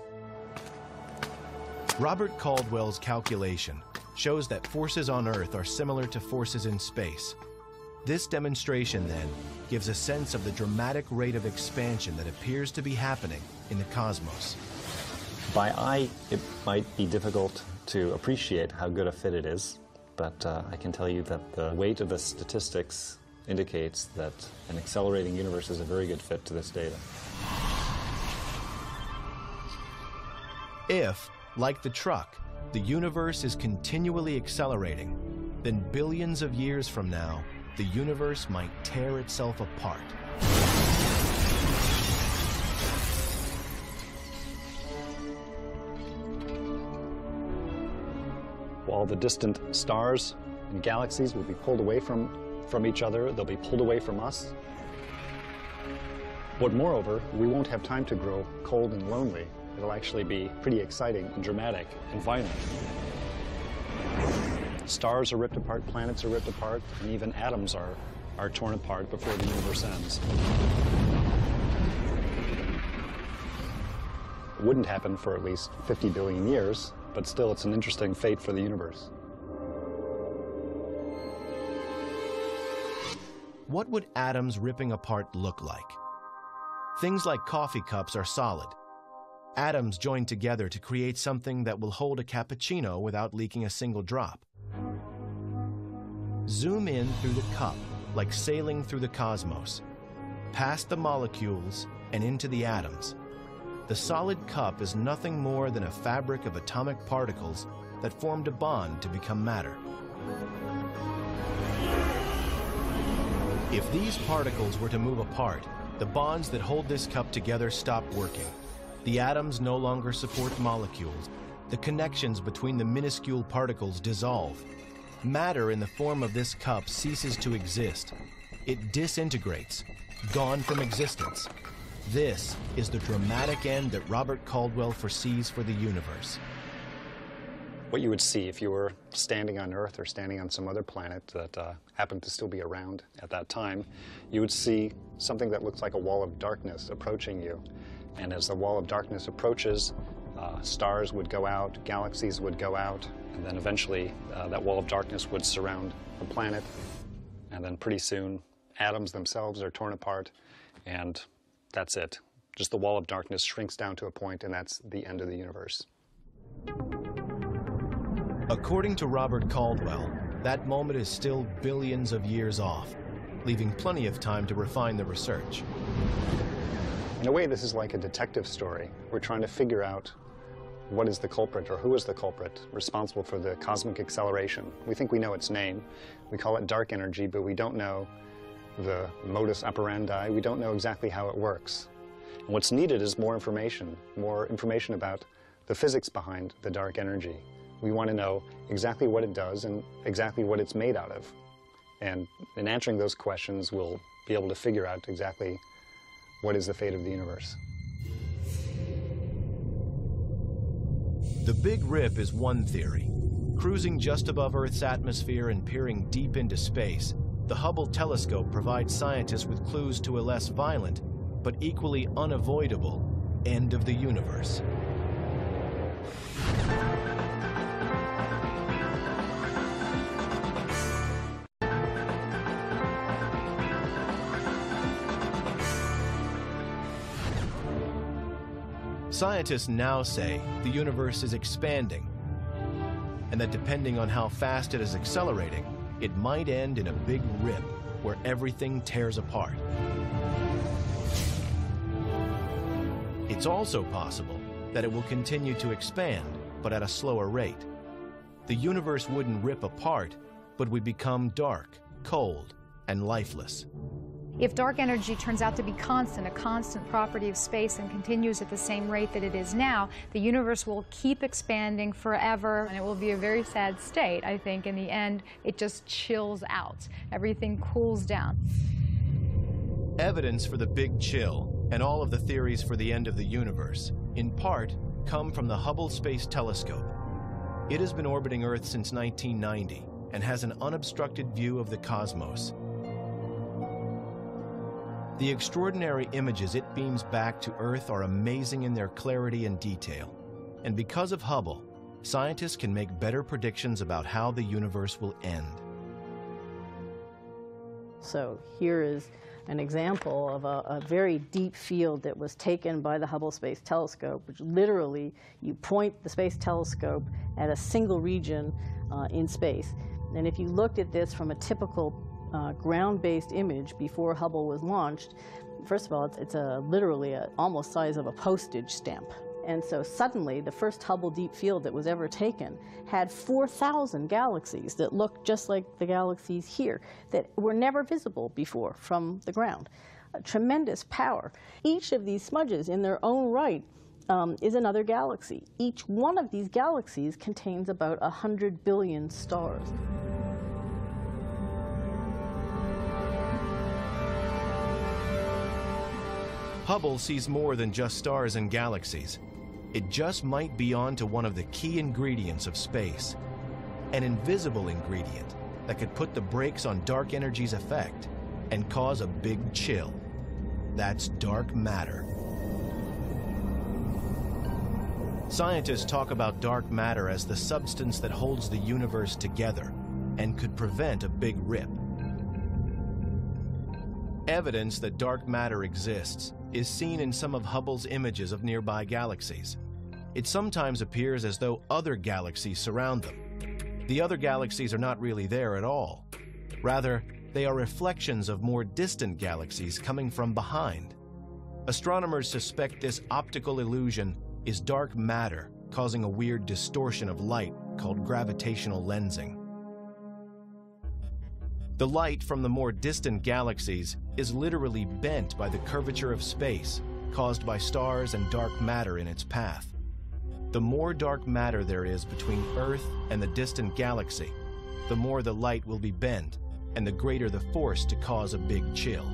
Speaker 7: Robert Caldwell's calculation shows that forces on Earth are similar to forces in space. This demonstration, then, gives a sense of the dramatic rate of expansion that appears to be happening in the cosmos.
Speaker 8: By eye, it might be difficult to appreciate how good a fit it is, but uh, I can tell you that the weight of the statistics indicates that an accelerating universe is a very good fit to this data.
Speaker 7: If, like the truck, the universe is continually accelerating, then billions of years from now, the universe might tear itself apart.
Speaker 8: All the distant stars and galaxies will be pulled away from, from each other, they'll be pulled away from us. But moreover, we won't have time to grow cold and lonely. It'll actually be pretty exciting and dramatic and violent. Stars are ripped apart, planets are ripped apart, and even atoms are, are torn apart before the universe ends. It wouldn't happen for at least 50 billion years, but still it's an interesting fate for the universe.
Speaker 7: What would atoms ripping apart look like? Things like coffee cups are solid. Atoms join together to create something that will hold a cappuccino without leaking a single drop. Zoom in through the cup like sailing through the cosmos, past the molecules and into the atoms. The solid cup is nothing more than a fabric of atomic particles that formed a bond to become matter. If these particles were to move apart, the bonds that hold this cup together stop working. The atoms no longer support molecules. The connections between the minuscule particles dissolve. Matter in the form of this cup ceases to exist. It disintegrates, gone from existence. This is the dramatic end that Robert Caldwell foresees for the universe.
Speaker 8: What you would see if you were standing on Earth or standing on some other planet that uh, happened to still be around at that time, you would see something that looks like a wall of darkness approaching you. And as the wall of darkness approaches, uh, stars would go out, galaxies would go out, and then eventually uh, that wall of darkness would surround the planet. And then pretty soon, atoms themselves are torn apart, and that's it. Just the wall of darkness shrinks down to a point, and that's the end of the universe.
Speaker 7: According to Robert Caldwell, that moment is still billions of years off, leaving plenty of time to refine the research.
Speaker 8: In a way, this is like a detective story. We're trying to figure out what is the culprit or who is the culprit responsible for the cosmic acceleration. We think we know its name. We call it dark energy, but we don't know the modus operandi. We don't know exactly how it works. And what's needed is more information, more information about the physics behind the dark energy. We want to know exactly what it does and exactly what it's made out of. And in answering those questions, we'll be able to figure out exactly what is the fate of the universe.
Speaker 7: The Big Rip is one theory. Cruising just above Earth's atmosphere and peering deep into space, the Hubble telescope provides scientists with clues to a less violent, but equally unavoidable, end of the universe. Scientists now say the universe is expanding, and that depending on how fast it is accelerating, it might end in a big rip where everything tears apart. It's also possible that it will continue to expand, but at a slower rate. The universe wouldn't rip apart, but we'd become dark, cold, and lifeless.
Speaker 19: If dark energy turns out to be constant, a constant property of space, and continues at the same rate that it is now, the universe will keep expanding forever, and it will be a very sad state. I think in the end, it just chills out. Everything cools down.
Speaker 7: Evidence for the Big Chill and all of the theories for the end of the universe, in part, come from the Hubble Space Telescope. It has been orbiting Earth since 1990 and has an unobstructed view of the cosmos. The extraordinary images it beams back to Earth are amazing in their clarity and detail. And because of Hubble, scientists can make better predictions about how the universe will end.
Speaker 14: So here is an example of a, a, very deep field that was taken by the Hubble Space Telescope, which literally you point the space telescope at a single region uh, in space. And if you looked at this from a typical uh, ground-based image before Hubble was launched, first of all, it's, it's a, literally a, almost size of a postage stamp. And so suddenly, the first Hubble Deep Field that was ever taken had 4,000 galaxies that looked just like the galaxies here that were never visible before from the ground. A tremendous power. Each of these smudges in their own right um, is another galaxy. Each one of these galaxies contains about 100 billion stars.
Speaker 7: Hubble sees more than just stars and galaxies. It just might be on to one of the key ingredients of space, an invisible ingredient that could put the brakes on dark energy's effect and cause a big chill. That's dark matter. Scientists talk about dark matter as the substance that holds the universe together and could prevent a big rip. Evidence that dark matter exists is seen in some of Hubble's images of nearby galaxies. It sometimes appears as though other galaxies surround them. The other galaxies are not really there at all. Rather, they are reflections of more distant galaxies coming from behind. Astronomers suspect this optical illusion is dark matter causing a weird distortion of light called gravitational lensing. The light from the more distant galaxies is literally bent by the curvature of space caused by stars and dark matter in its path. The more dark matter there is between Earth and the distant galaxy, the more the light will be bent and the greater the force to cause a big chill.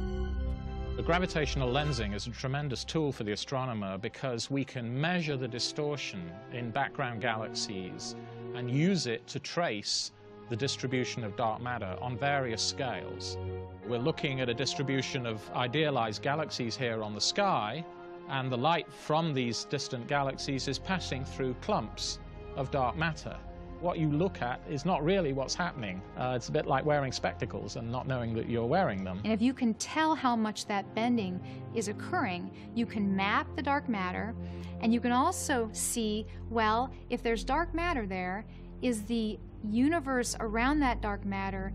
Speaker 12: The gravitational lensing is a tremendous tool for the astronomer because we can measure the distortion in background galaxies and use it to trace the distribution of dark matter on various scales. We're looking at a distribution of idealized galaxies here on the sky, and the light from these distant galaxies is passing through clumps of dark matter what you look at is not really what's happening. Uh, it's a bit like wearing spectacles and not knowing that you're wearing them.
Speaker 19: And if you can tell how much that bending is occurring, you can map the dark matter, and you can also see, well, if there's dark matter there, is the universe around that dark matter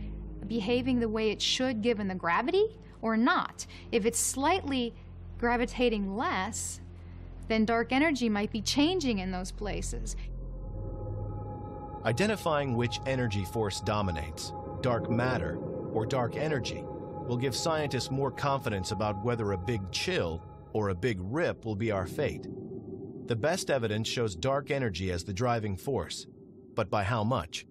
Speaker 19: behaving the way it should given the gravity or not? If it's slightly gravitating less, then dark energy might be changing in those places.
Speaker 7: Identifying which energy force dominates, dark matter or dark energy, will give scientists more confidence about whether a big chill or a big rip will be our fate. The best evidence shows dark energy as the driving force, but by how much?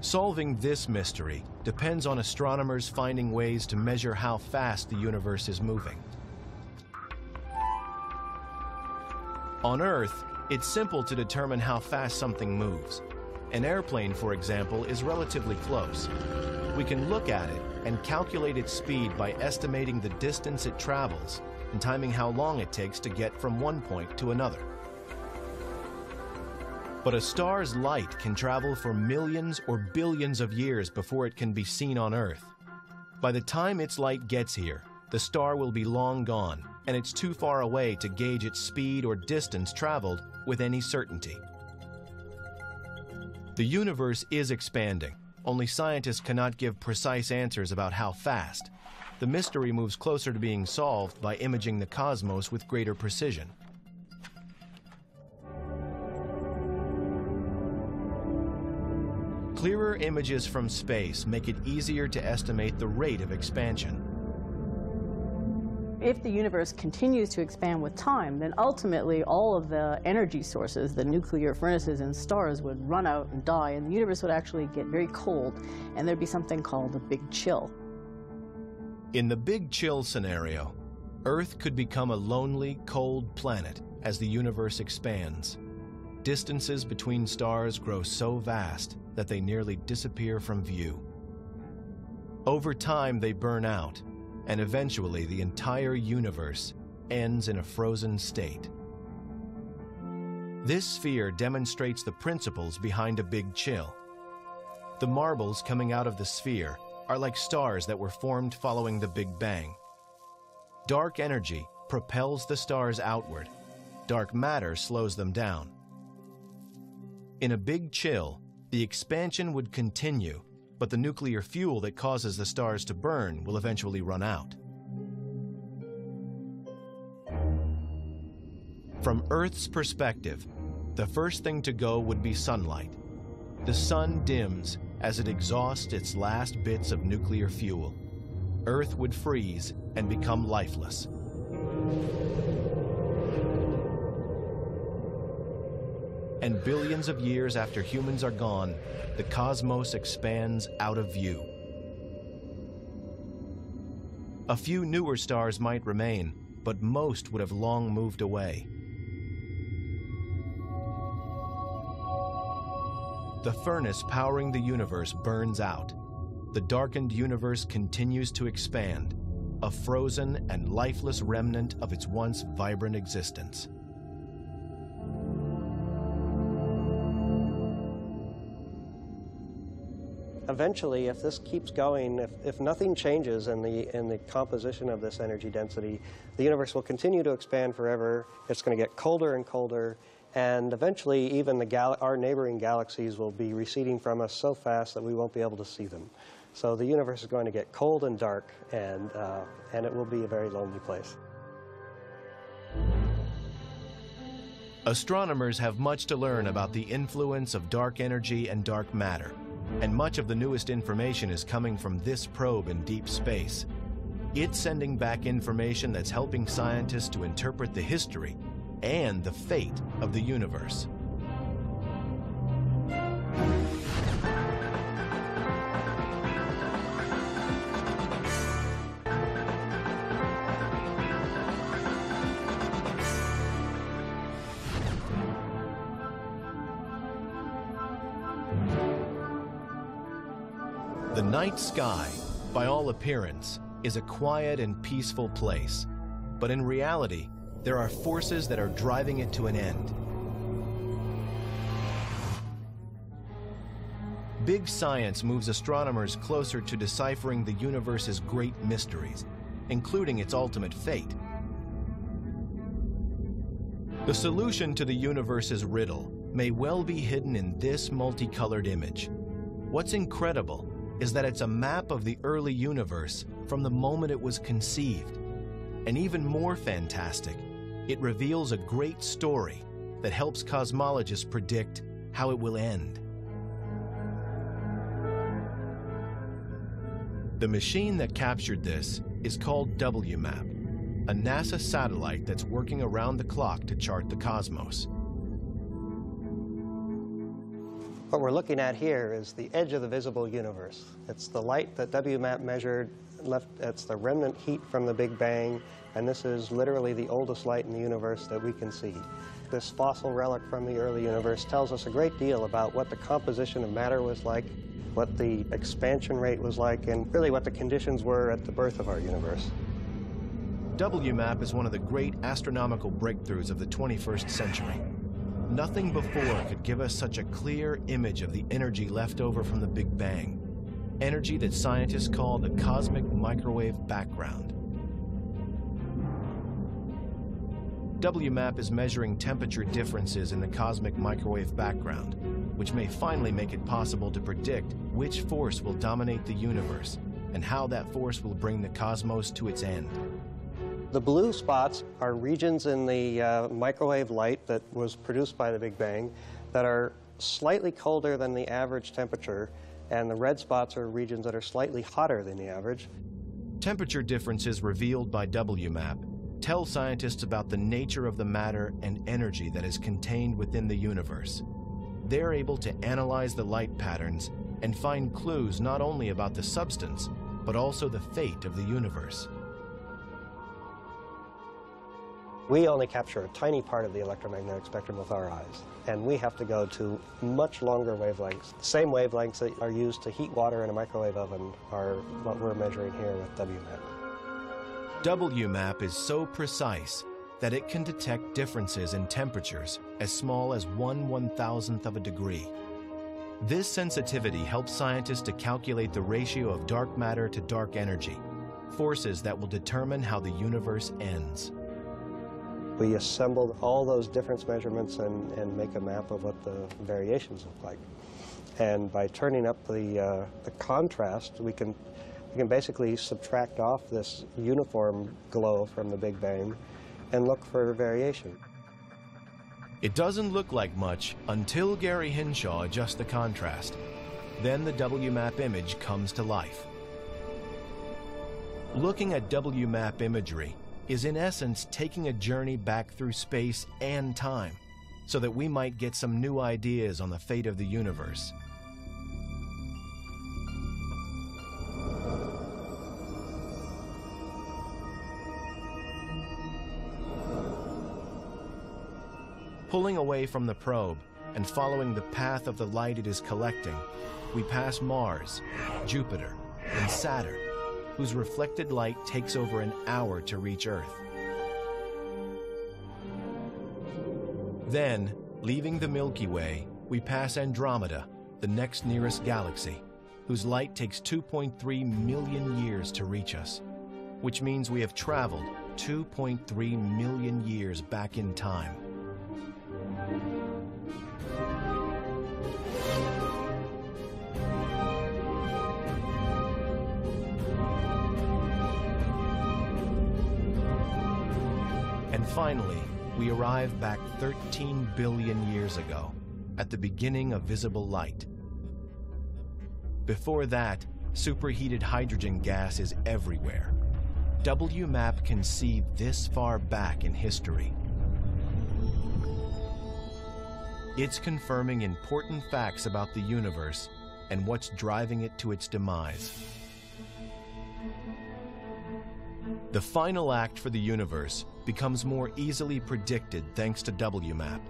Speaker 7: Solving this mystery depends on astronomers finding ways to measure how fast the universe is moving. On Earth, it's simple to determine how fast something moves. An airplane, for example, is relatively close. We can look at it and calculate its speed by estimating the distance it travels and timing how long it takes to get from one point to another. But a star's light can travel for millions or billions of years before it can be seen on Earth. By the time its light gets here, the star will be long gone, and it's too far away to gauge its speed or distance traveled with any certainty. The universe is expanding, only scientists cannot give precise answers about how fast. The mystery moves closer to being solved by imaging the cosmos with greater precision. Clearer images from space make it easier to estimate the rate of expansion.
Speaker 14: If the universe continues to expand with time, then ultimately all of the energy sources, the nuclear furnaces and stars would run out and die, and the universe would actually get very cold, and there'd be something called a big chill.
Speaker 7: In the big chill scenario, Earth could become a lonely, cold planet as the universe expands. Distances between stars grow so vast that they nearly disappear from view. Over time, they burn out, and eventually the entire universe ends in a frozen state. This sphere demonstrates the principles behind a big chill. The marbles coming out of the sphere are like stars that were formed following the Big Bang. Dark energy propels the stars outward. Dark matter slows them down. In a big chill, the expansion would continue but the nuclear fuel that causes the stars to burn will eventually run out. From Earth's perspective, the first thing to go would be sunlight. The sun dims as it exhausts its last bits of nuclear fuel. Earth would freeze and become lifeless. And billions of years after humans are gone, the cosmos expands out of view. A few newer stars might remain, but most would have long moved away. The furnace powering the universe burns out. The darkened universe continues to expand, a frozen and lifeless remnant of its once vibrant existence.
Speaker 10: Eventually, if this keeps going, if, if nothing changes in the, in the composition of this energy density, the universe will continue to expand forever. It's going to get colder and colder. And eventually, even the our neighboring galaxies will be receding from us so fast that we won't be able to see them. So the universe is going to get cold and dark, and, uh, and it will be a very lonely place.
Speaker 7: Astronomers have much to learn about the influence of dark energy and dark matter, and much of the newest information is coming from this probe in deep space. It's sending back information that's helping scientists to interpret the history and the fate of the universe. Night sky, by all appearance, is a quiet and peaceful place. But in reality, there are forces that are driving it to an end. Big science moves astronomers closer to deciphering the universe's great mysteries, including its ultimate fate. The solution to the universe's riddle may well be hidden in this multicolored image. What's incredible is that it's a map of the early universe from the moment it was conceived. And even more fantastic, it reveals a great story that helps cosmologists predict how it will end. The machine that captured this is called WMAP, a NASA satellite that's working around the clock to chart the cosmos.
Speaker 10: What we're looking at here is the edge of the visible universe. It's the light that WMAP measured, left, it's the remnant heat from the Big Bang, and this is literally the oldest light in the universe that we can see. This fossil relic from the early universe tells us a great deal about what the composition of matter was like, what the expansion rate was like, and really what the conditions were at the birth of our universe.
Speaker 7: WMAP is one of the great astronomical breakthroughs of the 21st century. Nothing before could give us such a clear image of the energy left over from the Big Bang, energy that scientists call the cosmic microwave background. WMAP is measuring temperature differences in the cosmic microwave background, which may finally make it possible to predict which force will dominate the universe and how that force will bring the cosmos to its end.
Speaker 10: The blue spots are regions in the uh, microwave light that was produced by the Big Bang that are slightly colder than the average temperature, and the red spots are regions that are slightly hotter than the average.
Speaker 7: Temperature differences revealed by WMAP tell scientists about the nature of the matter and energy that is contained within the universe. They're able to analyze the light patterns and find clues not only about the substance, but also the fate of the universe.
Speaker 10: We only capture a tiny part of the electromagnetic spectrum with our eyes, and we have to go to much longer wavelengths. The same wavelengths that are used to heat water in a microwave oven are what we're measuring here with WMAP.
Speaker 7: WMAP is so precise that it can detect differences in temperatures as small as one one-thousandth of a degree. This sensitivity helps scientists to calculate the ratio of dark matter to dark energy, forces that will determine how the universe ends.
Speaker 10: We assembled all those difference measurements and, and make a map of what the variations look like. And by turning up the, uh, the contrast, we can, we can basically subtract off this uniform glow from the Big Bang and look for variation.
Speaker 7: It doesn't look like much until Gary Hinshaw adjusts the contrast. Then the WMAP image comes to life. Looking at WMAP imagery is in essence taking a journey back through space and time so that we might get some new ideas on the fate of the universe. Pulling away from the probe and following the path of the light it is collecting, we pass Mars, Jupiter, and Saturn, whose reflected light takes over an hour to reach Earth. Then, leaving the Milky Way, we pass Andromeda, the next nearest galaxy, whose light takes 2.3 million years to reach us, which means we have traveled 2.3 million years back in time. And finally, we arrive back 13 billion years ago, at the beginning of visible light. Before that, superheated hydrogen gas is everywhere. WMAP can see this far back in history. It's confirming important facts about the universe and what's driving it to its demise. The final act for the universe becomes more easily predicted thanks to WMAP.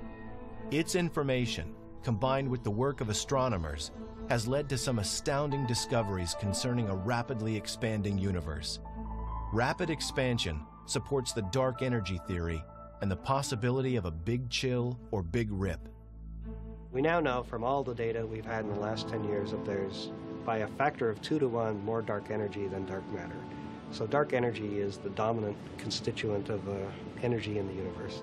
Speaker 7: Its information, combined with the work of astronomers, has led to some astounding discoveries concerning a rapidly expanding universe. Rapid expansion supports the dark energy theory and the possibility of a big chill or big rip.
Speaker 10: We now know from all the data we've had in the last 10 years that there's, by a factor of two to one, more dark energy than dark matter. So dark energy is the dominant constituent of uh, energy in the universe.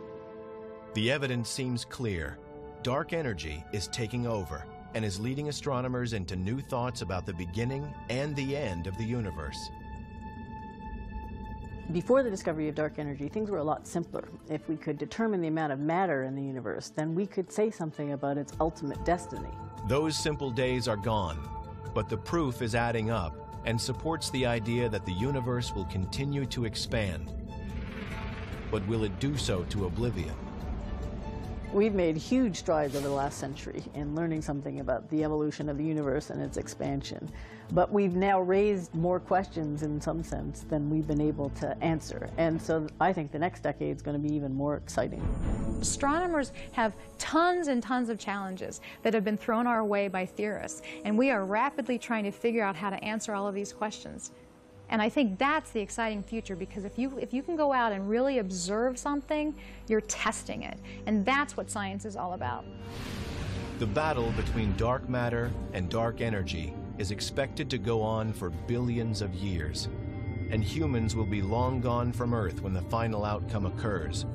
Speaker 7: The evidence seems clear. Dark energy is taking over and is leading astronomers into new thoughts about the beginning and the end of the universe.
Speaker 14: Before the discovery of dark energy, things were a lot simpler. If we could determine the amount of matter in the universe, then we could say something about its ultimate destiny.
Speaker 7: Those simple days are gone, but the proof is adding up and supports the idea that the universe will continue to expand. But will it do so to oblivion?
Speaker 14: We've made huge strides over the last century in learning something about the evolution of the universe and its expansion. But we've now raised more questions in some sense than we've been able to answer. And so I think the next decade is going to be even more exciting.
Speaker 19: Astronomers have tons and tons of challenges that have been thrown our way by theorists, and we are rapidly trying to figure out how to answer all of these questions. And I think that's the exciting future because if you, if you can go out and really observe something, you're testing it. And that's what science is all about.
Speaker 7: The battle between dark matter and dark energy is expected to go on for billions of years, and humans will be long gone from Earth when the final outcome occurs.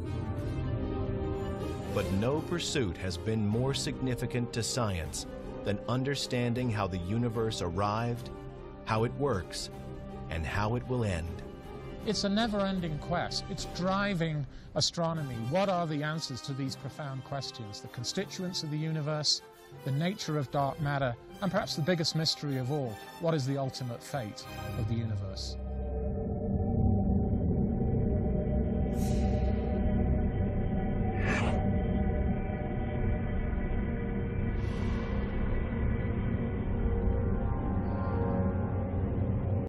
Speaker 7: But no pursuit has been more significant to science than understanding how the universe arrived, how it works, and how it will end.
Speaker 12: It's a never-ending quest. It's driving astronomy. What are the answers to these profound questions? The constituents of the universe, the nature of dark matter, and perhaps the biggest mystery of all, what is the ultimate fate of the universe?